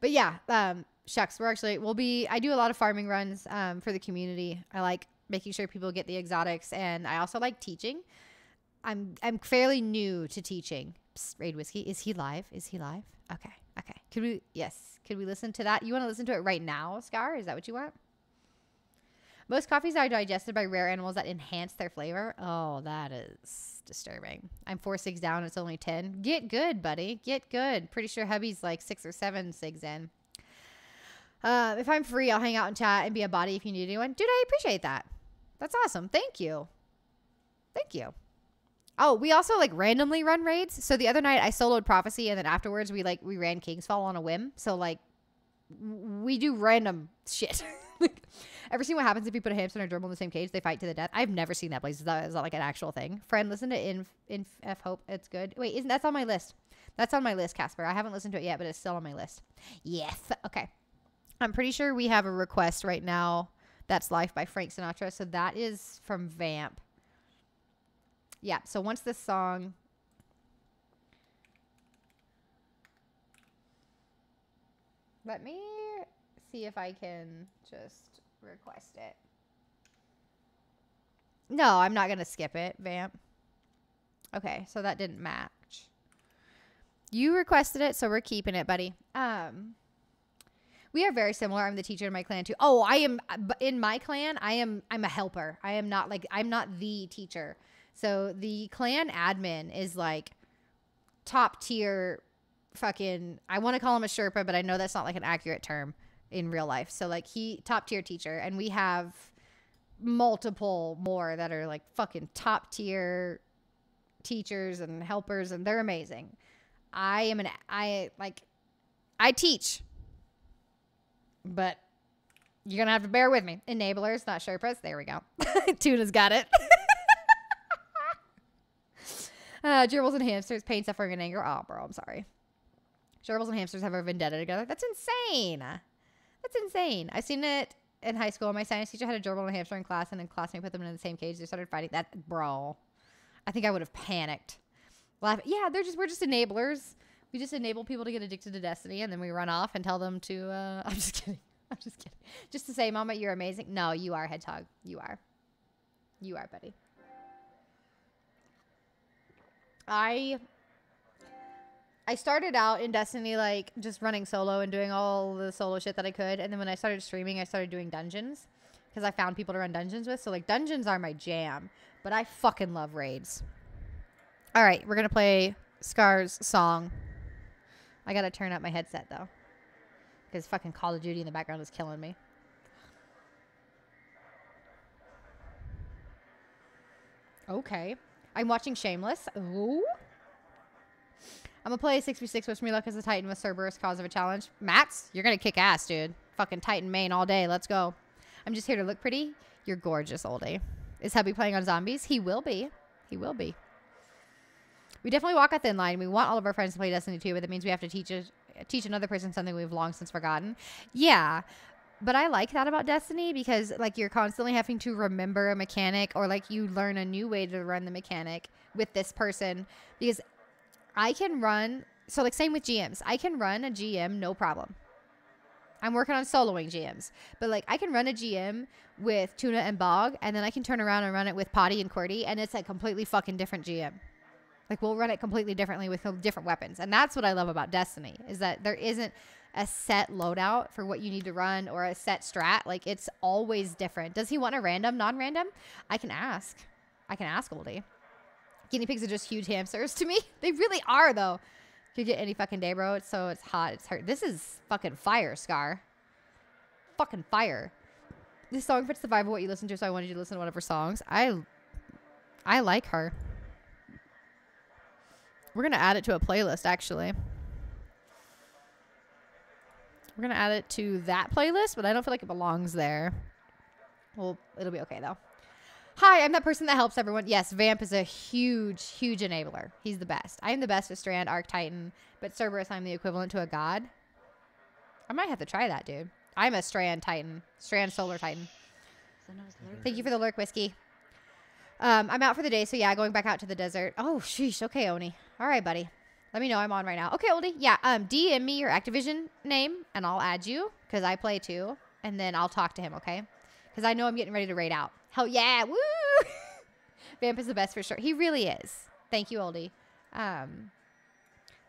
But yeah, um, shucks, we're actually we'll be I do a lot of farming runs um, for the community. I like making sure people get the exotics and I also like teaching. I'm I'm fairly new to teaching. Psst, Raid Whiskey. Is he live? Is he live? Okay. Okay. Could we yes. Could we listen to that? You want to listen to it right now, Scar? Is that what you want? Most coffees are digested by rare animals that enhance their flavor. Oh, that is disturbing. I'm four sigs down. It's only 10. Get good, buddy. Get good. Pretty sure hubby's like six or seven sigs in. Uh, if I'm free, I'll hang out and chat and be a body if you need anyone. Dude, I appreciate that. That's awesome. Thank you. Thank you. Oh, we also like randomly run raids. So the other night I soloed Prophecy and then afterwards we like we ran Kingsfall on a whim. So like we do random shit. like, ever seen what happens if you put a hamster and a gerbil in the same cage? They fight to the death. I've never seen that place. Is that, is that like an actual thing? Friend, listen to Inf, Inf F Hope. It's good. Wait, isn't that's on my list? That's on my list, Casper. I haven't listened to it yet, but it's still on my list. Yes. Okay. I'm pretty sure we have a request right now. That's Life by Frank Sinatra. So that is from Vamp. Yeah. So once this song. Let me see if I can just request it. No, I'm not going to skip it, Vamp. Okay, so that didn't match. You requested it, so we're keeping it, buddy. Um, we are very similar. I'm the teacher in my clan too. Oh, I am in my clan. I am. I'm a helper. I am not like. I'm not the teacher. So the clan admin is like top tier. Fucking. I want to call him a Sherpa, but I know that's not like an accurate term in real life. So like he top tier teacher, and we have multiple more that are like fucking top tier teachers and helpers, and they're amazing. I am an. I like. I teach but you're gonna have to bear with me. Enablers, not Sherpas. There we go. Tuna's got it. uh, gerbils and hamsters, pain, suffering, and anger. Oh, bro, I'm sorry. Gerbils and hamsters have a vendetta together. That's insane. That's insane. I've seen it in high school. My science teacher had a gerbil and a hamster in class, and then classmate put them in the same cage. They started fighting. That, bro, I think I would have panicked. Laugh. Yeah, they're just we're just enablers. We just enable people to get addicted to Destiny, and then we run off and tell them to. Uh, I'm just kidding. I'm just kidding. Just to say, Mama, you're amazing. No, you are, Hedgehog. You are. You are, buddy. I. I started out in Destiny like just running solo and doing all the solo shit that I could, and then when I started streaming, I started doing dungeons because I found people to run dungeons with. So like dungeons are my jam, but I fucking love raids. All right, we're gonna play Scar's song. I gotta turn up my headset though. Because fucking Call of Duty in the background is killing me. Okay. I'm watching Shameless. Ooh. I'm gonna play 6v6 with me luck as a Titan with Cerberus cause of a challenge. Mats, you're gonna kick ass, dude. Fucking Titan main all day. Let's go. I'm just here to look pretty. You're gorgeous, oldie. Is Hubby playing on zombies? He will be. He will be. We definitely walk a thin line. We want all of our friends to play Destiny 2, but that means we have to teach a, teach another person something we've long since forgotten. Yeah. But I like that about Destiny because like you're constantly having to remember a mechanic or like you learn a new way to run the mechanic with this person because I can run so like same with GMs. I can run a GM no problem. I'm working on soloing GMs. But like I can run a GM with Tuna and Bog and then I can turn around and run it with Potty and Cordy and it's a completely fucking different GM. Like we'll run it completely differently with different weapons. And that's what I love about Destiny is that there isn't a set loadout for what you need to run or a set strat. Like it's always different. Does he want a random, non-random? I can ask. I can ask Oldie. Guinea pigs are just huge hamsters to me. They really are though. You could get any fucking day, bro. It's so it's hot. It's hurt. This is fucking fire, Scar. Fucking fire. This song fits the vibe of what you listen to, so I wanted you to listen to one of her songs. I I like her. We're going to add it to a playlist, actually. We're going to add it to that playlist, but I don't feel like it belongs there. Well, it'll be okay, though. Hi, I'm that person that helps everyone. Yes, Vamp is a huge, huge enabler. He's the best. I am the best with Strand, Arc Titan, but Cerberus, I'm the equivalent to a god. I might have to try that, dude. I'm a Strand Titan. Strand Solar Titan. Thank you for the lurk, Whiskey. Um, I'm out for the day, so yeah, going back out to the desert. Oh, sheesh. Okay, Oni. All right, buddy. Let me know I'm on right now. Okay, oldie. Yeah, um, DM me your Activision name, and I'll add you, because I play too, and then I'll talk to him, okay? Because I know I'm getting ready to raid out. Hell yeah, woo! Vamp is the best for sure. He really is. Thank you, oldie. Um,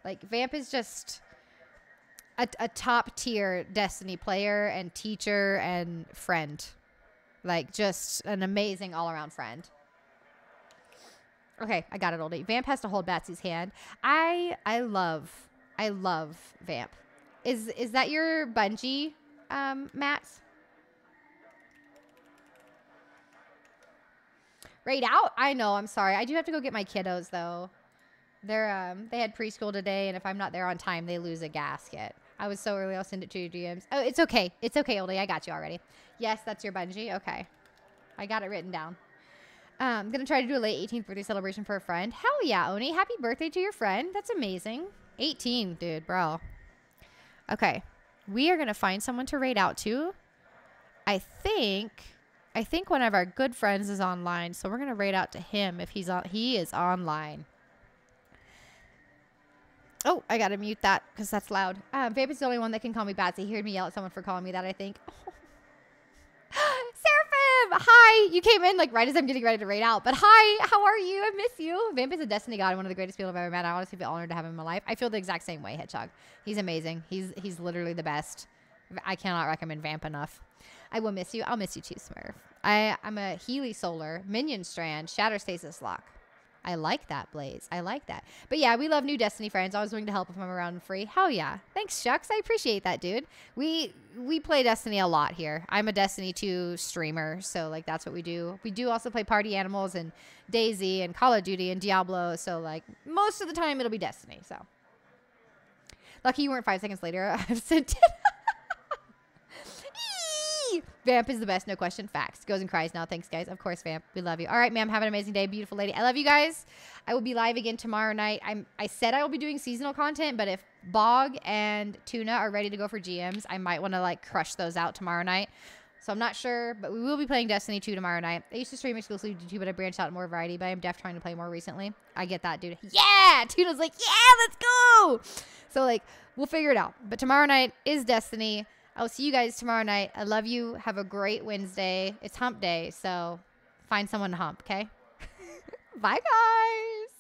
like, Vamp is just a, a top tier Destiny player and teacher and friend. Like, just an amazing all around friend. Okay, I got it, oldie. Vamp has to hold Batsy's hand. I I love I love Vamp. Is is that your Bungie, um, Matt? Raid out? I know. I'm sorry. I do have to go get my kiddos though. They're um they had preschool today, and if I'm not there on time, they lose a gasket. I was so early. I'll send it to your DMs. Oh, it's okay. It's okay, oldie. I got you already. Yes, that's your Bungie. Okay, I got it written down. Um, I'm gonna try to do a late 18th birthday celebration for a friend. Hell yeah, Oni! Happy birthday to your friend. That's amazing. 18, dude, bro. Okay, we are gonna find someone to raid out to. I think, I think one of our good friends is online, so we're gonna raid out to him if he's on. He is online. Oh, I gotta mute that because that's loud. Um, Vamp is the only one that can call me Batsy. He heard me yell at someone for calling me that. I think. Seraphim, hi. You came in like right as I'm getting ready to raid out. But hi, how are you? I miss you. Vamp is a Destiny god, one of the greatest people I've ever met. I honestly feel honored to have him in my life. I feel the exact same way, Hedgehog. He's amazing. He's he's literally the best. I cannot recommend Vamp enough. I will miss you. I'll miss you too, Smurf. I, I'm a Healy Solar, Minion Strand, Shatter Stasis Lock. I like that, Blaze. I like that. But yeah, we love new Destiny friends. Always willing to help if I'm around free. Hell yeah. Thanks, Shucks. I appreciate that, dude. We we play Destiny a lot here. I'm a Destiny 2 streamer, so like that's what we do. We do also play Party Animals and DayZ and Call of Duty and Diablo, so like most of the time it'll be Destiny, so. Lucky you weren't five seconds later. I've sent it. Vamp is the best, no question. Facts. Goes and cries now. Thanks, guys. Of course, Vamp. We love you. All right, ma'am. Have an amazing day, beautiful lady. I love you guys. I will be live again tomorrow night. I'm. I said I will be doing seasonal content, but if Bog and Tuna are ready to go for GMs, I might want to like crush those out tomorrow night. So I'm not sure, but we will be playing Destiny 2 tomorrow night. I used to stream exclusively to 2, but I branched out more variety. But I'm def trying to play more recently. I get that, dude. Yeah, Tuna's like, yeah, let's go. So like, we'll figure it out. But tomorrow night is Destiny. I'll see you guys tomorrow night. I love you. Have a great Wednesday. It's hump day, so find someone to hump, okay? Bye, guys.